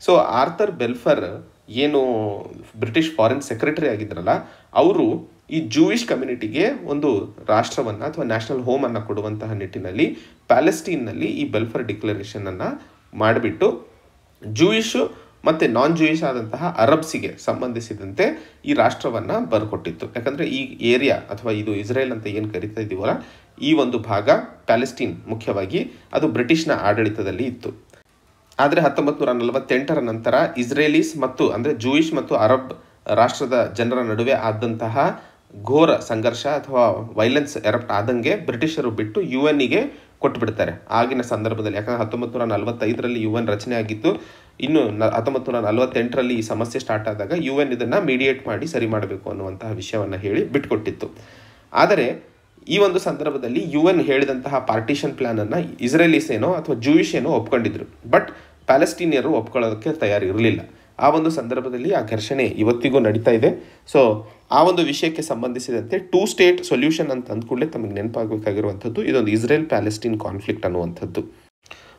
ಸೊ, ಆರ್ಥರ್ ಬೆಲ್ಫರ್ ಏನು ಬ್ರಿಟಿಷ್ ಫಾರಿನ್ ಸೆಕ್ರೆಟರಿ ಆಗಿದ್ರಲ್ಲ, ಅವರು ಈ ಜೂಯಿಷ್ ಕಮ್ಯುನಿಟಿಗೆ ಒಂದು ರಾಷ್ಟ್ರವನ್ನು ಅಥವಾ ನ್ಯಾಷನಲ್ ಹೋಮನ್ನು ಕೊಡುವಂತಹ ನಿಟ್ಟಿನಲ್ಲಿ ಪ್ಯಾಲೆಸ್ಟೀನ್ನಲ್ಲಿ ಈ ಬೆಲ್ಫರ್ ಡಿಕ್ಲರೇಷನನ್ನು ಮಾಡಿಬಿಟ್ಟು ಜೂಯಿಷು ಮತ್ತು ನಾನ್ ಜೂಯಿಶ್ ಆದಂತಹ ಅರಬ್ಸಿಗೆ ಸಂಬಂಧಿಸಿದಂತೆ ಈ ರಾಷ್ಟ್ರವನ್ನು ಬರ್ಕೊಟ್ಟಿತ್ತು. ಯಾಕಂದರೆ ಈ ಏರಿಯಾ ಅಥವಾ ಇದು ಇಸ್ರೇಲ್ ಅಂತ ಏನು ಕರಿತಾ ಇದ್ದೀವಲ್ಲ ಈ ಒಂದು ಭಾಗ ಪ್ಯಾಲೆಸ್ಟೀನ್ ಮುಖ್ಯವಾಗಿ, ಅದು ಬ್ರಿಟಿಷ್ನ ಆಡಳಿತದಲ್ಲಿ ಇತ್ತು. ಆದರೆ ಹತ್ತೊಂಬತ್ತು ನೂರ ನಲವತ್ತೆಂಟರ ನಂತರ ಇಸ್ರೇಲೀಸ್ ಮತ್ತು ಅಂದರೆ ಜೂಯಿಷ್ ಮತ್ತು ಅರಬ್ ರಾಷ್ಟ್ರದ ಜನರ ನಡುವೆ ಆದಂತಹ ಘೋರ ಸಂಘರ್ಷ ಅಥವಾ ವೈಲೆನ್ಸ್ ಎರಪ್ಟ್ ಆದಂಗೆ ಬ್ರಿಟಿಷರು ಬಿಟ್ಟು ಯು ಎನ್ನಿಗೆ ಕೊಟ್ಟುಬಿಡ್ತಾರೆ ಆಗಿನ ಸಂದರ್ಭದಲ್ಲಿ, ಯಾಕಂದರೆ ಹತ್ತೊಂಬತ್ತು ನೂರ ನಲವತ್ತೈದರಲ್ಲಿ ಯು ಎನ್ ರಚನೆ ಆಗಿತ್ತು. ಇನ್ನು ಹತ್ತೊಂಬತ್ತು ನೂರ ನಲವತ್ತೆಂಟರಲ್ಲಿ ಈ ಸಮಸ್ಯೆ ಸ್ಟಾರ್ಟ್ ಆದಾಗ ಯು ಎನ್ ಇದನ್ನು ಮೀಡಿಯೇಟ್ ಮಾಡಿ ಸರಿ ಮಾಡಬೇಕು ಅನ್ನುವಂತಹ ವಿಷಯವನ್ನು ಹೇಳಿ ಬಿಟ್ಕೊಟ್ಟಿತ್ತು. ಆದರೆ ಈ ಒಂದು ಸಂದರ್ಭದಲ್ಲಿ ಯು ಎನ್ ಹೇಳಿದಂತಹ ಪಾರ್ಟಿಷನ್ ಪ್ಲ್ಯಾನನ್ನು ಇಸ್ರೇಲೀಸ್ ಏನೋ ಅಥವಾ ಜೂಯಿಷ್ ಏನೋ ಒಪ್ಕೊಂಡಿದ್ರು. ಬಟ್ ಪ್ಯಾಲೆಸ್ಟೀನಿಯರು ಒಪ್ಕೊಳ್ಳೋದಕ್ಕೆ ತಯಾರಿರಲಿಲ್ಲ. ಆ ಒಂದು ಸಂದರ್ಭದಲ್ಲಿ ಆ ಘರ್ಷಣೆ ಇವತ್ತಿಗೂ ನಡೀತಾ ಇದೆ. ಸೊ ಆ ಒಂದು ವಿಷಯಕ್ಕೆ ಸಂಬಂಧಿಸಿದಂತೆ ಟೂ ಸ್ಟೇಟ್ ಸೊಲ್ಯೂಷನ್ ಅಂತ ಅಂದ್ಕೂಡಲೇ ತಮಗೆ ನೆನಪಾಗಬೇಕಾಗಿರುವಂಥದ್ದು ಇದೊಂದು ಇಸ್ರೇಲ್ ಪ್ಯಾಲೆಸ್ಟೀನ್ ಕಾನ್ಫ್ಲಿಕ್ಟ್ ಅನ್ನುವಂಥದ್ದು.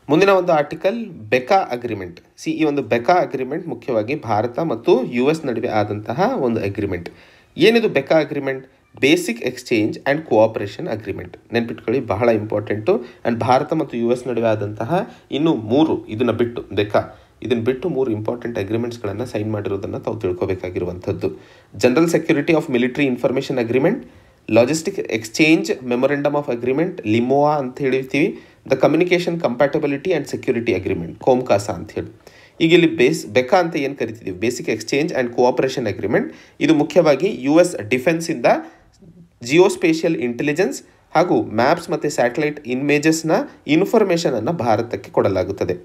ಮುಂದಿನ ಒಂದು ಆರ್ಟಿಕಲ್ ಬೆಕಾ ಅಗ್ರಿಮೆಂಟ್ ಸಿ ಈ ಒಂದು ಬೆಕಾ ಅಗ್ರಿಮೆಂಟ್ ಮುಖ್ಯವಾಗಿ ಭಾರತ ಮತ್ತು ಯು ಎಸ್ ನಡುವೆ ಆದಂತಹ ಒಂದು ಅಗ್ರಿಮೆಂಟ್ ಏನಿದು BECA agreement basic exchange and cooperation agreement ನೆನ್ಪಿಟ್ಕೊಳ್ಳಿ, ಬಹಳ ಇಂಪಾರ್ಟೆಂಟು ಆ್ಯಂಡ್ ಭಾರತ ಮತ್ತು ಯು ಎಸ್ ನಡುವೆ ಆದಂತಹ ಇನ್ನು ಮೂರು ಇದನ್ನು ಬಿಟ್ಟು ಬೆಕಾ ಇದನ್ನು ಬಿಟ್ಟು ಮೂರು ಇಂಪಾರ್ಟೆಂಟ್ ಅಗ್ರಿಮೆಂಟ್ಸ್ಗಳನ್ನು ಸೈನ್ ಮಾಡಿರೋದನ್ನು ತಾವು ತಿಳ್ಕೊಬೇಕಾಗಿರುವಂಥದ್ದು. General security of military information agreement logistic exchange memorandum of agreement LEMOA ಅಂತ ಹೇಳ್ತೀವಿ the communication compatibility and security agreement COMCASA ಹೇಳಿ. ಈಗ ಇಲ್ಲಿ ಬೇಸ್ ಬೆಕಾ ಅಂತ ಏನು ಕರಿತಿದ್ದೀವಿ basic exchange and cooperation agreement ಇದು ಮುಖ್ಯವಾಗಿ ಯು ಎಸ್ ಡಿಫೆನ್ಸಿಂದ ಜಿಯೋಸ್ಪೇಷಿಯಲ್ ಇಂಟೆಲಿಜೆನ್ಸ್ ಹಾಗೂ ಮ್ಯಾಪ್ಸ್ ಮತ್ತು ಸ್ಯಾಟಲೈಟ್ ಇಮೇಜಸ್ನ ಇನ್ಫಾರ್ಮೇಷನನ್ನು ಭಾರತಕ್ಕೆ ಕೊಡಲಾಗುತ್ತದೆ.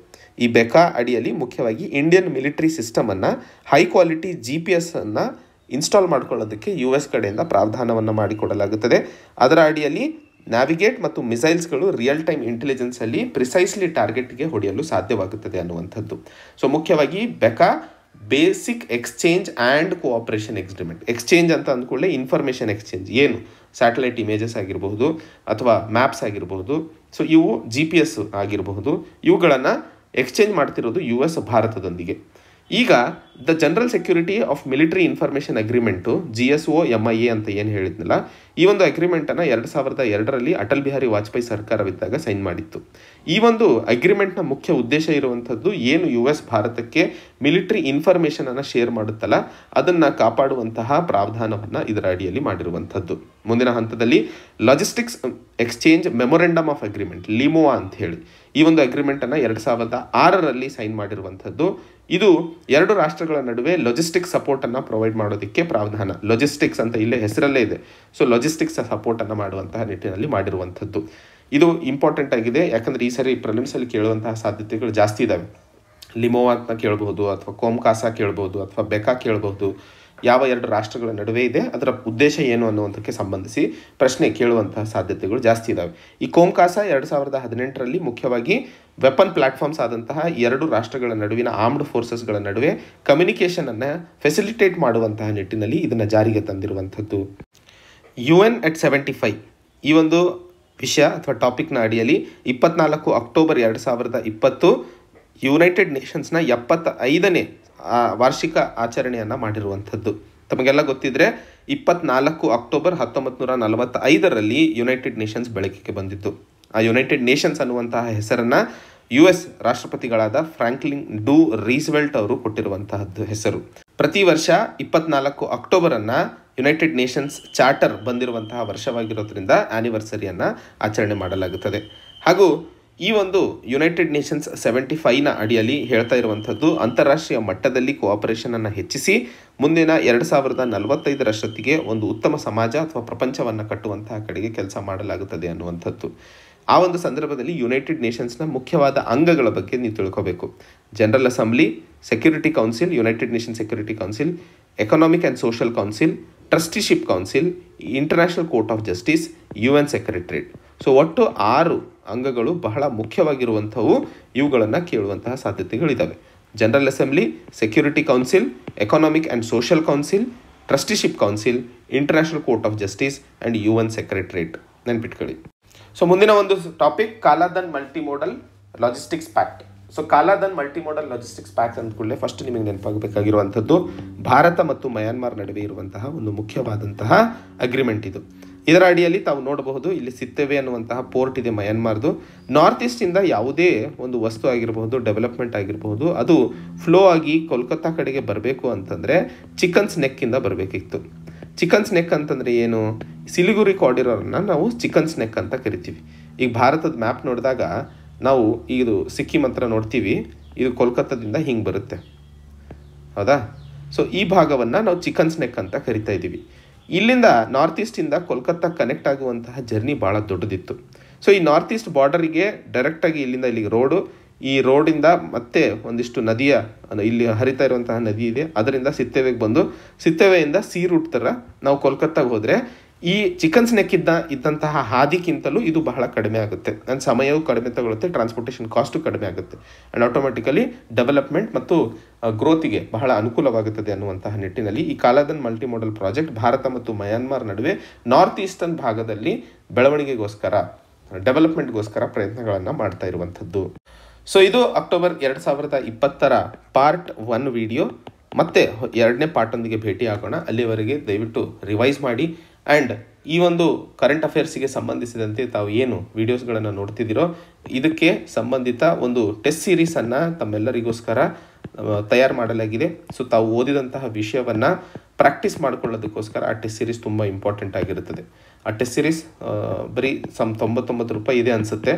ಈ ಬೆಕಾ ಅಡಿಯಲ್ಲಿ ಮುಖ್ಯವಾಗಿ Indian military ಸಿಸ್ಟಮನ್ನು high quality G P S ಅನ್ನು ಇನ್ಸ್ಟಾಲ್ ಮಾಡ್ಕೊಳ್ಳೋದಕ್ಕೆ ಯು ಎಸ್ ಕಡೆಯಿಂದ ಪ್ರಾವಧಾನವನ್ನು ಮಾಡಿಕೊಡಲಾಗುತ್ತದೆ. ಅದರ ಅಡಿಯಲ್ಲಿ ನ್ಯಾವಿಗೇಟ್ ಮತ್ತು ಮಿಸೈಲ್ಸ್ಗಳು ರಿಯಲ್ ಟೈಮ್ ಇಂಟೆಲಿಜೆನ್ಸಲ್ಲಿ ಪ್ರಿಸೈಸ್ಲಿ ಟಾರ್ಗೆಟ್ಗೆ ಹೊಡೆಯಲು ಸಾಧ್ಯವಾಗುತ್ತದೆ ಅನ್ನುವಂಥದ್ದು. ಸೊ ಮುಖ್ಯವಾಗಿ BECA basic exchange and cooperation agreement exchange ಅಂತ ಅಂದ್ಕೊಳ್ಳೆ ಇನ್ಫಾರ್ಮೇಷನ್ ಎಕ್ಸ್ಚೇಂಜ್ ಏನು? ಸ್ಯಾಟಲೈಟ್ ಇಮೇಜಸ್ ಆಗಿರಬಹುದು ಅಥವಾ ಮ್ಯಾಪ್ಸ್ ಆಗಿರಬಹುದು. ಸೊ ಇವು ಜಿ ಪಿ ಎಸ್ ಆಗಿರಬಹುದು. ಇವುಗಳನ್ನು ಎಕ್ಸ್ಚೇಂಜ್ ಮಾಡ್ತಿರೋದು ಯು ಎಸ್ ಭಾರತದೊಂದಿಗೆ. ಈಗ the general security of military information agreement G S O M I A ಅಂತ ಏನು ಹೇಳಿದ್ನಲ್ಲ, ಈ ಒಂದು ಅಗ್ರಿಮೆಂಟನ್ನು ಎರಡು ಸಾವಿರದ ಎರಡರಲ್ಲಿ ಅಟಲ್ ಬಿಹಾರಿ ವಾಜಪೇಯಿ ಸರ್ಕಾರವಿದ್ದಾಗ ಸೈನ್ ಮಾಡಿತ್ತು. ಈ ಒಂದು ಅಗ್ರಿಮೆಂಟ್ನ ಮುಖ್ಯ ಉದ್ದೇಶ ಇರುವಂಥದ್ದು ಏನು ಯು ಎಸ್ ಭಾರತಕ್ಕೆ ಮಿಲಿಟರಿ ಇನ್ಫಾರ್ಮೇಷನನ್ನು ಶೇರ್ ಮಾಡುತ್ತಲ್ಲ, ಅದನ್ನು ಕಾಪಾಡುವಂತಹ ಪ್ರಾವಧಾನವನ್ನು ಇದರ ಅಡಿಯಲ್ಲಿ ಮಾಡಿರುವಂಥದ್ದು. ಮುಂದಿನ ಹಂತದಲ್ಲಿ logistics exchange memorandum of agreement LEMOA ಅಂತ ಹೇಳಿ. ಈ ಒಂದು ಅಗ್ರಿಮೆಂಟನ್ನು ಎರಡು ಸಾವಿರದ ಆರರಲ್ಲಿ ಸೈನ್ ಮಾಡಿರುವಂಥದ್ದು ಇದು ಎರಡು ರಾಷ್ಟ್ರಗಳ ನಡುವೆ ಲಾಜಿಸ್ಟಿಕ್ಸ್ ಸಪೋರ್ಟನ್ನು ಪ್ರೊವೈಡ್ ಮಾಡೋದಕ್ಕೆ ಪ್ರಾವಧಾನ. ಲಾಜಿಸ್ಟಿಕ್ಸ್ ಅಂತ ಇಲ್ಲೇ ಹೆಸರಲ್ಲೇ ಇದೆ. ಸೊ ಲಾಜಿಸ್ಟಿಕ್ಸ್ ಸಪೋರ್ಟನ್ನು ಮಾಡುವಂತಹ ನಿಟ್ಟಿನಲ್ಲಿ ಮಾಡಿರುವಂಥದ್ದು. ಇದು ಇಂಪಾರ್ಟೆಂಟ್ ಆಗಿದೆ. ಯಾಕಂದರೆ ಈ ಸರಿ ಪ್ರಿಲಿಮ್ಸಲ್ಲಿ ಕೇಳುವಂತಹ ಸಾಧ್ಯತೆಗಳು ಜಾಸ್ತಿ ಇದ್ದಾವೆ ಲಿಮೋವಾ ಅಂತ ಕೇಳ್ಬೋದು ಅಥವಾ ಕೋಮ್ಕಾಸ ಕೇಳ್ಬೋದು ಅಥವಾ ಬೆಕಾ ಕೇಳ್ಬೋದು ಯಾವ ಎರಡು ರಾಷ್ಟ್ರಗಳ ನಡುವೆ ಇದೆ, ಅದರ ಉದ್ದೇಶ ಏನು ಅನ್ನುವಂಥಕ್ಕೆ ಸಂಬಂಧಿಸಿ ಪ್ರಶ್ನೆ ಕೇಳುವಂತಹ ಸಾಧ್ಯತೆಗಳು ಜಾಸ್ತಿ ಇದ್ದಾವೆ ಈ ಕೋಂಕಾಸ ಎರಡು ಸಾವಿರದ ಹದಿನೆಂಟರಲ್ಲಿ ಮುಖ್ಯವಾಗಿ ವೆಪನ್ ಪ್ಲಾಟ್ಫಾರ್ಮ್ಸ್ ಆದಂತಹ ಎರಡು ರಾಷ್ಟ್ರಗಳ ನಡುವಿನ ಆರ್ಮ್ಡ್ ಫೋರ್ಸಸ್ಗಳ ನಡುವೆ ಕಮ್ಯುನಿಕೇಷನನ್ನು ಫೆಸಿಲಿಟೇಟ್ ಮಾಡುವಂತಹ ನಿಟ್ಟಿನಲ್ಲಿ ಇದನ್ನು ಜಾರಿಗೆ ತಂದಿರುವಂಥದ್ದು. U N at seventy five ಈ ಒಂದು ವಿಷಯ ಅಥವಾ ಟಾಪಿಕ್ನ ಅಡಿಯಲ್ಲಿ ಇಪ್ಪತ್ನಾಲ್ಕು ಅಕ್ಟೋಬರ್ ಎರಡು ಸಾವಿರದ ಇಪ್ಪತ್ತು ಯುನೈಟೆಡ್ ನೇಷನ್ಸ್ನ ಎಪ್ಪತ್ತ ಐದನೇ ವಾರ್ಷಿಕ ಆಚರಣೆಯನ್ನು ಮಾಡಿರುವಂಥದ್ದು. ತಮಗೆಲ್ಲ ಗೊತ್ತಿದ್ರೆ ಇಪ್ಪತ್ನಾಲ್ಕು ಅಕ್ಟೋಬರ್ ಹತ್ತೊಂಬತ್ತು ನೂರ ನಲವತ್ತೈದರಲ್ಲಿ ಯುನೈಟೆಡ್ ನೇಷನ್ಸ್ ಬೆಳಕಿಗೆ ಬಂದಿತ್ತು. ಆ ಯುನೈಟೆಡ್ ನೇಷನ್ಸ್ ಅನ್ನುವಂತಹ ಹೆಸರನ್ನು ಯು ಎಸ್ ರಾಷ್ಟ್ರಪತಿಗಳಾದ ಫ್ರಾಂಕ್ಲಿನ್ ಡೂ ರೀಸ್ವೆಲ್ಟ್ ಅವರು ಕೊಟ್ಟಿರುವಂತಹದ್ದು ಹೆಸರು. ಪ್ರತಿ ವರ್ಷ ಇಪ್ಪತ್ನಾಲ್ಕು ಅಕ್ಟೋಬರನ್ನು ಯುನೈಟೆಡ್ ನೇಷನ್ಸ್ ಚಾರ್ಟರ್ ಬಂದಿರುವಂತಹ ವರ್ಷವಾಗಿರೋದ್ರಿಂದ ಆ್ಯನಿವರ್ಸರಿಯನ್ನು ಆಚರಣೆ ಮಾಡಲಾಗುತ್ತದೆ. ಹಾಗೂ ಈ ಒಂದು ಯುನೈಟೆಡ್ ನೇಷನ್ಸ್ ಸೆವೆಂಟಿ ಫೈವ್ನ ಅಡಿಯಲ್ಲಿ ಹೇಳ್ತಾ ಇರುವಂಥದ್ದು, ಅಂತಾರಾಷ್ಟ್ರೀಯ ಮಟ್ಟದಲ್ಲಿ ಕೋಆಪರೇಷನನ್ನು ಹೆಚ್ಚಿಸಿ, ಮುಂದಿನ ಎರಡು ಸಾವಿರದ ನಲವತ್ತೈದರಷ್ಟೊತ್ತಿಗೆ ಒಂದು ಉತ್ತಮ ಸಮಾಜ ಅಥವಾ ಪ್ರಪಂಚವನ್ನು ಕಟ್ಟುವಂತಹ ಕಡೆಗೆ ಕೆಲಸ ಮಾಡಲಾಗುತ್ತದೆ ಅನ್ನುವಂಥದ್ದು. ಆ ಒಂದು ಸಂದರ್ಭದಲ್ಲಿ ಯುನೈಟೆಡ್ ನೇಷನ್ಸ್ನ ಮುಖ್ಯವಾದ ಅಂಗಗಳ ಬಗ್ಗೆ ನೀವು ತಿಳ್ಕೋಬೇಕು. General assembly security council United Nation security council economic and social council trusteeship council international court of justice U N secretariat so ಒಟ್ಟು ಆರು ಅಂಗಗಳು ಬಹಳ ಮುಖ್ಯವಾಗಿರುವಂಥವು ಇವುಗಳನ್ನು ಕೇಳುವಂತಹ ಸಾಧ್ಯತೆಗಳಿದ್ದಾವೆ general assembly security council economic and social council trusteeship council international court of justice and U N secretariat ನೆನ್ಪಿಟ್ಕೊಳ್ಳಿ. ಸೊ ಮುಂದಿನ ಒಂದು topic Kaladan multi modal logistics pact so Kaladan multi modal logistics pact ಅಂದ್ಕೊಳ್ಳೆ first ನಿಮಗೆ ನೆನಪಾಗಬೇಕಾಗಿರುವಂಥದ್ದು, ಭಾರತ ಮತ್ತು ಮಯನ್ಮಾರ್ ನಡುವೆ ಇರುವಂತಹ ಒಂದು ಮುಖ್ಯವಾದಂತಹ ಅಗ್ರಿಮೆಂಟ್ ಇದು. ಇದರ ಅಡಿಯಲ್ಲಿ ತಾವು ನೋಡಬಹುದು, ಇಲ್ಲಿ ಸಿತ್ತವೆ ಅನ್ನುವಂತಹ ಪೋರ್ಟ್ ಇದೆ ಮಯನ್ಮಾರ್ದು. ನಾರ್ತ್ ಈಸ್ಟಿಂದ ಯಾವುದೇ ಒಂದು ವಸ್ತು ಆಗಿರಬಹುದು, ಡೆವಲಪ್ಮೆಂಟ್ ಆಗಿರಬಹುದು, ಅದು ಫ್ಲೋ ಆಗಿ ಕೋಲ್ಕತ್ತಾ ಕಡೆಗೆ ಬರಬೇಕು ಅಂತಂದರೆ ಚಿಕನ್ಸ್ ನೆಕ್ಕಿಂದ ಬರಬೇಕಿತ್ತು. ಚಿಕನ್ಸ್ ನೆಕ್ ಅಂತಂದರೆ ಏನು? ಸಿಲಿಗುರಿ ಕಾರಿಡಾರನ್ನು ನಾವು ಚಿಕನ್ಸ್ ನೆಕ್ ಅಂತ ಕರಿತೀವಿ. ಈಗ ಭಾರತದ ಮ್ಯಾಪ್ ನೋಡಿದಾಗ ನಾವು ಇದು ಸಿಕ್ಕಿಂ ಹತ್ರ ನೋಡ್ತೀವಿ, ಇದು ಕೋಲ್ಕತ್ತಾದಿಂದ ಹಿಂಗೆ ಬರುತ್ತೆ. ಹೌದಾ? ಸೊ ಈ ಭಾಗವನ್ನು ನಾವು ಚಿಕನ್ಸ್ ನೆಕ್ ಅಂತ ಕರಿತಾ ಇದ್ದೀವಿ ಇಲ್ಲಿಂದ ನಾರ್ತ್ ಈಸ್ಟಿಂದ ಕೋಲ್ಕತ್ತಾ ಕನೆಕ್ಟ್ ಆಗುವಂತಹ ಜರ್ನಿ ಭಾಳ ದೊಡ್ಡದಿತ್ತು. ಸೊ ಈ ನಾರ್ತ್ ಈಸ್ಟ್ ಬಾರ್ಡರಿಗೆ ಡೈರೆಕ್ಟಾಗಿ ಇಲ್ಲಿಂದ ಇಲ್ಲಿಗೆ ರೋಡು ಈ ರೋಡಿಂದ ಮತ್ತೆ ಒಂದಿಷ್ಟು ನದಿಯ ಇಲ್ಲಿ ಹರಿತಾ ಇರುವಂತಹ ನದಿ ಇದೆ. ಅದರಿಂದ ಸಿತ್ತೇವೆಗೆ ಬಂದು ಸಿತ್ತೇವೆಯಿಂದ ಸಿ ರೂಟ್ ಥರ ನಾವು ಕೋಲ್ಕತ್ತಾಗೆ ಹೋದರೆ ಈ ಚಿಕನ್ಸ್ ನೆಕ್ಕಿದ್ದ ಇದ್ದಂತಹ ಹಾದಿಗಿಂತಲೂ ಇದು ಬಹಳ ಕಡಿಮೆ ಆಗುತ್ತೆ. ನನ್ನ ಸಮಯವೂ ಕಡಿಮೆ ತಗೊಳ್ಳುತ್ತೆ ಟ್ರಾನ್ಸ್ಪೋರ್ಟೇಷನ್ ಕಾಸ್ಟು ಕಡಿಮೆ ಆಗುತ್ತೆ. ಆ್ಯಂಡ್ ಆಟೋಮೆಟಿಕಲಿ ಡೆವಲಪ್ಮೆಂಟ್ ಮತ್ತು ಗ್ರೋತಿಗೆ ಬಹಳ ಅನುಕೂಲವಾಗುತ್ತದೆ ಅನ್ನುವಂತಹ ನಿಟ್ಟಿನಲ್ಲಿ ಈ Kaladan multi modal project Bharat ಮತ್ತು ಮಯನ್ಮಾರ್ ನಡುವೆ ನಾರ್ತ್ ಈಸ್ಟರ್ನ್ ಭಾಗದಲ್ಲಿ ಬೆಳವಣಿಗೆಗೋಸ್ಕರ ಡೆವಲಪ್ಮೆಂಟ್ಗೋಸ್ಕರ ಪ್ರಯತ್ನಗಳನ್ನು ಮಾಡ್ತಾ ಇರುವಂಥದ್ದು. ಸೊ ಇದು ಅಕ್ಟೋಬರ್ ಎರಡು ಸಾವಿರದ ಇಪ್ಪತ್ತರ ಪಾರ್ಟ್ ಒನ್ ವಿಡಿಯೋ ಮತ್ತೆ ಎರಡನೇ ಪಾರ್ಟೊಂದಿಗೆ ಭೇಟಿ ಆಗೋಣ ಅಲ್ಲಿವರೆಗೆ ದಯವಿಟ್ಟು ರಿವೈಸ್ ಮಾಡಿ. ಆ್ಯಂಡ್ ಈ ಒಂದು ಕರೆಂಟ್ ಅಫೇರ್ಸಿಗೆ ಸಂಬಂಧಿಸಿದಂತೆ ತಾವು ಏನು ವಿಡಿಯೋಸ್ಗಳನ್ನು ನೋಡ್ತಿದ್ದೀರೋ, ಇದಕ್ಕೆ ಸಂಬಂಧಿತ ಒಂದು ಟೆಸ್ಟ್ ಸೀರೀಸನ್ನು ತಮ್ಮೆಲ್ಲರಿಗೋಸ್ಕರ ತಯಾರು ಮಾಡಲಾಗಿದೆ. ಸೊ ತಾವು ಓದಿದಂತಹ ವಿಷಯವನ್ನು ಪ್ರಾಕ್ಟೀಸ್ ಮಾಡ್ಕೊಳ್ಳೋದಕ್ಕೋಸ್ಕರ ಆ ಟೆಸ್ಟ್ ಸೀರೀಸ್ ತುಂಬ ಇಂಪಾರ್ಟೆಂಟ್ ಆಗಿರುತ್ತದೆ. ಆ ಟೆಸ್ಟ್ ಸೀರೀಸ್ ಬರೀ ಸಮ್ ತೊಂಬತ್ತೊಂಬತ್ತು ರೂಪಾಯಿ ಇದೆ ಅನಿಸುತ್ತೆ.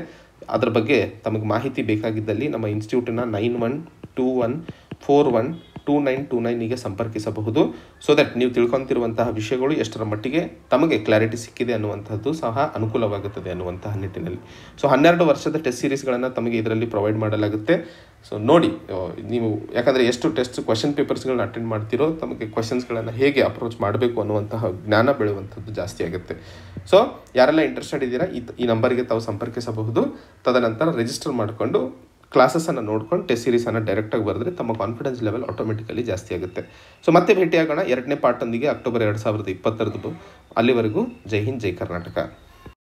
ಅದರ ಬಗ್ಗೆ ತಮಗೆ ಮಾಹಿತಿ ಬೇಕಾಗಿದ್ದಲ್ಲಿ ನಮ್ಮ ಇನ್ಸ್ಟಿಟ್ಯೂಟಿನ nine one two one four one two nine two ನೈನಿಗೆ ಸಂಪರ್ಕಿಸಬಹುದು. ಸೊ ದಟ್ ನೀವು ತಿಳ್ಕೊತಿರುವಂತಹ ವಿಷಯಗಳು ಎಷ್ಟರ ಮಟ್ಟಿಗೆ ತಮಗೆ ಕ್ಲಾರಿಟಿ ಸಿಕ್ಕಿದೆ ಅನ್ನುವಂಥದ್ದು ಸಹ ಅನುಕೂಲವಾಗುತ್ತದೆ ಅನ್ನುವಂತಹ ನಿಟ್ಟಿನಲ್ಲಿ. ಸೊ ಹನ್ನೆರಡು ವರ್ಷದ ಟೆಸ್ಟ್ ಸೀರೀಸ್ಗಳನ್ನು ತಮಗೆ ಇದರಲ್ಲಿ ಪ್ರೊವೈಡ್ ಮಾಡಲಾಗುತ್ತೆ. ಸೊ ನೋಡಿ ನೀವು ಯಾಕಂದರೆ ಎಷ್ಟು ಟೆಸ್ಟ್ ಕ್ವಶನ್ ಪೇಪರ್ಸ್ಗಳನ್ನ ಅಟೆಂಡ್ ಮಾಡ್ತೀರೋ ತಮಗೆ ಕ್ವಶನ್ಸ್ಗಳನ್ನು ಹೇಗೆ ಅಪ್ರೋಚ್ ಮಾಡಬೇಕು ಅನ್ನುವಂತಹ ಜ್ಞಾನ ಬೆಳೆಯುವಂಥದ್ದು ಜಾಸ್ತಿ ಆಗುತ್ತೆ. ಸೊ ಯಾರೆಲ್ಲ ಇಂಟ್ರೆಸ್ಟೆಡ್ ಇದ್ದೀರಾ, ಈ ನಂಬರಿಗೆ ತಾವು ಸಂಪರ್ಕಿಸಬಹುದು. ತದನಂತರ ರಿಜಿಸ್ಟರ್ ಮಾಡಿಕೊಂಡು ಕ್ಲಾಸಸನ್ನು ನೋಡ್ಕೊಂಡು ಟೆಸ್ಟ್ ಸೀರೀಸನ್ನು ಡೈರೆಕ್ಟಾಗಿ ಬರೆದ್ರೆ ತಮ್ಮ ಕಾನ್ಫಿಡೆನ್ಸ್ ಲೆವೆಲ್ ಆಟೋಮೆಟಿಕಲಿ ಜಾಸ್ತಿ ಆಗುತ್ತೆ. ಸೊ ಮತ್ತೆ ಭೇಟಿಯಾಗೋಣ. ಎರಡನೇ ಪಾರ್ಟೊಂದಿಗೆ ಅಕ್ಟೋಬರ್ ಎರಡು ಸಾವಿರದ ಇಪ್ಪತ್ತರದ್ದು ಅಲ್ಲಿವರೆಗೂ ಜೈ ಹಿಂದ್, ಜೈ ಕರ್ನಾಟಕ.